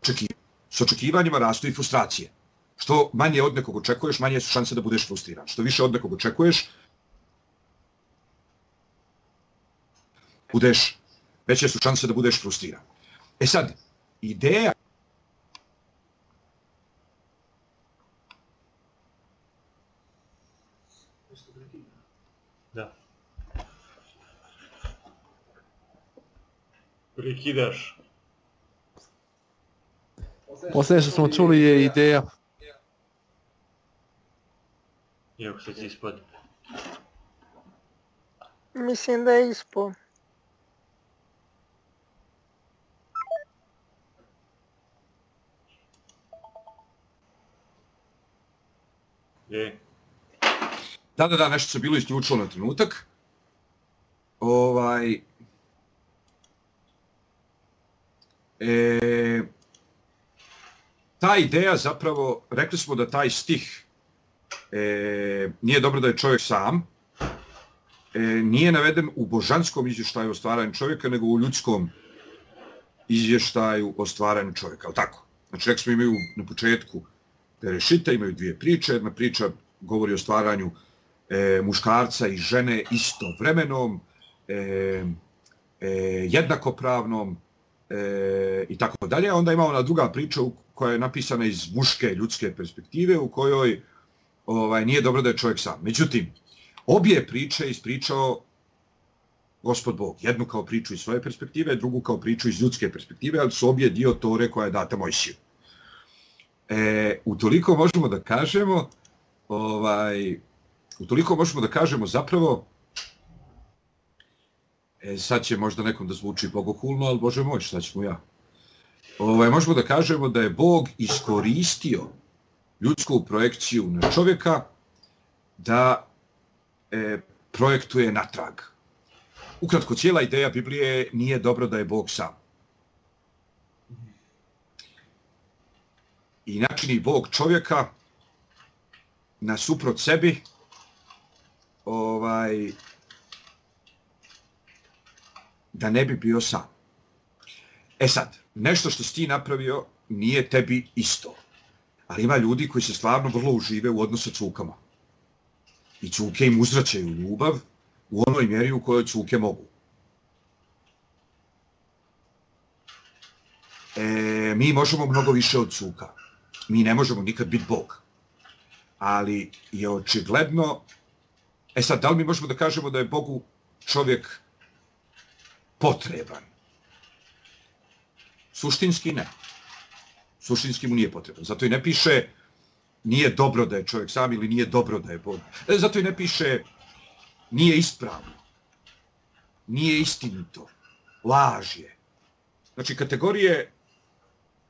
očekivanja. S očekivanjima rastu i frustracije. Što manje od nekog očekuješ, manje su šanse da budeš frustriran. Što više od nekog očekuješ, budeš, veće su šanse da budeš frustriran. E sad, ideja Prekidaš. Posljednje što smo čuli je ideja. Iako se ti ispod. Mislim da je ispo. Je. Da, da, da, nešto se bilo isključilo na trenutak. Ovaj... E, ta ideja zapravo, rekli smo da taj stih e, nije dobro da je čovjek sam, e, nije naveden u božanskom izvještaju o stvaranju čovjeka, nego u ljudskom izvještaju o stvaranju čovjeka, ali tako? Znači, rekli smo imaju na početku Perešita, imaju dvije priče, jedna priča govori o stvaranju e, muškarca i žene istovremenom, e, e, jednakopravnom e, i tako dalje. Onda ima ona druga priča koja je napisana iz muške ljudske perspektive u kojoj ovaj nije dobro da je čovjek sam. Međutim, obje priče ispričao gospod Bog. Jednu kao priču iz svoje perspektive, drugu kao priču iz ljudske perspektive, ali su obje dio tore koja je data Mojsiju. E, utoliko možemo da kažemo, ovaj, utoliko možemo da kažemo zapravo, e, sad će možda nekom da zvuči bogohulno, ali Bože moj, šta ćemo ja? Ovaj, možemo da kažemo da je Bog iskoristio ljudsku projekciju na čovjeka da e, projektuje natrag. Ukratko, cijela ideja Biblije nije dobro da je Bog sam. i načini Bog čovjeka na suprot sebi ovaj da ne bi bio sam. E sad, nešto što si ti napravio nije tebi isto. Ali ima ljudi koji se stvarno vrlo užive u odnosu cukama. I cuke im uzraćaju ljubav u onoj mjeri u kojoj cuke mogu. E, mi možemo mnogo više od cuka mi ne možemo nikad biti Bog. Ali je očigledno, e sad, da li mi možemo da kažemo da je Bogu čovjek potreban? Suštinski ne. Suštinski mu nije potreban. Zato i ne piše nije dobro da je čovjek sam ili nije dobro da je Bog. E, zato i ne piše nije ispravno. Nije istinito. Laž je. Znači, kategorije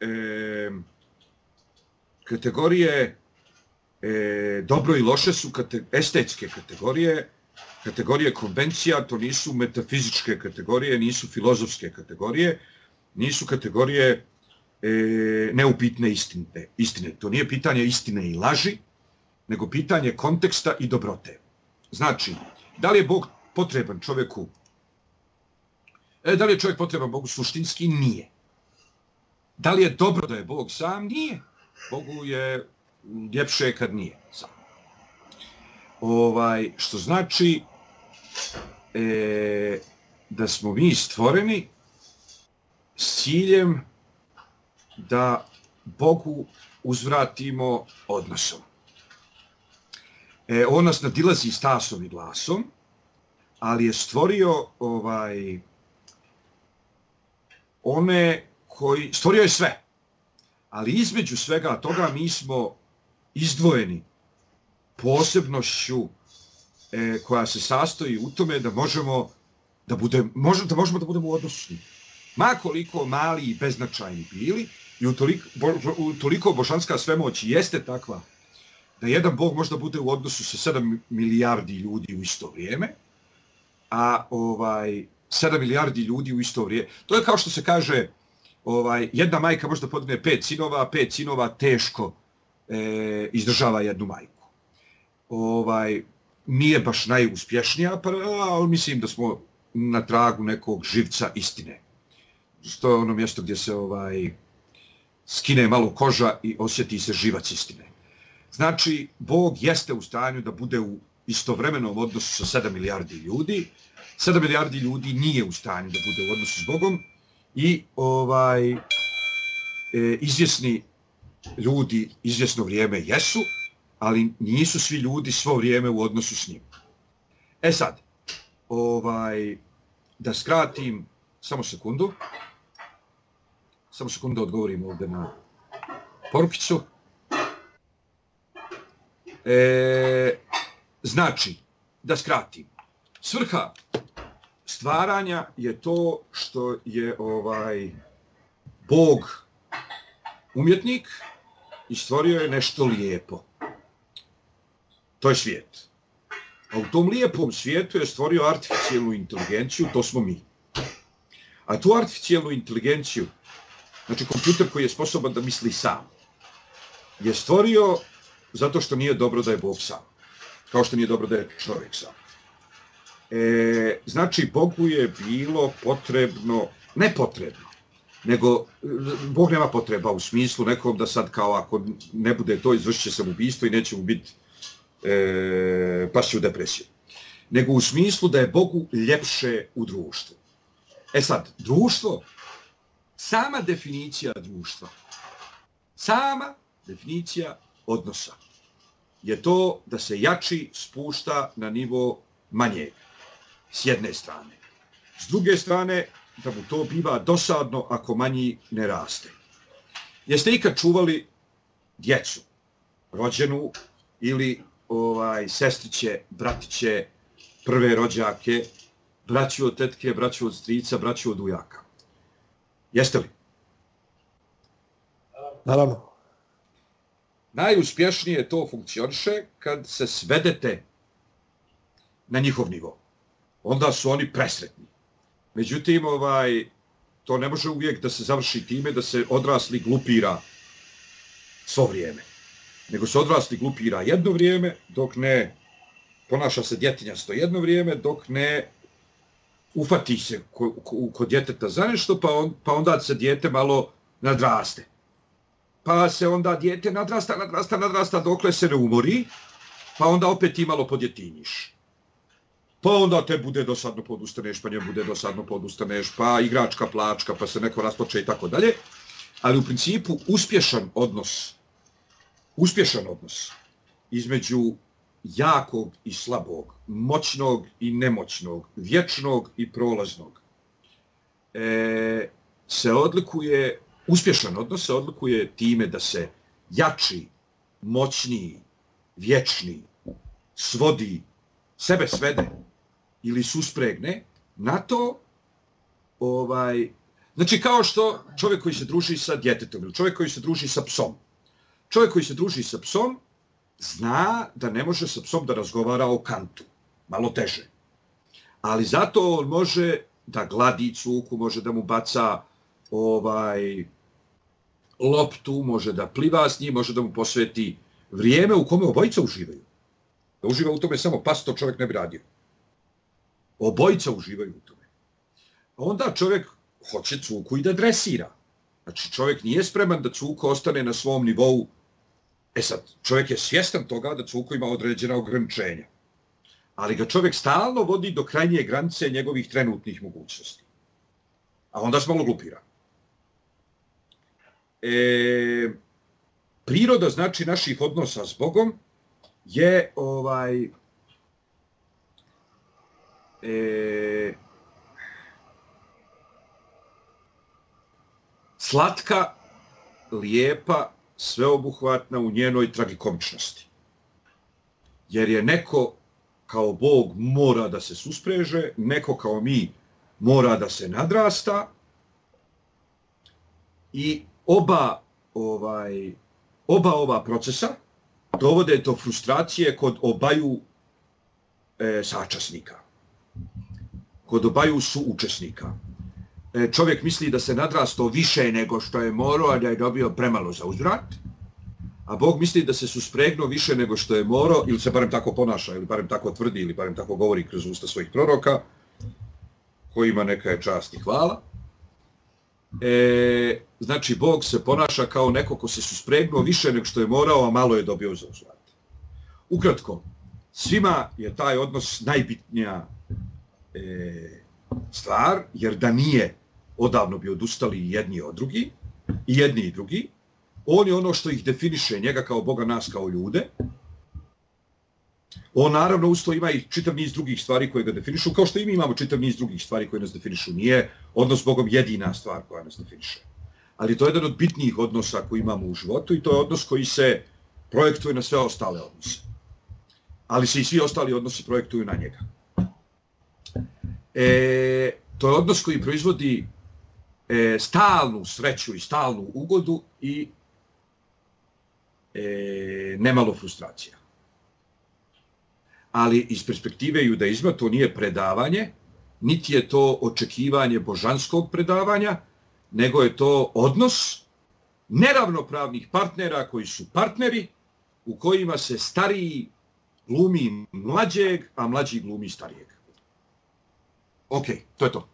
e, kategorije e, dobro i loše su kate, estetske kategorije, kategorije konvencija, to nisu metafizičke kategorije, nisu filozofske kategorije, nisu kategorije e, neupitne istine, istine. To nije pitanje istine i laži, nego pitanje konteksta i dobrote. Znači, da li je Bog potreban čovjeku? E, da li je čovjek potreban Bogu suštinski? Nije. Da li je dobro da je Bog sam? Nije. Bogu je ljepše kad nije sam. Ovaj, što znači e, da smo mi stvoreni s ciljem da Bogu uzvratimo odnosom. E, on nas nadilazi stasom i glasom, ali je stvorio ovaj one koji stvorio je sve ali između svega toga mi smo izdvojeni posebnošću e, koja se sastoji u tome da možemo da, bude, možemo, da možemo da budemo u odnosu Ma koliko mali i beznačajni bili i u toliko, bo, u božanska svemoć jeste takva da jedan bog možda bude u odnosu sa 7 milijardi ljudi u isto vrijeme, a ovaj 7 milijardi ljudi u isto vrijeme. To je kao što se kaže ovaj, jedna majka može da podigne pet sinova, a pet sinova teško e, izdržava jednu majku. Ovaj, nije baš najuspješnija, pa, ali mislim da smo na tragu nekog živca istine. To je ono mjesto gdje se ovaj skine malo koža i osjeti se živac istine. Znači, Bog jeste u stanju da bude u istovremenom odnosu sa 7 milijardi ljudi. 7 milijardi ljudi nije u stanju da bude u odnosu s Bogom i ovaj e, izvjesni ljudi izvjesno vrijeme jesu, ali nisu svi ljudi svo vrijeme u odnosu s njim. E sad, ovaj, da skratim, samo sekundu, samo sekundu odgovorim ovdje na porukicu. E, znači, da skratim, svrha stvaranja je to što je ovaj Bog umjetnik i stvorio je nešto lijepo. To je svijet. A u tom lijepom svijetu je stvorio artificijalnu inteligenciju, to smo mi. A tu artificijalnu inteligenciju, znači kompjuter koji je sposoban da misli sam, je stvorio zato što nije dobro da je Bog sam. Kao što nije dobro da je čovjek sam. E, znači, Bogu je bilo potrebno, ne potrebno, nego Bog nema potreba u smislu nekom da sad kao ako ne bude to, izvršit će samoubistvo i neće mu biti e, paši u depresiju. Nego u smislu da je Bogu ljepše u društvu. E sad, društvo, sama definicija društva, sama definicija odnosa je to da se jači spušta na nivo manjeg, s jedne strane. S druge strane, da mu to biva dosadno ako manji ne raste. Jeste ikad čuvali djecu, rođenu ili ovaj sestriće, bratiće, prve rođake, braću od tetke, braću od strica, braću od ujaka. Jeste li? Naravno. Najuspješnije to funkcioniše kad se svedete na njihov nivo. Onda su oni presretni. Međutim, ovaj, to ne može uvijek da se završi time da se odrasli glupira svo vrijeme nego se odrasli glupira jedno vrijeme, dok ne ponaša se djetinjasto jedno vrijeme, dok ne ufati se kod djeteta za nešto, pa, on, pa onda se djete malo nadraste. Pa se onda djete nadrasta, nadrasta, nadrasta, dokle se ne umori, pa onda opet ti malo podjetinjiš. Pa onda te bude dosadno podustaneš, pa nje bude dosadno podustaneš, pa igračka plačka, pa se neko raspoče i tako dalje. Ali u principu uspješan odnos uspješan odnos između jakog i slabog, moćnog i nemoćnog, vječnog i prolaznog, e, se odlikuje, uspješan odnos se odlikuje time da se jači, moćniji, vječni, svodi, sebe svede ili suspregne na to, ovaj, znači kao što čovjek koji se druži sa djetetom ili čovjek koji se druži sa psom, čovjek koji se druži sa psom zna da ne može sa psom da razgovara o kantu. Malo teže. Ali zato on može da gladi cuku, može da mu baca ovaj loptu, može da pliva s njim, može da mu posveti vrijeme u kome obojica uživaju. Da uživa u tome samo pas, to čovjek ne bi radio. Obojica uživaju u tome. Onda čovjek hoće cuku i da dresira. Znači čovjek nije spreman da cuka ostane na svom nivou E sad, čovjek je svjestan toga da cuko ima određena ograničenja. Ali ga čovjek stalno vodi do krajnje granice njegovih trenutnih mogućnosti. A onda se malo glupira. E, priroda znači naših odnosa s Bogom je ovaj e, slatka, lijepa sveobuhvatna u njenoj tragikomičnosti. Jer je neko kao Bog mora da se suspreže, neko kao mi mora da se nadrasta i oba ovaj oba ova procesa dovode do frustracije kod obaju e, sačasnika. Kod obaju su učesnika. E, čovjek misli da se nadrasto više nego što je morao, a da je dobio premalo za uzvrat, a Bog misli da se suspregnuo više nego što je morao, ili se barem tako ponaša, ili barem tako tvrdi, ili barem tako govori kroz usta svojih proroka, kojima neka je čast i hvala. E, znači, Bog se ponaša kao neko ko se suspregnuo više nego što je morao, a malo je dobio za uzvrat. Ukratko, svima je taj odnos najbitnija e, stvar, jer da nije odavno bi odustali jedni od drugi, i jedni i drugi, on je ono što ih definiše, njega kao Boga, nas kao ljude. On naravno usto ima i čitav niz drugih stvari koje ga definišu, kao što i mi imamo čitav niz drugih stvari koje nas definišu. Nije odnos s Bogom jedina stvar koja nas definiše. Ali to je jedan od bitnijih odnosa koji imamo u životu i to je odnos koji se projektuje na sve ostale odnose. Ali se i svi ostali odnosi projektuju na njega. E, to je odnos koji proizvodi e, stalnu sreću i stalnu ugodu i e, nemalo frustracija. Ali iz perspektive judaizma to nije predavanje, niti je to očekivanje božanskog predavanja, nego je to odnos neravnopravnih partnera koji su partneri u kojima se stariji glumi mlađeg, a mlađi glumi starijeg. Ok, to je to.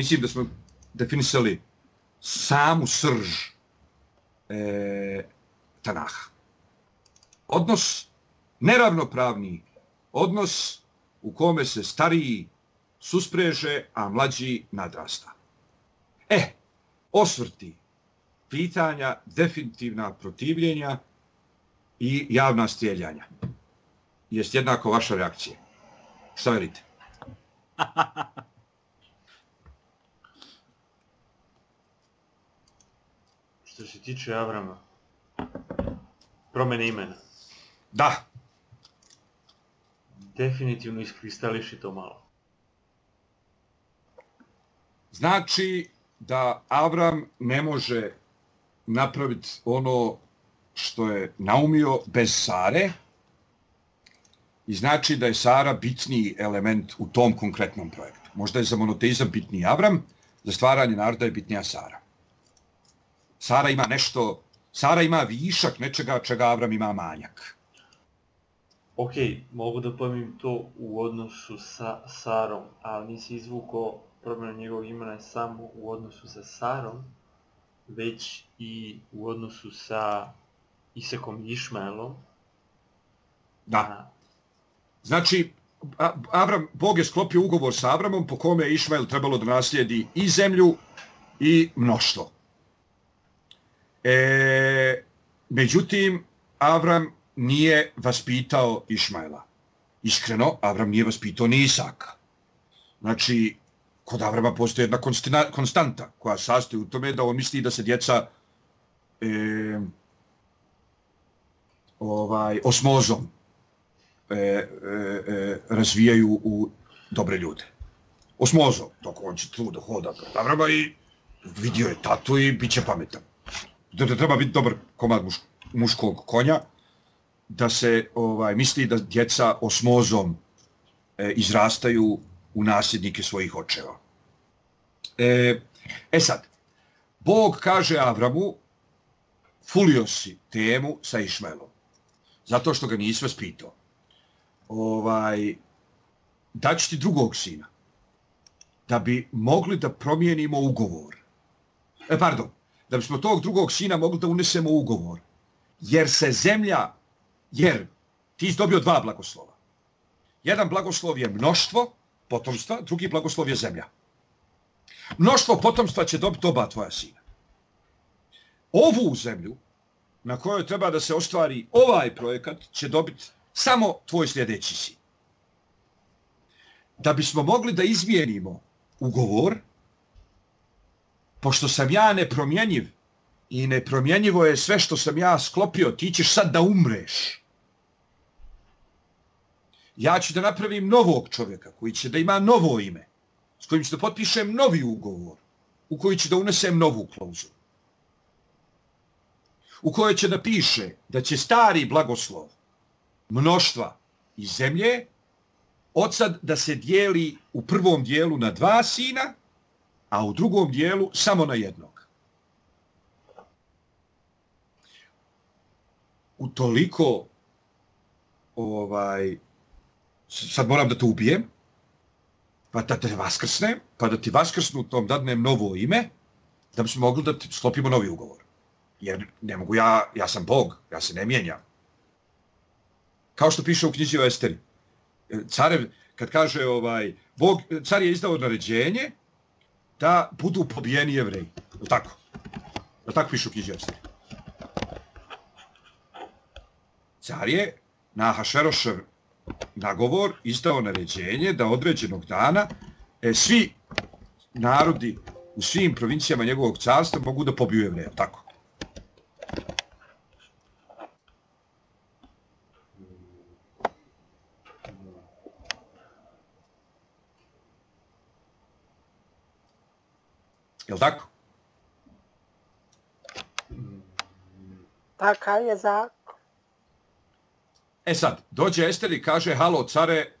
Mislim da smo definisali samu srž e, Tanaha. Odnos neravnopravni, odnos u kome se stariji suspreže, a mlađi nadrasta. E, osvrti, pitanja, definitivna protivljenja i javna strijeljanja. Jest jednako vaša reakcija. Šta verite? Što se tiče Avrama, promene imena, Da, definitivno iskristališi to malo. znači da Avram ne može napraviti ono što je naumio bez Sare i znači da je Sara bitniji element u tom konkretnom projektu. Možda je za monoteizam bitniji Avram, za stvaranje naroda je bitnija Sara. Sara ima nešto, Sara ima višak nečega čega Avram ima manjak. Ok, mogu da pojmim to u odnosu sa Sarom, ali nisi izvukao promjena njegovog imena samo u odnosu sa Sarom, već i u odnosu sa Isakom i Išmaelom. Da. Znači, A- Avram, Bog je sklopio ugovor sa Avramom po kome je Išmael trebalo da naslijedi i zemlju i mnoštvo. E, međutim, Avram nije vaspitao Išmajla. Iskreno, Avram nije vaspitao ni Isaka. Znači, kod Avrama postoji jedna konstanta koja sastoji u tome da on misli da se djeca e, ovaj osmozom e, e, e, razvijaju u dobre ljude. Osmozom, dok on će tu da hoda kod Avrama i vidio je tatu i bit će pametan. Da, da treba biti dobar komad muš, muškog konja, da se ovaj misli da djeca osmozom e, izrastaju u nasljednike svojih očeva. E, e sad, Bog kaže Avramu, fulio si temu sa Išmaelom, zato što ga nisi vaspitao. Ovaj, daću ti drugog sina, da bi mogli da promijenimo ugovor. E, pardon, da bismo tog drugog sina mogli da unesemo ugovor, jer se zemlja, jer ti si dobio dva blagoslova. Jedan blagoslov je mnoštvo potomstva, drugi blagoslov je zemlja. Mnoštvo potomstva će dobiti oba tvoja sina. Ovu zemlju, na kojoj treba da se ostvari ovaj projekat, će dobiti samo tvoj sljedeći sin. Da bismo mogli da izmijenimo ugovor, pošto sam ja nepromjenjiv i nepromjenjivo je sve što sam ja sklopio, ti ćeš sad da umreš. Ja ću da napravim novog čovjeka koji će da ima novo ime, s kojim ću da potpišem novi ugovor, u koji ću da unesem novu klauzulu. U kojoj će da piše da će stari blagoslov mnoštva i zemlje Odsad da se dijeli u prvom dijelu na dva sina, a u drugom dijelu samo na jednog. U toliko ovaj sad moram da te ubijem, pa da te vaskrsnem, pa da ti vaskrsnu tom dadnem novo ime, da bi smo mogli da sklopimo novi ugovor. Jer ne mogu ja, ja sam Bog, ja se ne mijenjam. Kao što piše u knjizi o Esteri. Carev, kad kaže ovaj, Bog, car je izdao naređenje da budu pobijeni jevreji. O tako. O tako pišu u. Car je na Hašerošev nagovor izdao naređenje da određenog dana e, svi narodi u svim provincijama njegovog carstva mogu da pobiju jevreja, tako. Jel tako? Takav je zakon. E sad, dođe Ester i kaže, halo, care,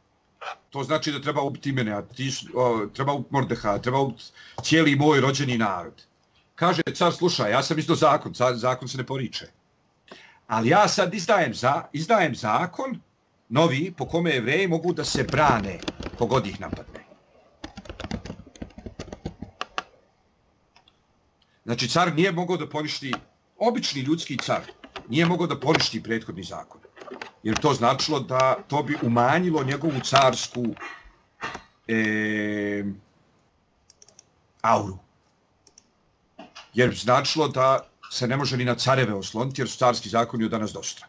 to znači da treba ubiti mene, a ti, o, treba ubiti Mordeha, treba ubiti cijeli moj rođeni narod. Kaže, car, slušaj, ja sam izdao zakon, car, zakon se ne poriče. Ali ja sad izdajem, za, izdajem zakon, novi, po kome jevreji mogu da se brane kogod ih napadne. Znači, car nije mogao da poništi, obični ljudski car, nije mogao da poništi prethodni zakon jer to značilo da to bi umanjilo njegovu carsku e, auru. Jer značilo da se ne može ni na careve osloniti, jer su carski zakoni od danas dostra.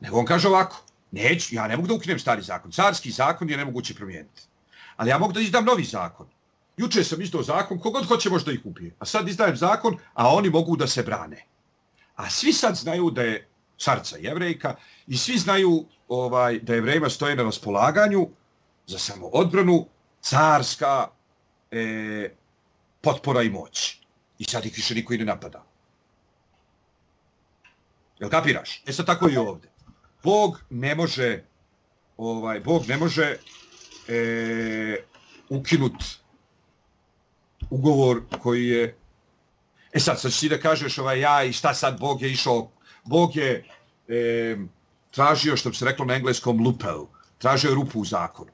Nego on kaže ovako, neću, ja ne mogu da ukinem stari zakon. Carski zakon je nemoguće promijeniti. Ali ja mogu da izdam novi zakon. Juče sam izdao zakon, kogod hoće možda ih upije. A sad izdajem zakon, a oni mogu da se brane. A svi sad znaju da je carca jevrejka i svi znaju ovaj da jevrejima stoje na raspolaganju za samo odbranu carska e, potpora i moć. I sad ih više niko i ne napada. Jel kapiraš? E sad tako i ovdje. Bog ne može ovaj Bog ne može e, ukinut ugovor koji je E sad, sad ti da kažeš ovaj, ja i šta sad Bog je išao Bog je e, tražio, što bi se reklo na engleskom, lupel. Tražio je rupu u zakonu.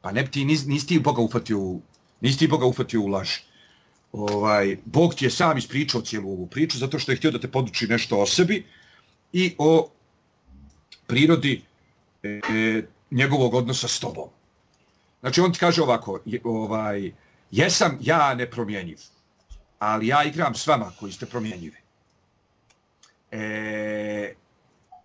Pa ne ti, nis, nisi ti Boga ufatio u, nisi ti Boga ufatio u laž. Ovaj, Bog ti je sam ispričao cijelu ovu priču, zato što je htio da te poduči nešto o sebi i o prirodi e, njegovog odnosa s tobom. Znači, on ti kaže ovako, ovaj, jesam ja nepromjenjiv, ali ja igram s vama koji ste promjenjivi. E,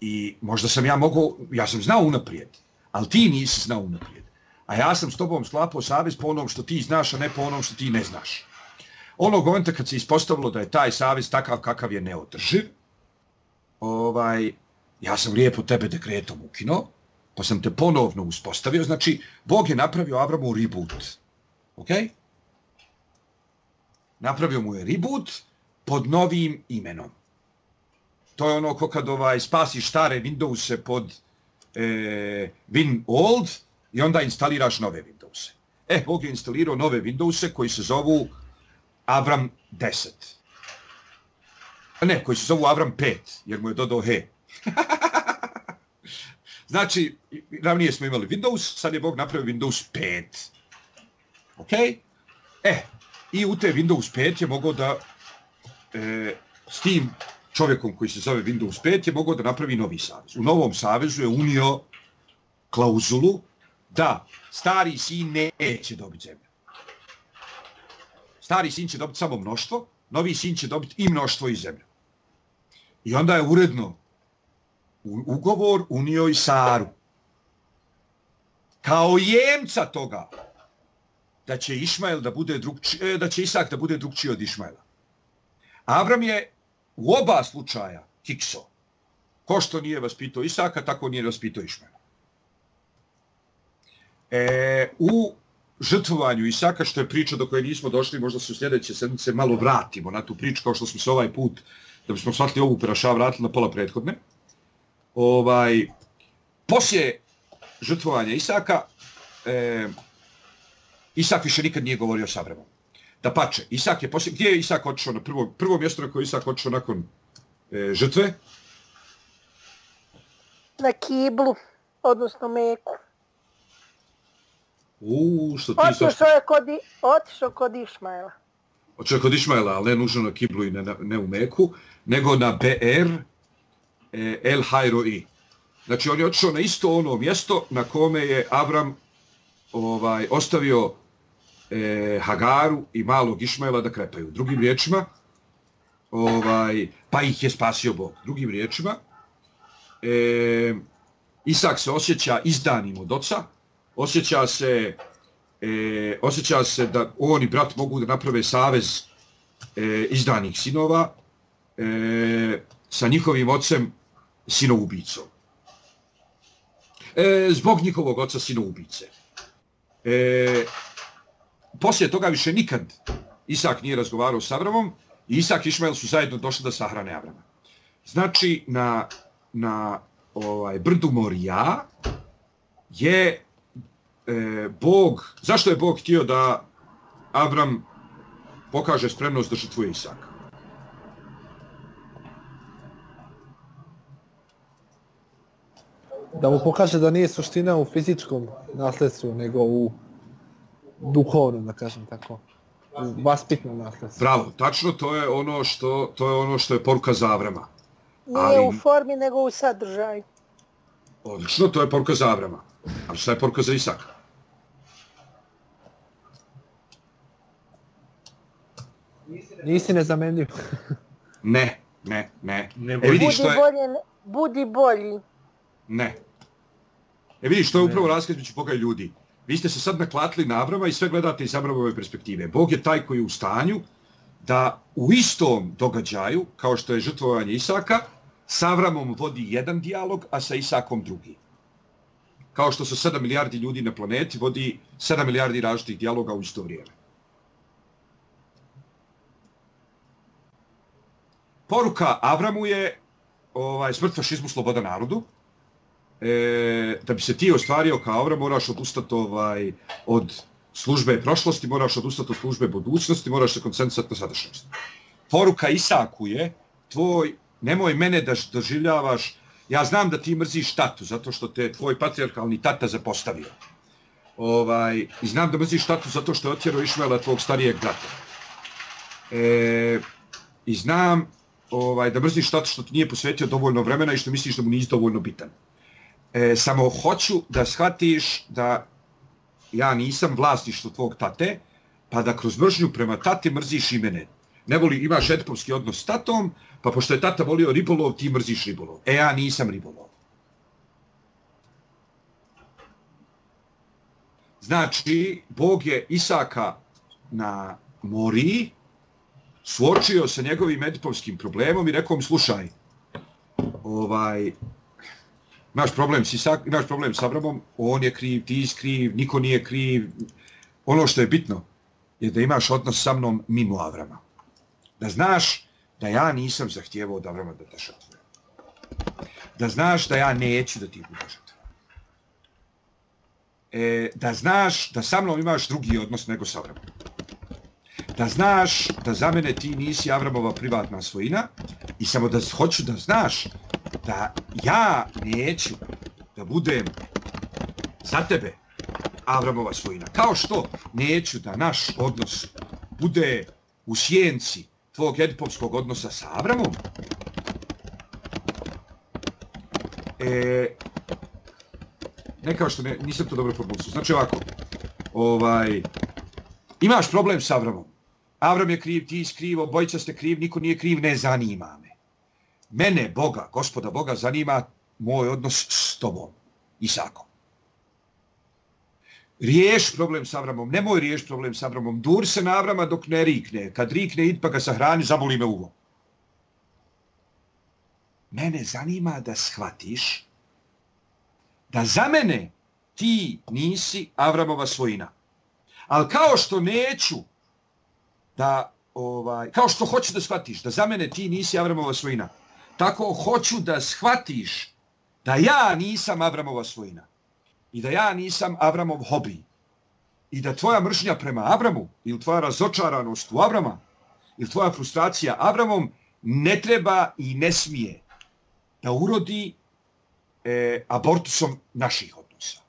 I možda sam ja mogu, ja sam znao unaprijed, ali ti nisi znao unaprijed. A ja sam s tobom sklapao savez po onom što ti znaš, a ne po onom što ti ne znaš. Onog momenta kad se ispostavilo da je taj savez takav kakav je neodrživ, ovaj, ja sam lijepo tebe dekretom ukino, pa sam te ponovno uspostavio. Znači, Bog je napravio Avramu reboot. Ok? Napravio mu je reboot pod novim imenom to je ono ko kad ovaj, spasiš stare Windowse pod e, Win Old i onda instaliraš nove Windowse. E, Bog je instalirao nove Windowse koji se zovu Avram 10. Ne, koji se zovu Avram 5, jer mu je dodao he. znači, ravnije smo imali Windows, sad je Bog napravio Windows 5. Ok? E, i u te Windows 5 je mogao da e, s tim čovjekom koji se zove Windows 5 je mogao da napravi novi savez. U novom savezu je unio klauzulu da stari sin neće dobiti zemlju. Stari sin će dobiti samo mnoštvo, novi sin će dobiti i mnoštvo i zemlju. I onda je uredno u ugovor unio i Saru. Kao jemca toga da će Išmael da bude drugči, e, da će Isak da bude drugčiji od Išmaela. Abram je u oba slučaja kikso. Ko što nije vaspitao Isaka, tako nije vaspitao Išmena. E, u žrtvovanju Isaka, što je priča do koje nismo došli, možda se u sljedeće sedmice malo vratimo na tu priču, kao što smo se ovaj put, da bismo shvatili ovu peraša, vratili na pola prethodne. Ovaj, poslije žrtvovanja Isaka, e, Isak više nikad nije govorio s Avramom. Da pače, Isak je poslije, gdje je Isak otišao na prvo, prvo mjesto na koje je Isak otišao nakon e, žrtve? Na kiblu, odnosno meku. Uuu, što ti Otišao je kod, otišao kod Išmaela. Otišao kod Išmaela, ali ne nužno na kiblu i ne, ne u Meku, nego na BR e, El Hajro I. Znači, on je otišao na isto ono mjesto na kome je Avram ovaj, ostavio e, Hagaru i malog Išmaela da krepaju. Drugim riječima, ovaj, pa ih je spasio Bog. Drugim riječima, e, Isak se osjeća izdanim od oca, osjeća se e, osjeća se da on i brat mogu da naprave savez e, izdanih sinova e, sa njihovim ocem sinoubicom. E, zbog njihovog oca sinoubice. E, poslije toga više nikad Isak nije razgovarao s Avramom i Isak i Išmael su zajedno došli da sahrane Avrama. Znači, na, na ovaj, brdu Morija je e, Bog, zašto je Bog htio da Avram pokaže spremnost da žrtvuje Isaka? Da mu pokaže da nije suština u fizičkom nasledstvu, nego u duhovnom, da kažem tako. U vaspitnom nasljedstvu. Bravo, tačno to je ono što to je ono što je poruka za Avrama. Nije Ali- u formi, nego u sadržaju. Odlično, to je poruka za Avrama. Ali šta je poruka za Isaka? Nisi nezamenljiv. Ne, ne, ne. Ne E vidiš Budi što je... bolji, budi bolji. Ne. E vidiš, to je upravo razlika između Boga i ljudi. Vi ste se sad naklatili na Abrama i sve gledate iz Abramove perspektive. Bog je taj koji je u stanju da u istom događaju, kao što je žrtvovanje Isaka, sa Avramom vodi jedan dijalog, a sa Isakom drugi. Kao što su 7 milijardi ljudi na planeti, vodi 7 milijardi različitih dijaloga u isto vrijeme. Poruka Avramu je ovaj, smrt fašizmu, sloboda narodu. E, da bi se ti ostvario kao Avram, moraš odustati ovaj, od službe prošlosti, moraš odustati od službe budućnosti, moraš se koncentrisati na sadašnjost. Poruka Isaku je, tvoj, nemoj mene da doživljavaš, ja znam da ti mrziš tatu, zato što te tvoj patriarkalni tata zapostavio. Ovaj, I znam da mrziš tatu zato što je otjerao Išmaela tvog starijeg brata. E, I znam ovaj, da mrziš tatu što ti nije posvetio dovoljno vremena i što misliš da mu nisi dovoljno bitan. E, samo hoću da shvatiš da ja nisam vlasništvo tvog tate, pa da kroz mržnju prema tati mrziš i mene. Ne voli, imaš etpovski odnos s tatom, pa pošto je tata volio ribolov, ti mrziš ribolov. E, ja nisam ribolov. Znači, Bog je Isaka na mori suočio sa njegovim edipovskim problemom i rekao mu, slušaj, ovaj, imaš problem, si sa, imaš problem s Abramom, on je kriv, ti si kriv, niko nije kriv. Ono što je bitno je da imaš odnos sa mnom mimo Avrama. Da znaš da ja nisam zahtjevao od Avrama da te žrtvuje. Da znaš da ja neću da ti bude žrtva. E, da znaš da sa mnom imaš drugi odnos nego sa Avramom. Da znaš da za mene ti nisi Avramova privatna svojina i samo da hoću da znaš da ja neću da budem za tebe Avramova svojina. Kao što neću da naš odnos bude u sjenci tvog edipovskog odnosa sa Avramom, e, ne kao što ne, nisam to dobro formulisao. Znači ovako, ovaj, imaš problem sa Avramom. Avram je kriv, ti si kriv, obojica ste kriv, niko nije kriv, ne zanima me. Mene, Boga, gospoda Boga, zanima moj odnos s tobom, Isakom. Riješ problem s Avramom, nemoj riješ problem s Avramom, dur se na Avrama dok ne rikne. Kad rikne, id pa ga sahrani, zaboli me uvo. Mene zanima da shvatiš da za mene ti nisi Avramova svojina. Ali kao što neću da, ovaj, kao što hoću da shvatiš da za mene ti nisi Avramova svojina, tako hoću da shvatiš da ja nisam Avramova svojina. i da ja nisam Avramov hobi i da tvoja mržnja prema Avramu ili tvoja razočaranost u Avrama ili tvoja frustracija Avramom ne treba i ne smije da urodi e, abortusom naših odnosa.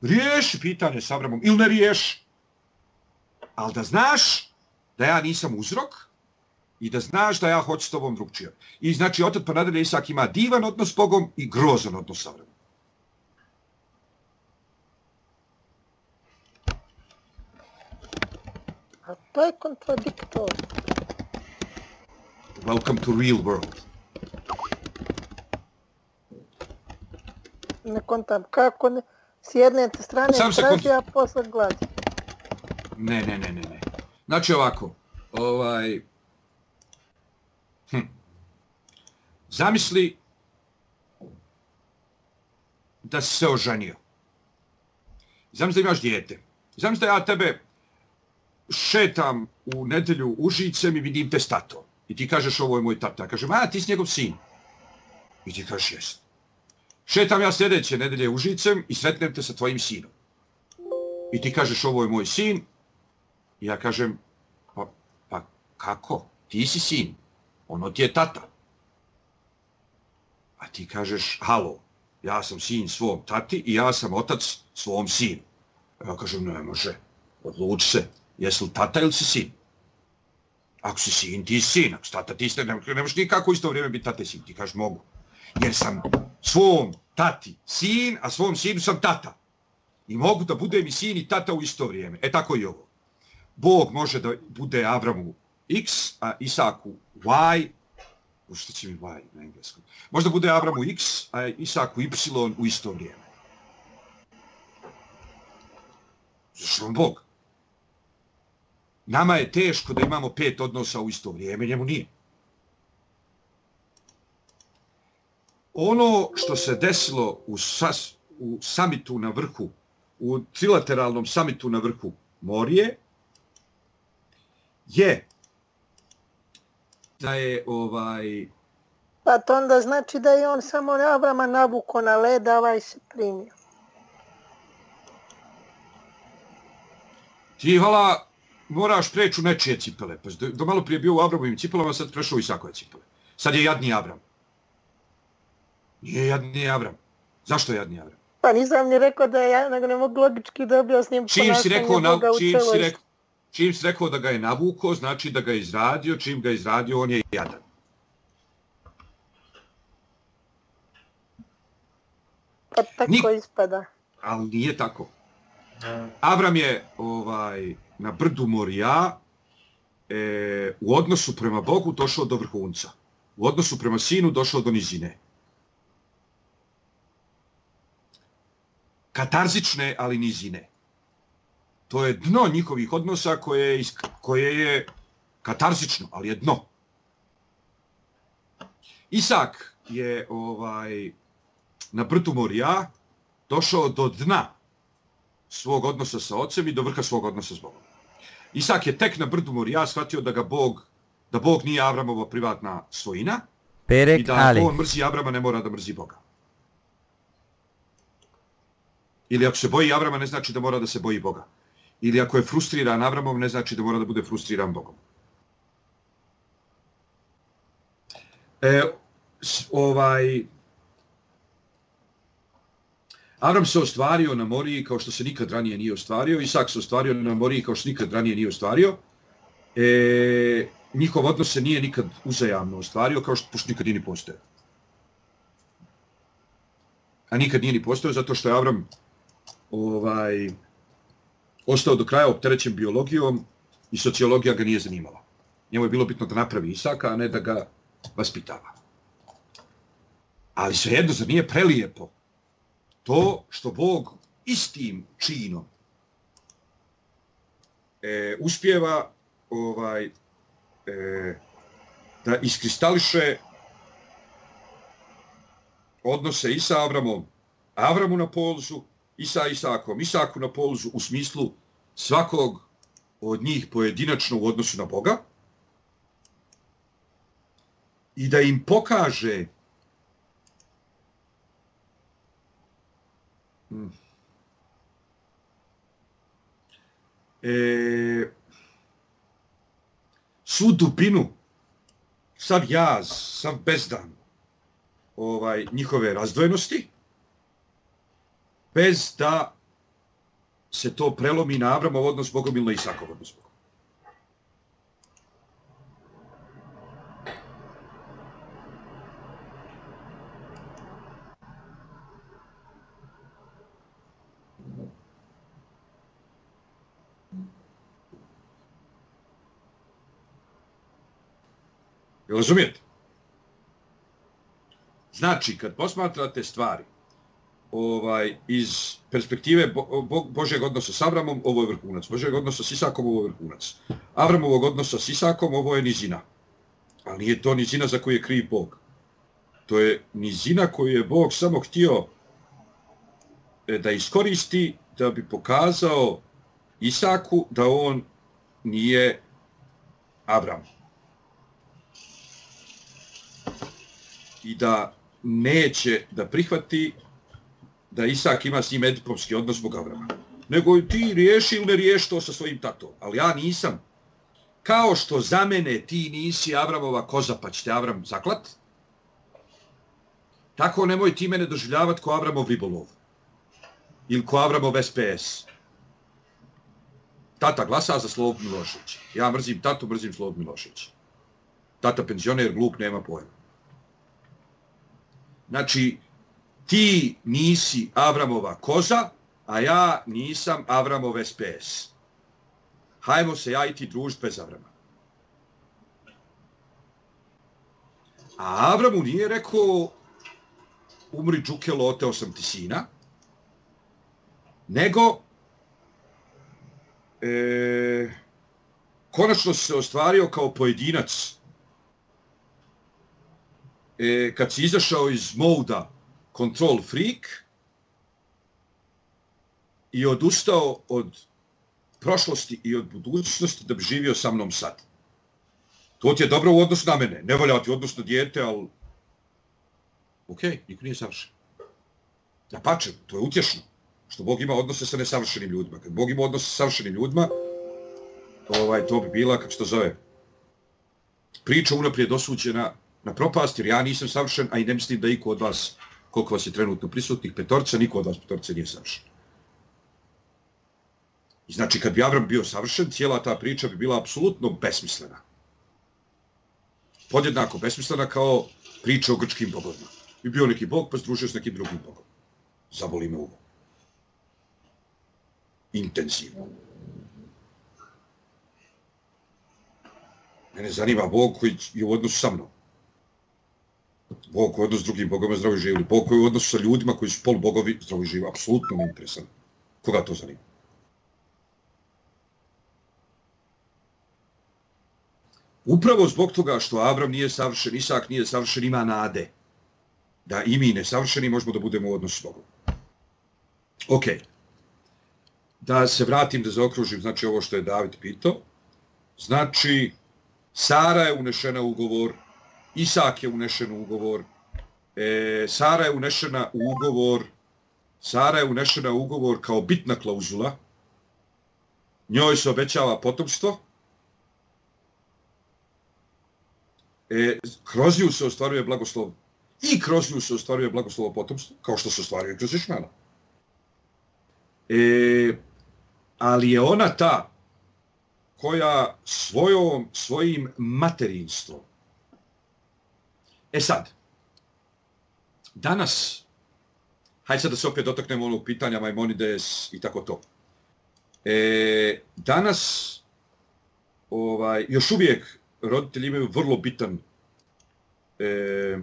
Riješi pitanje s Avramom ili ne riješi. Ali da znaš da ja nisam uzrok i da znaš da ja hoću s tobom drugčije. I znači, otet pa nadalje Isak ima divan odnos s Bogom i grozan odnos s Avramom. A to je kontradiktor. Welcome to real world. Ne kontam. Kako ne? S jedne strane Sam se traži, a posle gladi. Ne, ne, ne, ne, ne. Znači ovako, ovaj... Hm. Zamisli da si se oženio. Zamisli da imaš dijete. Zamisli da ja tebe šetam u nedelju Užicem i vidim te s tatom. I ti kažeš ovo je moj tata. Kažem, a ti si njegov sin. I ti kažeš jest. Šetam ja sljedeće nedelje Užicem i sretnem te sa tvojim sinom. I ti kažeš ovo je moj sin. I ja kažem, pa, pa kako? Ti si sin. Ono ti je tata. A ti kažeš, halo, ja sam sin svom tati i ja sam otac svom sinu. Ja kažem, ne može. Odluči se, jesi li tata ili si sin? Ako si sin, ti si sin. Ako si tata, ti si, ne, ne možeš nikako isto vrijeme biti tata i sin. Ti kažeš, mogu. Jer sam svom tati sin, a svom sinu sam tata. I mogu da budem i sin i tata u isto vrijeme. E tako i ovo. Bog može da bude Avramu X, a Isaku Y, u što će mi Y na engleskom? Možda bude Avramu X, a Isaku Y u isto vrijeme. Zašto on Bog? Nama je teško da imamo pet odnosa u isto vrijeme, njemu nije. Ono što se desilo u, sas, u samitu na vrhu, u trilateralnom samitu na vrhu Morije, je da je ovaj Pa to onda znači da je on samo Avrama navuko na led, a ovaj se primio. ti vala moraš preći u nečije cipele. Pa do, do malo prije bio u Abramovim cipelama, sad prešao u Isakove cipele. Sad je jadni Abram. Nije jadni Abram. Zašto je jadni Abram? Pa nisam ni rekao da je ja, nego ne mogu logički da objasnim Čim si ponašanje rekao, na, Boga u čim si rekao, čim si rekao da ga je navuko, znači da ga je izradio, čim ga je izradio, on je jadan. Pa tako Nik- ispada. Ali nije tako. Avram je ovaj na brdu Morija e, u odnosu prema Bogu došao do vrhunca. U odnosu prema sinu došao do nizine. Katarzične, ali nizine to je dno njihovih odnosa koje je, koje je katarzično, ali je dno. Isak je ovaj na brtu Morija došao do dna svog odnosa sa ocem i do vrha svog odnosa s Bogom. Isak je tek na brdu Morija shvatio da ga Bog da Bog nije Avramova privatna svojina Perek, i da ali. on mrzi Avrama ne mora da mrzi Boga. Ili ako se boji Avrama ne znači da mora da se boji Boga. Ili ako je frustriran Avramom ne znači da mora da bude frustriran Bogom. E, ovaj, Avram se ostvario na Moriji kao što se nikad ranije nije ostvario, Isak se ostvario na Moriji kao što se nikad ranije nije ostvario. E, njihov odnos se nije nikad uzajamno ostvario, kao što pošto nikad nije ni postojao. A nikad nije ni postojao zato što je Avram ovaj, ostao do kraja opterećen biologijom i sociologija ga nije zanimala. Njemu je bilo bitno da napravi Isaka, a ne da ga vaspitava. Ali svejedno, zar nije prelijepo to što Bog istim činom e, uspjeva ovaj e, da iskristališe odnose i sa Avramom, Avramu na polzu i Isakom, Isaku na polzu u smislu svakog od njih pojedinačno u odnosu na Boga i da im pokaže hmm. e, svu dubinu, sav jaz, sav bezdan ovaj, njihove razdvojenosti, bez da se to prelomi na Abramov odnos Bogom ili na Isakov odnos Bogom. Jel razumijete? Znači, kad posmatrate stvari ovaj iz perspektive bo, bo, Božeg odnosa s Avramom, ovo je vrhunac. Božeg odnosa s Isakom, ovo je vrhunac. Avramovog odnosa s Isakom, ovo je nizina. Ali nije to nizina za koju je kriv Bog. To je nizina koju je Bog samo htio e, da iskoristi da bi pokazao Isaku da on nije Avram. I da neće da prihvati da Isak ima s njim edipovski odnos zbog Avrama. Nego ti riješi ili ne riješi to sa svojim tatom. Ali ja nisam. Kao što za mene ti nisi Avramova koza pa će te Avram zaklat, tako nemoj ti mene doživljavati ko Avramov ribolov. Ili ko Avramov SPS. Tata glasa za Slov Milošević. Ja mrzim tatu, mrzim Slov Milošević. Tata penzioner, glup, nema pojma. Znači, ti nisi Avramova koza, a ja nisam Avramov SPS. Hajmo se ja i ti družiti bez Avrama. A Avramu nije rekao umri džukelo, oteo sam ti sina, nego e, konačno se ostvario kao pojedinac e, kad si izašao iz Mouda control freak i odustao od prošlosti i od budućnosti da bi živio sa mnom sad. To ti je dobro u odnosu na mene. Ne valja ti odnosno dijete, ali... Ok, niko nije savršen. Ja pačem, to je utješno. Što Bog ima odnose sa nesavršenim ljudima. Kad Bog ima odnose sa savršenim ljudima, ovaj, to bi bila, kako se to zove, priča unaprijed osuđena na propast, jer ja nisam savršen, a i ne mislim da iko od vas koliko vas je trenutno prisutnih, petorca, niko od vas petorca nije savršen. I znači, kad bi Avram bio savršen, cijela ta priča bi bila apsolutno besmislena. Podjednako besmislena kao priča o grčkim bogovima. Bi bio neki bog, pa združio s nekim drugim bogom. Zaboli me uvo. Intenzivno. Mene zanima bog koji je u odnosu sa mnom. Bog koji odnos s drugim bogom zdravo živi, Bog koji odnos sa ljudima koji su polubogovi zdravo živi, apsolutno mi interesan. Koga to zanima? Upravo zbog toga što Avram nije savršen, Isak nije savršen, ima nade da i mi nesavršeni možemo da budemo u odnosu s Bogom. Ok. Da se vratim, da zaokružim, znači ovo što je David pitao. Znači, Sara je unešena u ugovor Isak je unešen u ugovor, e, Sara je unešena u ugovor, Sara je unešena u ugovor kao bitna klauzula, njoj se obećava potomstvo, e, kroz nju se ostvaruje blagoslov, i kroz nju se ostvaruje blagoslovo potomstvo, kao što se ostvaruje kroz Išmana. E, ali je ona ta koja svojom, svojim materinstvom E sad, danas, hajde sad da se opet dotaknemo onog pitanja Maimonides i tako to. E, danas, ovaj, još uvijek roditelji imaju vrlo bitan e,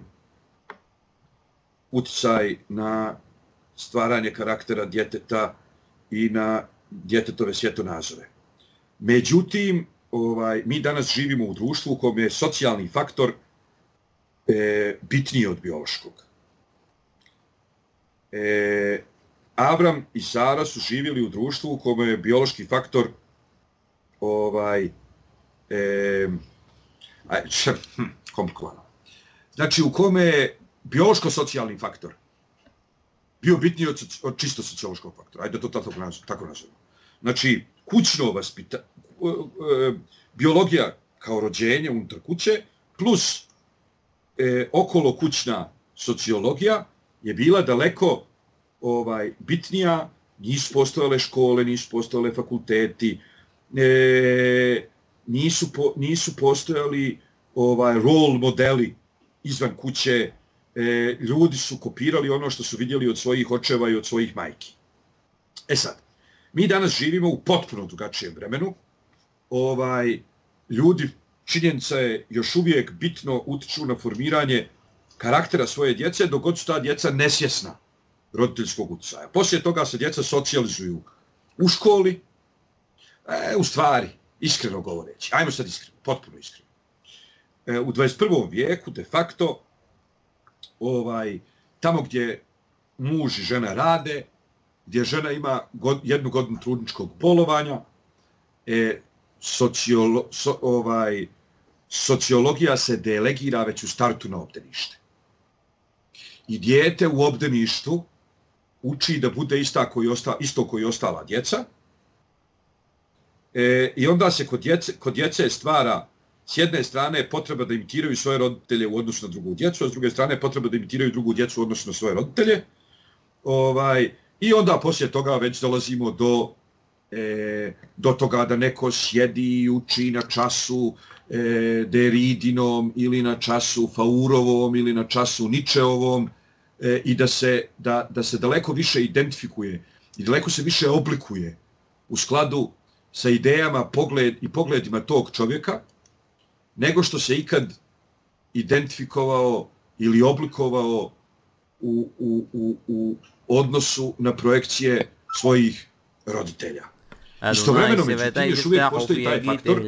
utjecaj na stvaranje karaktera djeteta i na djetetove svjetonazore. Međutim, ovaj, mi danas živimo u društvu u kojem je socijalni faktor – e, bitnije od biološkog. E, Abram i Sara su živjeli u društvu u kome je biološki faktor ovaj e, aj, če, hm, komplikovano. Znači u kome je biološko-socijalni faktor bio bitniji od, od čisto sociološkog faktora. Ajde to tako, tako nazovemo. Znači, kućno vaspita, e, e, biologija kao rođenje unutar kuće, plus e, okolo kućna sociologija je bila daleko ovaj bitnija, nisu postojale škole, nisu postojale fakulteti, e, nisu, po, nisu postojali ovaj role modeli izvan kuće, e, ljudi su kopirali ono što su vidjeli od svojih očeva i od svojih majki. E sad, mi danas živimo u potpuno drugačijem vremenu. Ovaj, ljudi, činjenica je, još uvijek bitno utiču na formiranje karaktera svoje djece, dok god su ta djeca nesjesna roditeljskog utjecaja. Poslije toga se djeca socijalizuju u školi, e, u stvari, iskreno govoreći, ajmo sad iskreno, potpuno iskreno. E, u 21. vijeku, de facto, ovaj, tamo gdje muž i žena rade, gdje žena ima god, jednu godinu trudničkog bolovanja, e, sociolo, so, ovaj, sociologija se delegira već u startu na obdanište. I dijete u obdaništu uči da bude ista koji osta, isto koji ostala djeca. E, I onda se kod djece, kod djece stvara s jedne strane potreba da imitiraju svoje roditelje u odnosu na drugu djecu, a s druge strane potreba da imitiraju drugu djecu u odnosu na svoje roditelje. Ovaj, I onda poslije toga već dolazimo do, e, do toga da neko sjedi i uči na času e, Deridinom ili na času Faurovom ili na času Ničeovom e, i da se, da, da se daleko više identifikuje i daleko se više oblikuje u skladu sa idejama pogled, i pogledima tog čovjeka nego što se ikad identifikovao ili oblikovao u, u, u, u odnosu na projekcije svojih roditelja. Istovremeno, međutim, još uvijek postoji taj faktor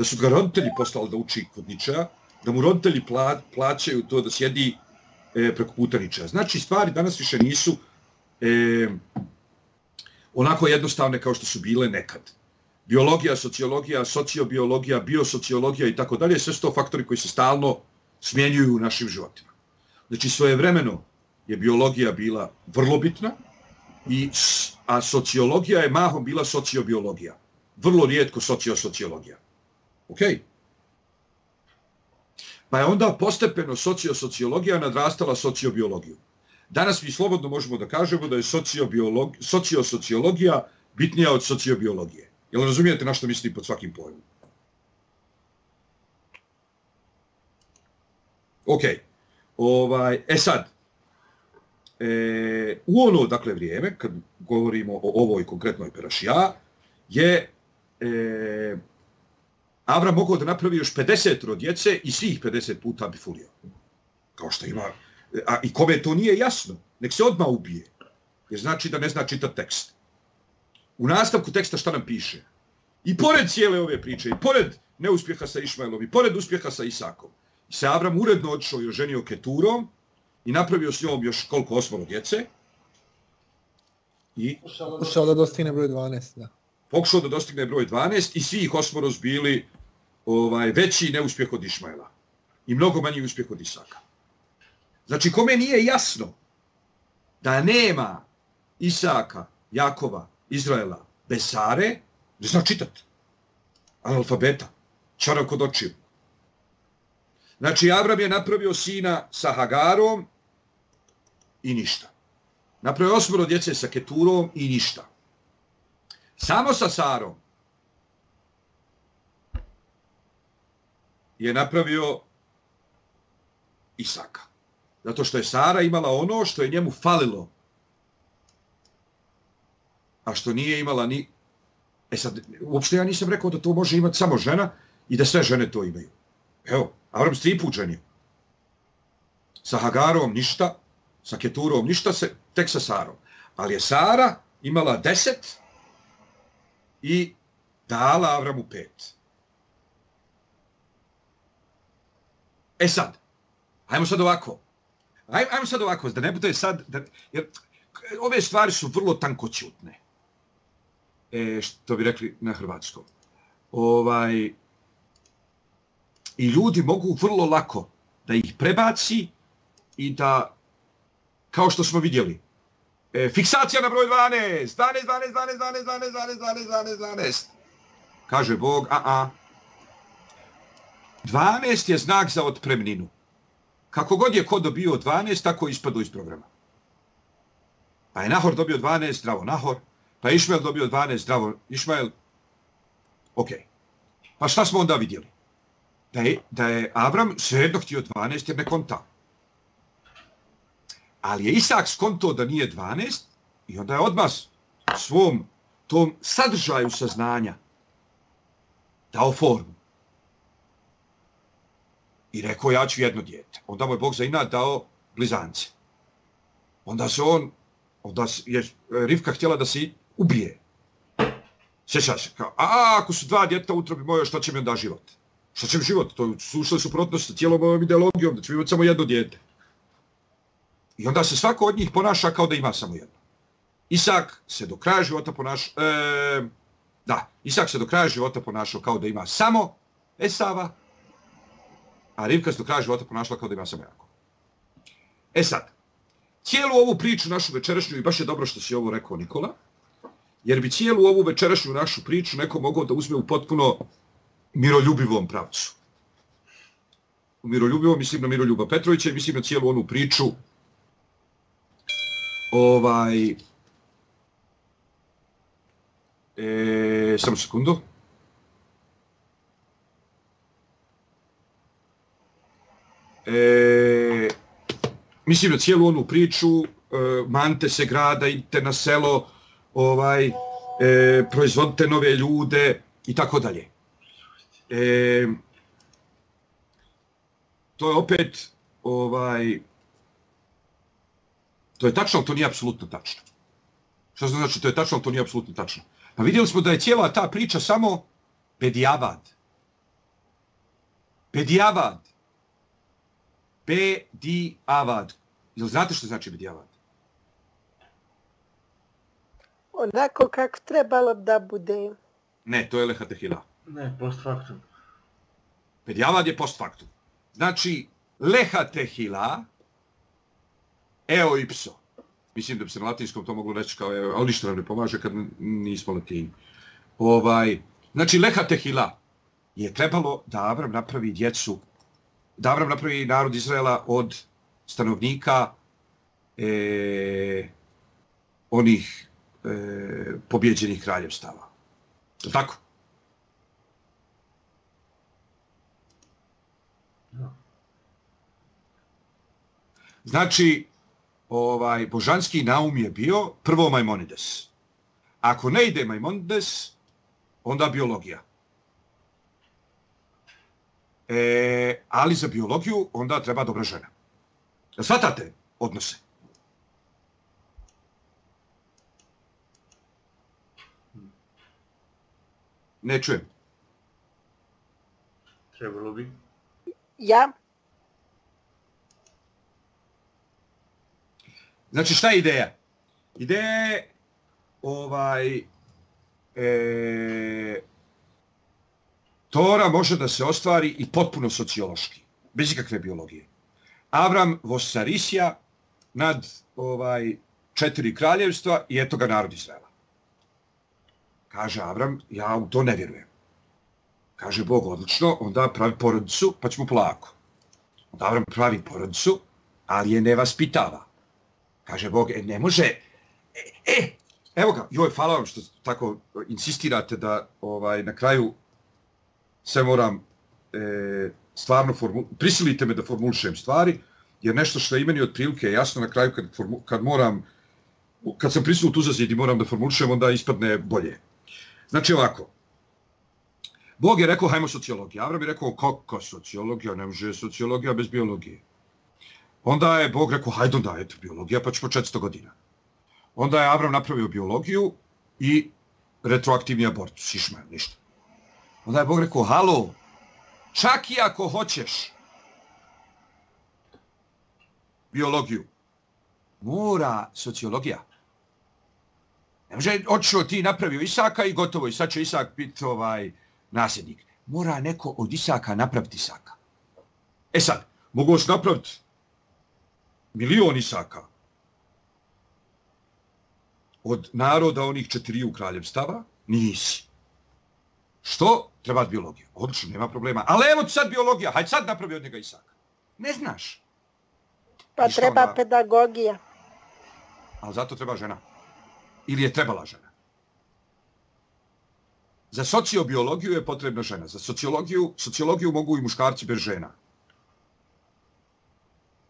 da su ga roditelji poslali da uči kod Ničeja, da mu roditelji pla, plaćaju to da sjedi e, preko puta Ničeja. Znači, stvari danas više nisu e, onako jednostavne kao što su bile nekad. Biologija, sociologija, sociobiologija, biosociologija i tako dalje, sve su to faktori koji se stalno smjenjuju u našim životima. Znači, svojevremeno je biologija bila vrlo bitna, i, a sociologija je mahom bila sociobiologija. Vrlo rijetko sociosociologija. Ok? Pa je onda postepeno sociosociologija nadrastala sociobiologiju. Danas mi slobodno možemo da kažemo da je sociosociologija bitnija od sociobiologije. Jel razumijete na što mislim pod svakim pojmom? Ok. Ovaj, e sad, e, u ono, dakle, vrijeme, kad govorimo o ovoj konkretnoj perašija, je e, Avram mogao da napravi još 50 djece i svih 50 puta bi fulio. Kao što ima... A i kome to nije jasno, nek se odmah ubije. Jer znači da ne zna čitati tekst. U nastavku teksta šta nam piše? I pored cijele ove priče, i pored neuspjeha sa Išmaelom, i pored uspjeha sa Isakom, se Avram uredno odšao i oženio Keturom i napravio s njom još koliko osmoro djece. I Pokušao da dostigne broj 12, da. Pokušao da dostigne broj 12 i svi ih osmoro bili ovaj, veći neuspjeh od Išmaela. I mnogo manji uspjeh od Isaka. Znači, kome nije jasno da nema Isaka, Jakova, Izraela bez Sare, ne zna čitat. Analfabeta. Čarav kod očiju. Znači, Avram je napravio sina sa Hagarom i ništa. Napravio osmoro djece sa Keturom i ništa. Samo sa Sarom je napravio Isaka. Zato što je Sara imala ono što je njemu falilo. A što nije imala ni... E sad, uopšte ja nisam rekao da to može imati samo žena i da sve žene to imaju. Evo, Avram s tri. Sa Hagarom ništa, sa Keturom ništa, se, tek sa Sarom. Ali je Sara imala deset i dala Avramu pet. E sad, ajmo sad ovako. Aj, ajmo sad ovako, da ne bude sad... Da, jer ove stvari su vrlo tankoćutne. E, što bi rekli na hrvatskom. Ovaj, I ljudi mogu vrlo lako da ih prebaci i da, kao što smo vidjeli, E, fiksacija na broj 12. 12, 12, 12, 12, 12, 12, 12, 12, 12. Kaže Bog, a, a. 12 je znak za otpremninu. Kako god je ko dobio 12, tako je ispadu iz programa. Pa je Nahor dobio 12, zdravo Nahor. Pa je Išmael dobio 12, zdravo Išmael. Ok. Pa šta smo onda vidjeli? Da je, da je Abram svejedno htio 12 jer ne konta. Ali je Isak skonto da nije 12 i onda je odmah svom tom sadržaju saznanja dao formu. I rekao ja ću jedno djete. Onda mu je Bog za inat dao blizance. Onda se on, onda je Rivka htjela da se ubije. Sjećaš se, kao, a ako su dva djeta utrobi moje, šta će mi onda život? Šta će mi život? To su ušle suprotnost sa cijelom ovom ideologijom, da ću imati samo jedno djete. I onda se svako od njih ponaša kao da ima samo jedno. Isak se do kraja života ponašao, e, da, Isak se do kraja života ponašao kao da ima samo Esava, a Rivka se do kraja života ponašala kao da ima samo Jako. E sad, cijelu ovu priču našu večerašnju, i baš je dobro što si ovo rekao Nikola, jer bi cijelu ovu večerašnju našu priču neko mogao da uzme u potpuno miroljubivom pravcu. U miroljubivom mislim na Miroljuba Petrovića i mislim na cijelu onu priču ovaj e, samo sekundu e, mislim na cijelu onu priču e, mante se grada idite na selo ovaj e, proizvodite nove ljude i tako dalje e, to je opet ovaj To je tačno, to nije apsolutno tačno. Što znači to je tačno, to nije apsolutno tačno? Pa vidjeli smo da je cijela ta priča samo pedijavad. Pedijavad. Pedijavad. Jel znate što znači pedijavad? Onako kako trebalo da bude. Ne, to je lehatehila. Ne, post factum. Pedijavad je post factum. Znači, lehatehila, eo ipso. Mislim da bi se na latinskom to moglo reći kao, ali ništa nam ne pomaže kad nismo latini. Ovaj, znači, leha tehila je trebalo da Avram napravi djecu, da Avram napravi narod Izraela od stanovnika e, onih e, pobjeđenih kraljevstava. Tako? Znači, ovaj božanski naum je bio prvo Maimonides. Ako ne ide Maimonides, onda biologija. E, ali za biologiju onda treba dobra žena. Da shvatate odnose? Ne čujem. Trebalo bi. Ja? Znači, šta je ideja? Ideja je ovaj, e, Tora može da se ostvari i potpuno sociološki, bez ikakve biologije. Avram Vosarisija nad ovaj četiri kraljevstva i eto ga narod Izraela. Kaže Avram, ja u to ne vjerujem. Kaže Bog, odlično, onda pravi porodicu, pa ćemo polako. Onda Avram pravi porodicu, ali je ne vaspitava. Kaže Bog, e, ne može... E, e, evo ga, joj, hvala vam što tako insistirate da ovaj na kraju se moram e, stvarno formu, prisilite me da formulišem stvari, jer nešto što je imeni od je jasno na kraju kad, formu, kad moram, kad sam prisilu tu zazid i moram da formulišem, onda ispadne bolje. Znači ovako, Bog je rekao, hajmo sociologija. Avram je rekao, kako sociologija? Ne može sociologija bez biologije. Onda je Bog rekao, hajde onda, eto, biologija, pa ćemo 400 godina. Onda je Avram napravio biologiju i retroaktivni abortus, Išmael, ništa. Onda je Bog rekao, halo, čak i ako hoćeš biologiju, mora sociologija. Ne može, očeo ti napravio Isaka i gotovo, i sad će Isak biti ovaj nasljednik. Mora neko od Isaka napraviti Isaka. E sad, mogu se napraviti milion Isaka. od naroda onih četiriju kraljevstava? Nisi. Što? Treba biologija. Odlično, nema problema. Ali evo ti sad biologija, hajde sad napravi od njega Isaka. Ne znaš. Pa I treba onda? pedagogija. Ali zato treba žena. Ili je trebala žena. Za sociobiologiju je potrebna žena. Za sociologiju, sociologiju mogu i muškarci bez žena.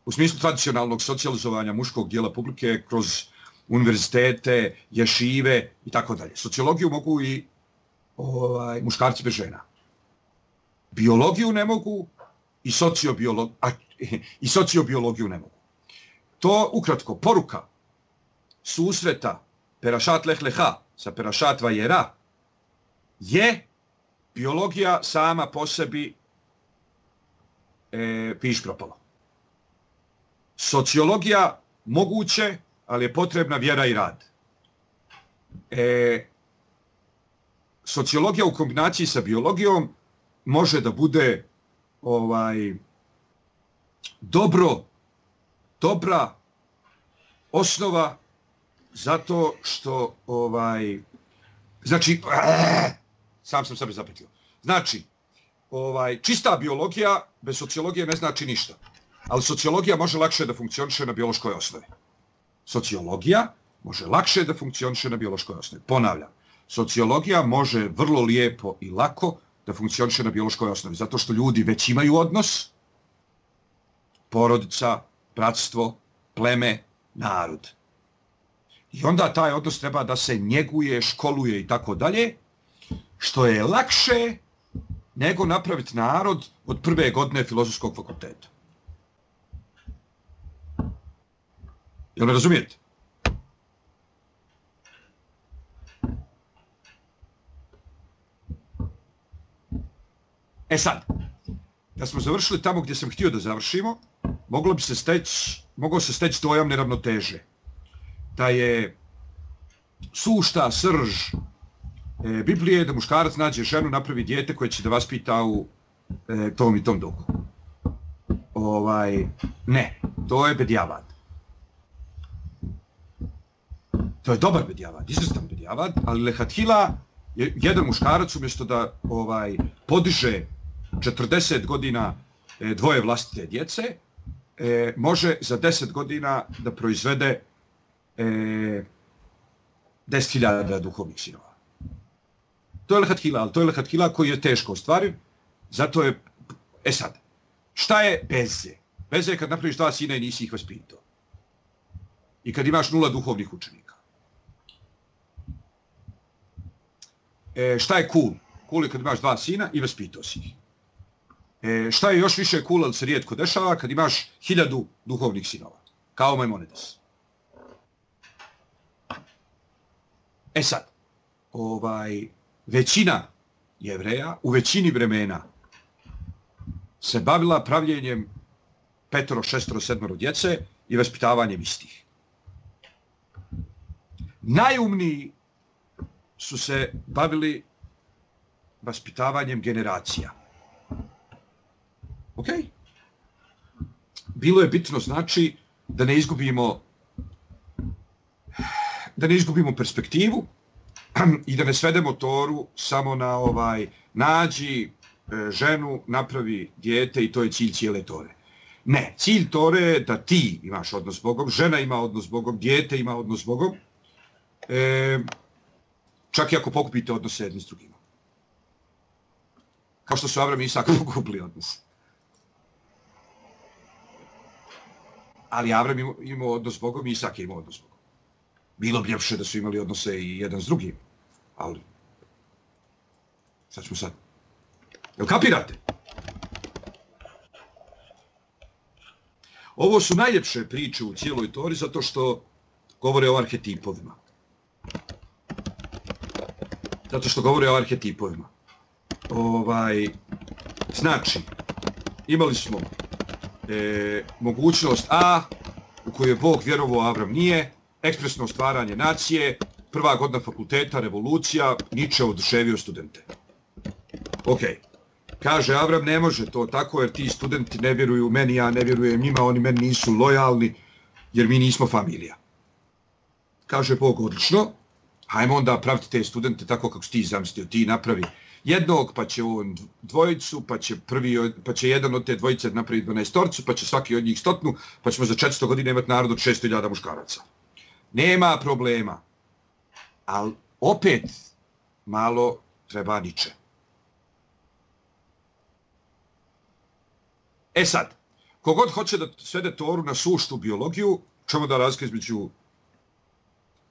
U smislu tradicionalnog socijalizovanja muškog dijela publike kroz univerzitete, ješive i tako dalje. Sociologiju mogu i ovaj, muškarci bez žena. Biologiju ne mogu i, sociobiolog, a, i sociobiologiju ne mogu. To ukratko, poruka susreta Perašat Lehleha sa Perašat Vajera je biologija sama po sebi e, piš propala. Sociologija moguće, ali je potrebna vjera i rad. E, sociologija u kombinaciji sa biologijom može da bude ovaj dobro dobra osnova zato što ovaj znači sam sam sebe zapetio. Znači ovaj čista biologija bez sociologije ne znači ništa. Ali sociologija može lakše da funkcioniše na biološkoj osnovi. Sociologija može lakše da funkcioniše na biološkoj osnovi. Ponavljam, sociologija može vrlo lijepo i lako da funkcioniše na biološkoj osnovi, zato što ljudi već imaju odnos, porodica, bratstvo, pleme, narod. I onda taj odnos treba da se njeguje, školuje i tako dalje, što je lakše nego napraviti narod od prve godine filozofskog fakulteta. Jel me razumijete? E sad, da smo završili tamo gdje sam htio da završimo, moglo bi se steći, moglo se steći dojam neravnoteže. Da je sušta, srž e, Biblije da muškarac nađe ženu, napravi dijete koje će da vas pita u e, tom i tom duhu. Ovaj, ne, to je bedjavad. To je dobar bedjavad, izvrstan bedjavad, ali lehathila je jedan muškarac umjesto da ovaj podiže 40 godina e, dvoje vlastite djece, e, može za 10 godina da proizvede e, 10.000 duhovnih sinova. To je lehathila, ali to je lehathila koji je teško ostvariv, zato je, e sad, šta je beze? Beze je kad napraviš dva sina i nisi ih vaspitao. I kad imaš nula duhovnih učenika. E, šta je cool? Cool je kad imaš dva sina i vaspitao si ih. E, šta je još više cool, ali se rijetko dešava, kad imaš hiljadu duhovnih sinova. Kao Maimonides. E sad, ovaj, većina jevreja u većini vremena se bavila pravljenjem petoro, šestoro, sedmoro djece i vaspitavanjem istih. Najumniji su se bavili vaspitavanjem generacija. Ok? Bilo je bitno znači da ne izgubimo da ne izgubimo perspektivu i da ne svedemo Toru samo na ovaj nađi e, ženu, napravi dijete i to je cilj cijele Tore. Ne, cilj Tore je da ti imaš odnos s Bogom, žena ima odnos s Bogom, dijete ima odnos s Bogom, e, čak i ako pokupite odnose jedni s drugima. Kao što su Avram i Isak pokupili odnose. Ali Avram imao, imao odnos s Bogom i Isak je imao odnos s Bogom. Bilo bi ljepše da su imali odnose i jedan s drugim, ali sad ćemo sad. Jel kapirate? Ovo su najljepše priče u cijeloj tori zato što govore o arhetipovima. Zato što govore o arhetipovima. Ovaj, znači, imali smo e, mogućnost A, u kojoj je Bog vjerovao, Avram nije, ekspresno stvaranje nacije, prva godina fakulteta, revolucija, Niče oduševio studente. Ok. Kaže, Avram ne može to tako jer ti studenti ne vjeruju meni, ja ne vjerujem njima, oni meni nisu lojalni jer mi nismo familija. kaže Bog odlično, hajmo onda praviti te studente tako kako si ti zamislio, ti napravi jednog, pa će on dvojicu, pa će, prvi, pa će jedan od te dvojice napraviti 12 pa će svaki od njih stotnu, pa ćemo za 400 godina imati narod od 600.000 muškaraca. Nema problema. Ali opet malo treba niče. E sad, kogod hoće da svede Toru na suštu biologiju, čemu da razlika između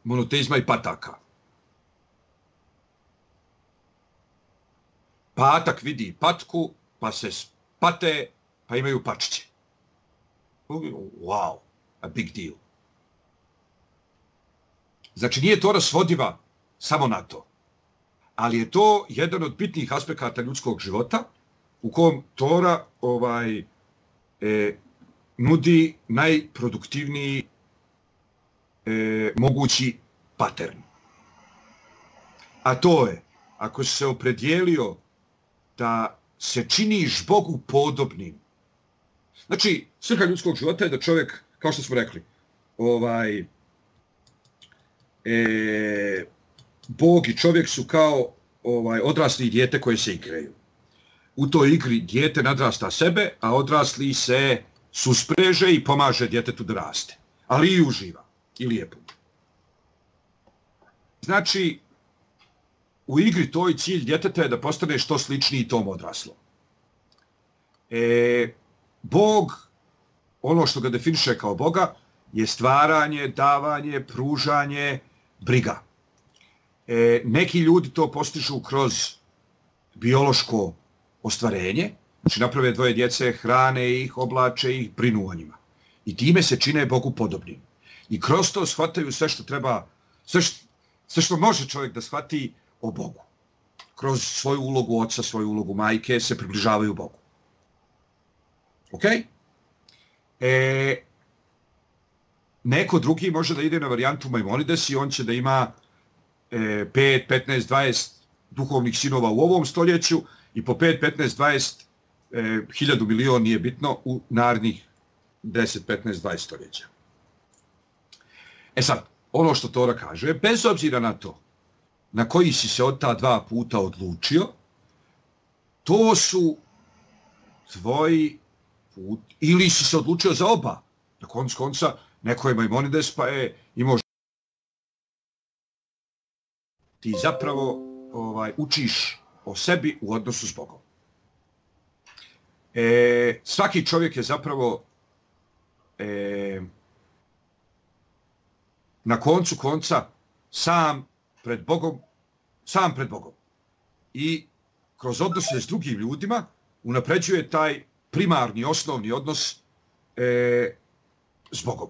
monoteizma i pataka. Patak vidi patku, pa se pate, pa imaju pačiće. Wow, a big deal. Znači nije Tora svodiva samo na to, ali je to jedan od bitnih aspekata ljudskog života u kom Tora ovaj e, nudi najproduktivniji e, mogući pattern. A to je, ako si se opredijelio da se činiš Bogu podobnim, znači, svrha ljudskog života je da čovjek, kao što smo rekli, ovaj, e, Bog i čovjek su kao ovaj odrasli i dijete koje se igraju. U toj igri dijete nadrasta sebe, a odrasli se suspreže i pomaže djetetu da raste. Ali i uživa. I lijepo. Znači, u igri toj cilj djeteta je da postane što sličniji tom odraslom. E, Bog, ono što ga definiše kao Boga, je stvaranje, davanje, pružanje, briga. E, neki ljudi to postižu kroz biološko ostvarenje, znači naprave dvoje djece, hrane ih, oblače ih, brinu o njima. I time se čine Bogu podobnim. I kroz to shvataju sve što treba, sve što, sve što može čovjek da shvati o Bogu. Kroz svoju ulogu oca, svoju ulogu majke se približavaju Bogu. Ok? E, neko drugi može da ide na varijantu Maimonides i on će da ima e, 5, 15, 20 duhovnih sinova u ovom stoljeću i po 5, 15, 20 e, hiljadu milion nije bitno u narednih 10, 15, 20 stoljeća. E sad, ono što Tora kaže, bez obzira na to na koji si se od ta dva puta odlučio, to su tvoji put, ili si se odlučio za oba. Na konc konca, neko je Maimonides, pa je imao ti zapravo ovaj učiš o sebi u odnosu s Bogom. E, svaki čovjek je zapravo e, na koncu konca sam pred Bogom, sam pred Bogom. I kroz odnose s drugim ljudima unapređuje taj primarni, osnovni odnos e, s Bogom.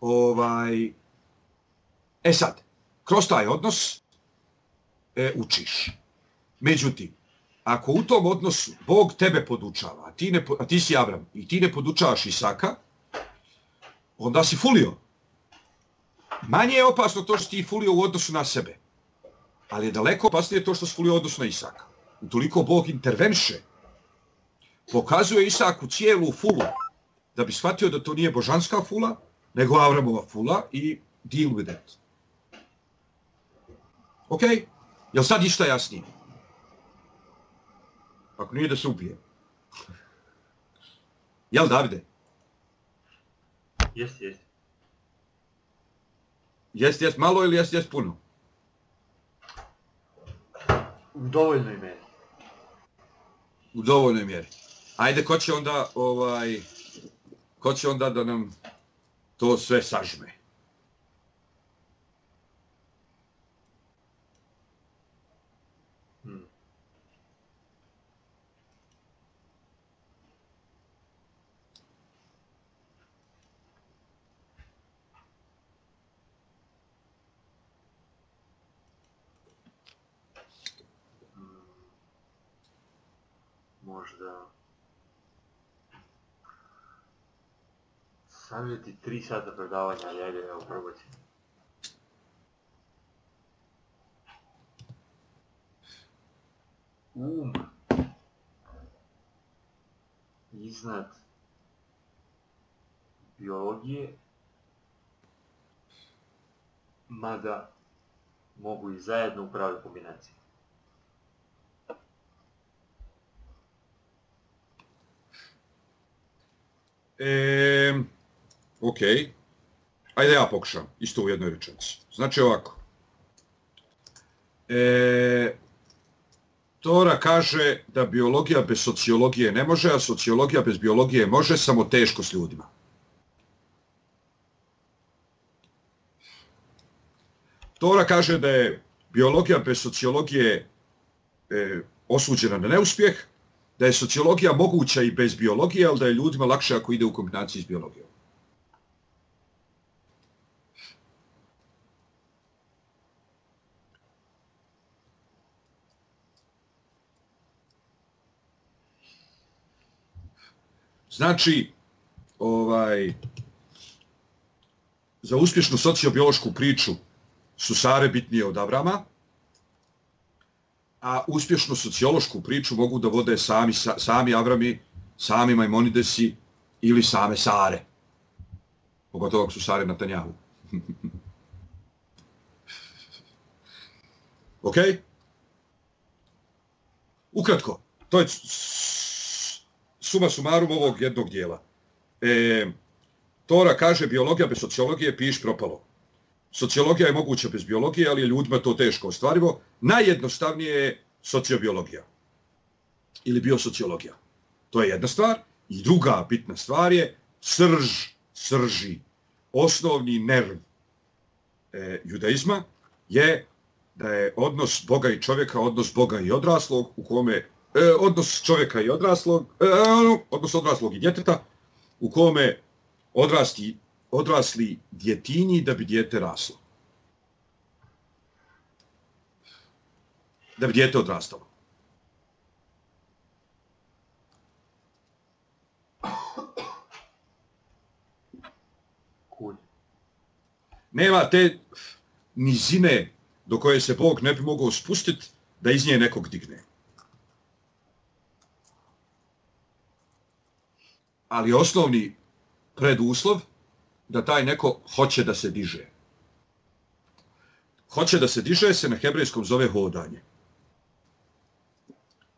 Ovaj, e sad, kroz taj odnos e, učiš. Međutim, ako u tom odnosu Bog tebe podučava, a ti, ne, a ti si Avram, i ti ne podučavaš Isaka, onda si fulio. Manje je opasno to što ti fulio u odnosu na sebe, ali je daleko opasnije to što si fulio u odnosu na Isaka. Utoliko Bog intervenše, pokazuje Isaku cijelu fulu, da bi shvatio da to nije božanska fula, nego Avramova fula i deal with it. Ok? Jel sad išta jasnije? Ako nije da se ubije. Jel, Davide? Jeste, jeste. Jest, jest malo ili jest, jest puno? U dovoljnoj meri. U dovoljnoj mjeri. Ajde, ko će onda, ovaj, ko će onda da nam to sve sažme? Hmm. Hmm. Možda... Savjeti tri sata predavanja, ali ajde, evo, probat ću. Um. Iznad biologije mada mogu i zajedno u pravoj kombinaciji. E, ok. Ajde ja pokušam, isto u jednoj rečenici. Znači ovako. E, Tora kaže da biologija bez sociologije ne može, a sociologija bez biologije može, samo teško s ljudima. Tora kaže da je biologija bez sociologije e, osuđena na neuspjeh, da je sociologija moguća i bez biologije, ali da je ljudima lakše ako ide u kombinaciji s biologijom. Znači, ovaj, za uspješnu sociobiološku priču su Sare bitnije od Avrama, a uspješnu sociološku priču mogu da vode sami, sami Avrami, sami Majmonidesi ili same Sare. Pogotovo ako su Sare na Tanjahu. ok? Ukratko, to je suma sumarum ovog jednog dijela. E, Tora kaže biologija bez sociologije piš propalo. Sociologija je moguća bez biologije, ali je ljudima to teško ostvarivo. Najjednostavnije je sociobiologija ili biosociologija. To je jedna stvar. I druga bitna stvar je srž, srži, osnovni nerv e, judaizma je da je odnos Boga i čovjeka, odnos Boga i odraslog, u kome e, odnos čovjeka i odraslog, e, odnos odraslog i djeteta, u kome odrasti odrasli djetinji da bi djete raslo. Da bi djete odrastalo. Nema te nizine do koje se Bog ne bi mogao spustiti da iz nje nekog digne. Ali osnovni preduslov da taj neko hoće da se diže. Hoće da se diže se na hebrejskom zove hodanje.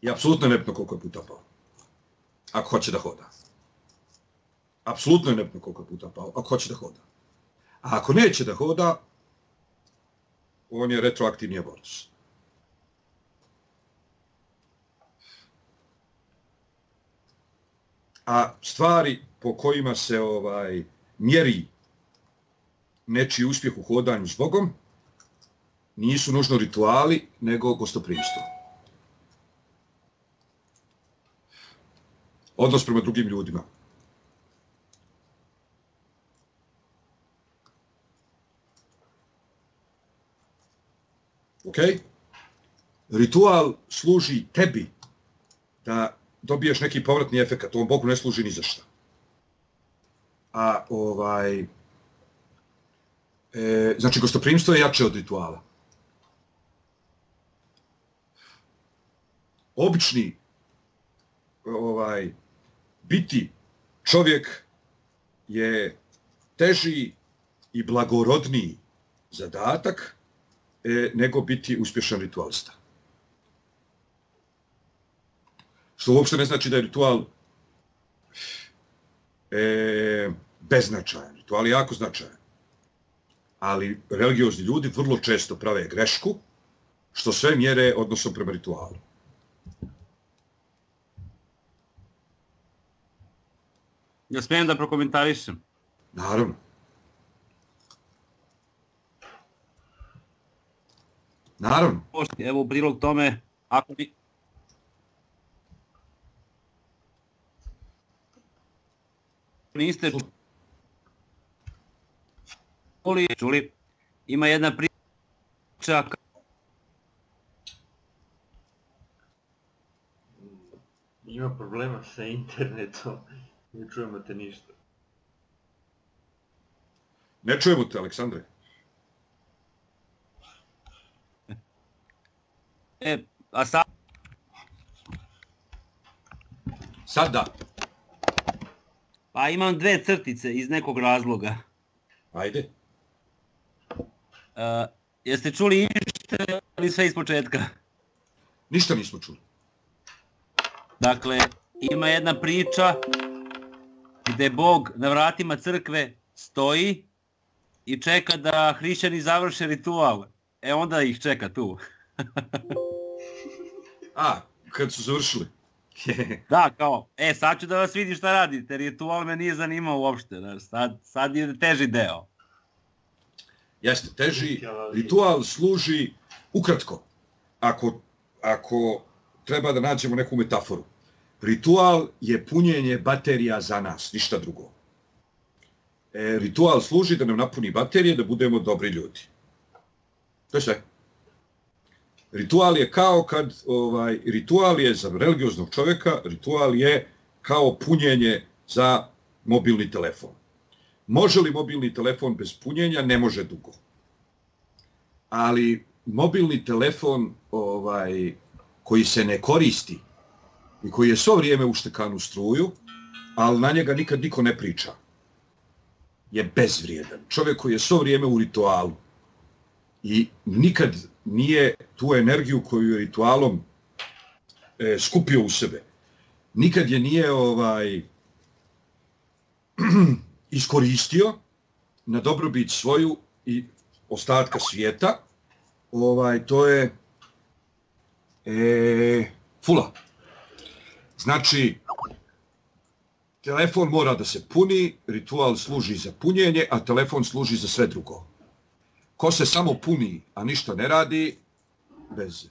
I apsolutno ne bitno koliko je puta pao. Ako hoće da hoda. Apsolutno ne bitno koliko je puta pao. Ako hoće da hoda. A ako neće da hoda, on je retroaktivni abortus. A stvari po kojima se ovaj mjeri nečiji uspjeh u hodanju s Bogom, nisu nužno rituali, nego gostoprimstvo. Odnos prema drugim ljudima. Ok? Ritual služi tebi da dobiješ neki povratni efekt, on Bogu ne služi ni za šta a ovaj e, znači gostoprimstvo je jače od rituala. Obični ovaj biti čovjek je teži i blagorodniji zadatak e, nego biti uspješan ritualista. Što uopšte ne znači da je ritual e, beznačajan, to ali jako značajan. Ali religiozni ljudi vrlo često prave grešku, što sve mjere odnosom prema ritualu. Ja smijem da prokomentarišem? Naravno. Naravno. Evo u prilog tome, ako niste čuli, čuli, ima jedna priča Ima problema sa internetom, ne čujemo te ništa. Ne čujemo te, Aleksandre. E, a sad... Sad da. Pa imam dve crtice iz nekog razloga. Ajde. Uh, jeste čuli išta ili sve iz početka? Ništa nismo čuli. Dakle, ima jedna priča gde Bog na vratima crkve stoji i čeka da hrišćani završe ritual. E onda ih čeka tu. A, kad su završili. da, kao, e sad ću da vas vidim šta radite, ritual me nije zanimao uopšte, znaš, sad, sad je teži deo. Jeste, teži, ritual služi ukratko, ako, ako treba da nađemo neku metaforu. Ritual je punjenje baterija za nas, ništa drugo. E, ritual služi da nam napuni baterije, da budemo dobri ljudi. To je sve. Ritual je kao kad, ovaj, ritual je za religioznog čovjeka, ritual je kao punjenje za mobilni telefon. Može li mobilni telefon bez punjenja? Ne može dugo. Ali mobilni telefon ovaj koji se ne koristi i koji je svo vrijeme uštekan u struju, ali na njega nikad niko ne priča, je bezvrijedan. Čovjek koji je svo vrijeme u ritualu i nikad nije tu energiju koju je ritualom e, skupio u sebe. Nikad je nije ovaj iskoristio na dobrobit svoju i ostatka svijeta. Ovaj to je e, fula. Znači, telefon mora da se puni, ritual služi za punjenje, a telefon služi za sve drugo. Ko se samo puni, a ništa ne radi, bez.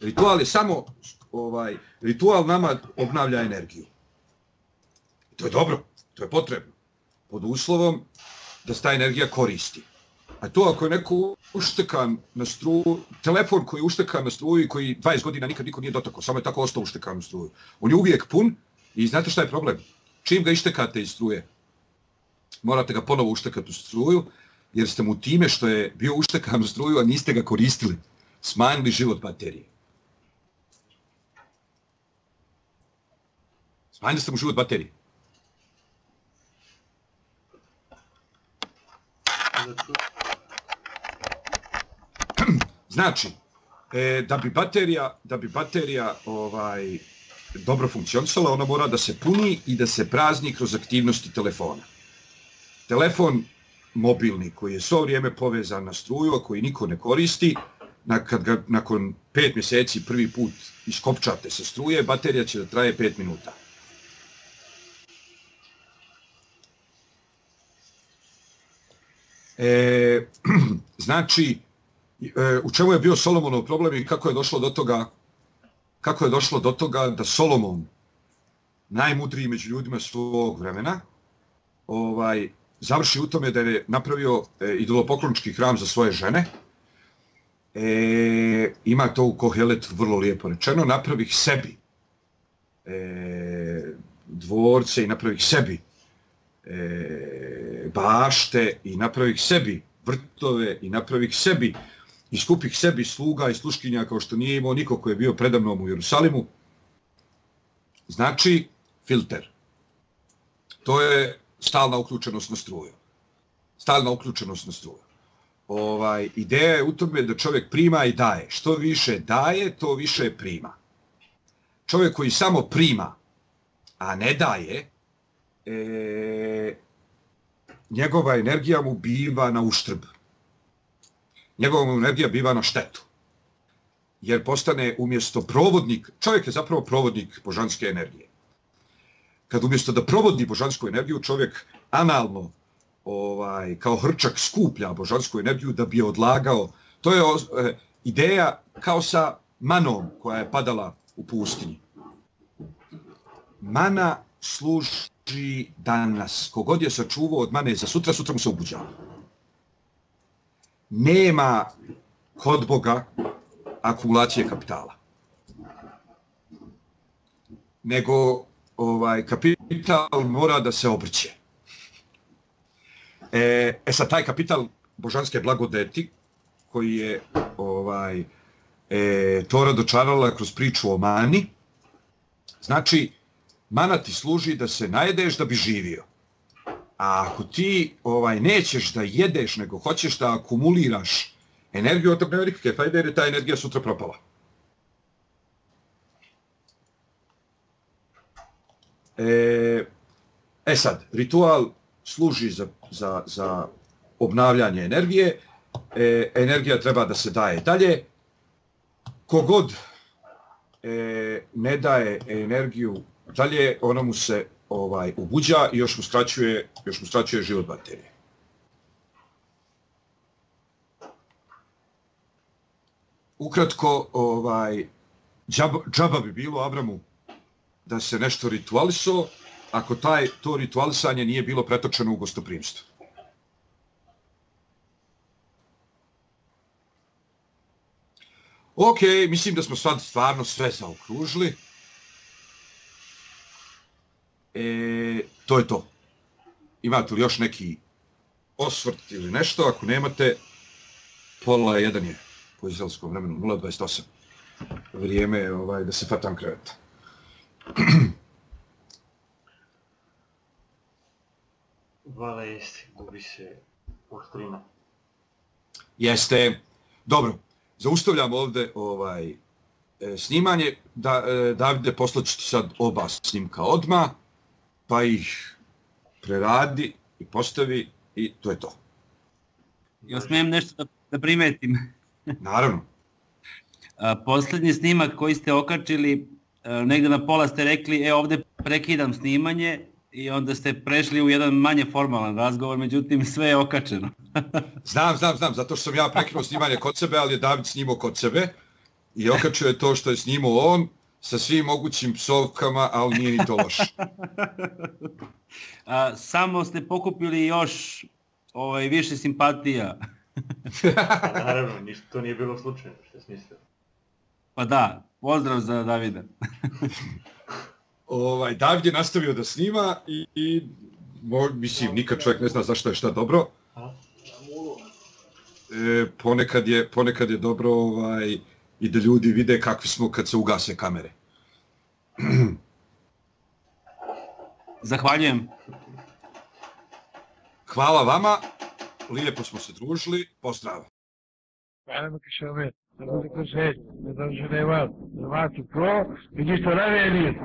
Ritual je samo, ovaj, ritual nama obnavlja energiju. To je dobro, to je potrebno. Pod uslovom da se ta energija koristi. A to ako je neko uštekan na struju, telefon koji je uštekan na struju i koji 20 godina nikad niko nije dotakao, samo je tako ostao uštekan na struju. On je uvijek pun i znate šta je problem? Čim ga ištekate iz struje, morate ga ponovo uštekati u struju, jer ste mu time što je bio uštekan u struju, a niste ga koristili, smanjili život baterije. Smanjili ste mu život baterije. Znači, e, da bi baterija, da bi baterija ovaj dobro funkcionisala, ona mora da se puni i da se prazni kroz aktivnosti telefona. Telefon mobilni koji je svo vrijeme povezan na struju, a koji niko ne koristi, na, kad ga nakon pet mjeseci prvi put iskopčate sa struje, baterija će da traje pet minuta. E, znači, e, u čemu je bio Solomonov problem i kako je došlo do toga kako je došlo do toga da Solomon najmudriji među ljudima svog vremena ovaj završi u tome da je napravio e, idolopoklonički hram za svoje žene. E, ima to u Kohelet vrlo lijepo rečeno napravih sebi. E, dvorce i napravih sebi. E, bašte i napravih sebi. Vrtove i napravih sebi. I skupih sebi sluga i sluškinja kao što nije imao niko ko je bio predavnom u Jerusalimu. Znači, filter. To je stalna uključenost na struju. Stalna uključenost na struju. Ovaj, ideja je u tome da čovjek prima i daje. Što više daje, to više prima. Čovjek koji samo prima, a ne daje, e, njegova energija mu biva na uštrb njegova energija biva na štetu. Jer postane umjesto provodnik, čovjek je zapravo provodnik božanske energije. Kad umjesto da provodni božansku energiju, čovjek analno, ovaj, kao hrčak skuplja božansku energiju da bi je odlagao, to je e, ideja kao sa manom koja je padala u pustinji. Mana služi danas. Kogod je sačuvao od mane za sutra, sutra mu se obuđava. nema kod Boga akumulacije kapitala. Nego ovaj kapital mora da se obrće. E, e sad taj kapital božanske blagodeti koji je ovaj e, Tora dočarala kroz priču o mani, znači mana ti služi da se najedeš da bi živio. A ako ti ovaj nećeš da jedeš, nego hoćeš da akumuliraš energiju, od nema nikakve fajde jer je ta energija sutra propala. E, e sad, ritual služi za, za, za obnavljanje energije, e, energija treba da se daje dalje. Kogod e, ne daje energiju dalje, ona mu se ovaj ubuđa i još mu skraćuje, još mu skraćuje život baterije. Ukratko, ovaj, džaba, džaba bi bilo Abramu da se nešto ritualiso, ako taj, to ritualisanje nije bilo pretočeno u gostoprimstvo. Ok, mislim da smo sad stvarno sve zaokružili. E, to je to. Imate li još neki osvrt ili nešto? Ako nemate, pola jedan je po izraelskom vremenu, 0.28. Vrijeme je ovaj, da se fatam kreveta. Vala jeste, gubi se oštrina. Jeste. Dobro, zaustavljam ovde ovaj e, snimanje. Da, e, Davide, poslaću ti sad oba snimka odma, pa ih preradi i postavi i to je to. Ja smijem nešto da, da primetim. Naravno. A, posljednji snimak koji ste okačili, a, negdje na pola ste rekli, e ovdje prekidam snimanje i onda ste prešli u jedan manje formalan razgovor, međutim sve je okačeno. znam, znam, znam, zato što sam ja prekinuo snimanje kod sebe, ali je David snimao kod sebe i okačio je to što je snimao on sa svim mogućim psovkama, ali nije ni to loš. A, samo ste pokupili još ovaj, više simpatija. Pa naravno, ništa, to nije bilo slučajno, što je smislio. Pa da, pozdrav za Davida. ovaj, David je nastavio da snima i, i mo, mislim, nikad čovjek ne zna zašto je šta dobro. E, ponekad, je, ponekad je dobro ovaj, i da ljudi vide kakvi smo kad se ugase kamere. Zahvaljujem. Hvala vama, lijepo smo se družili, pozdrav. Hvala que надо доказать, мы должны воевать. Заниматься то, где здоровья нет.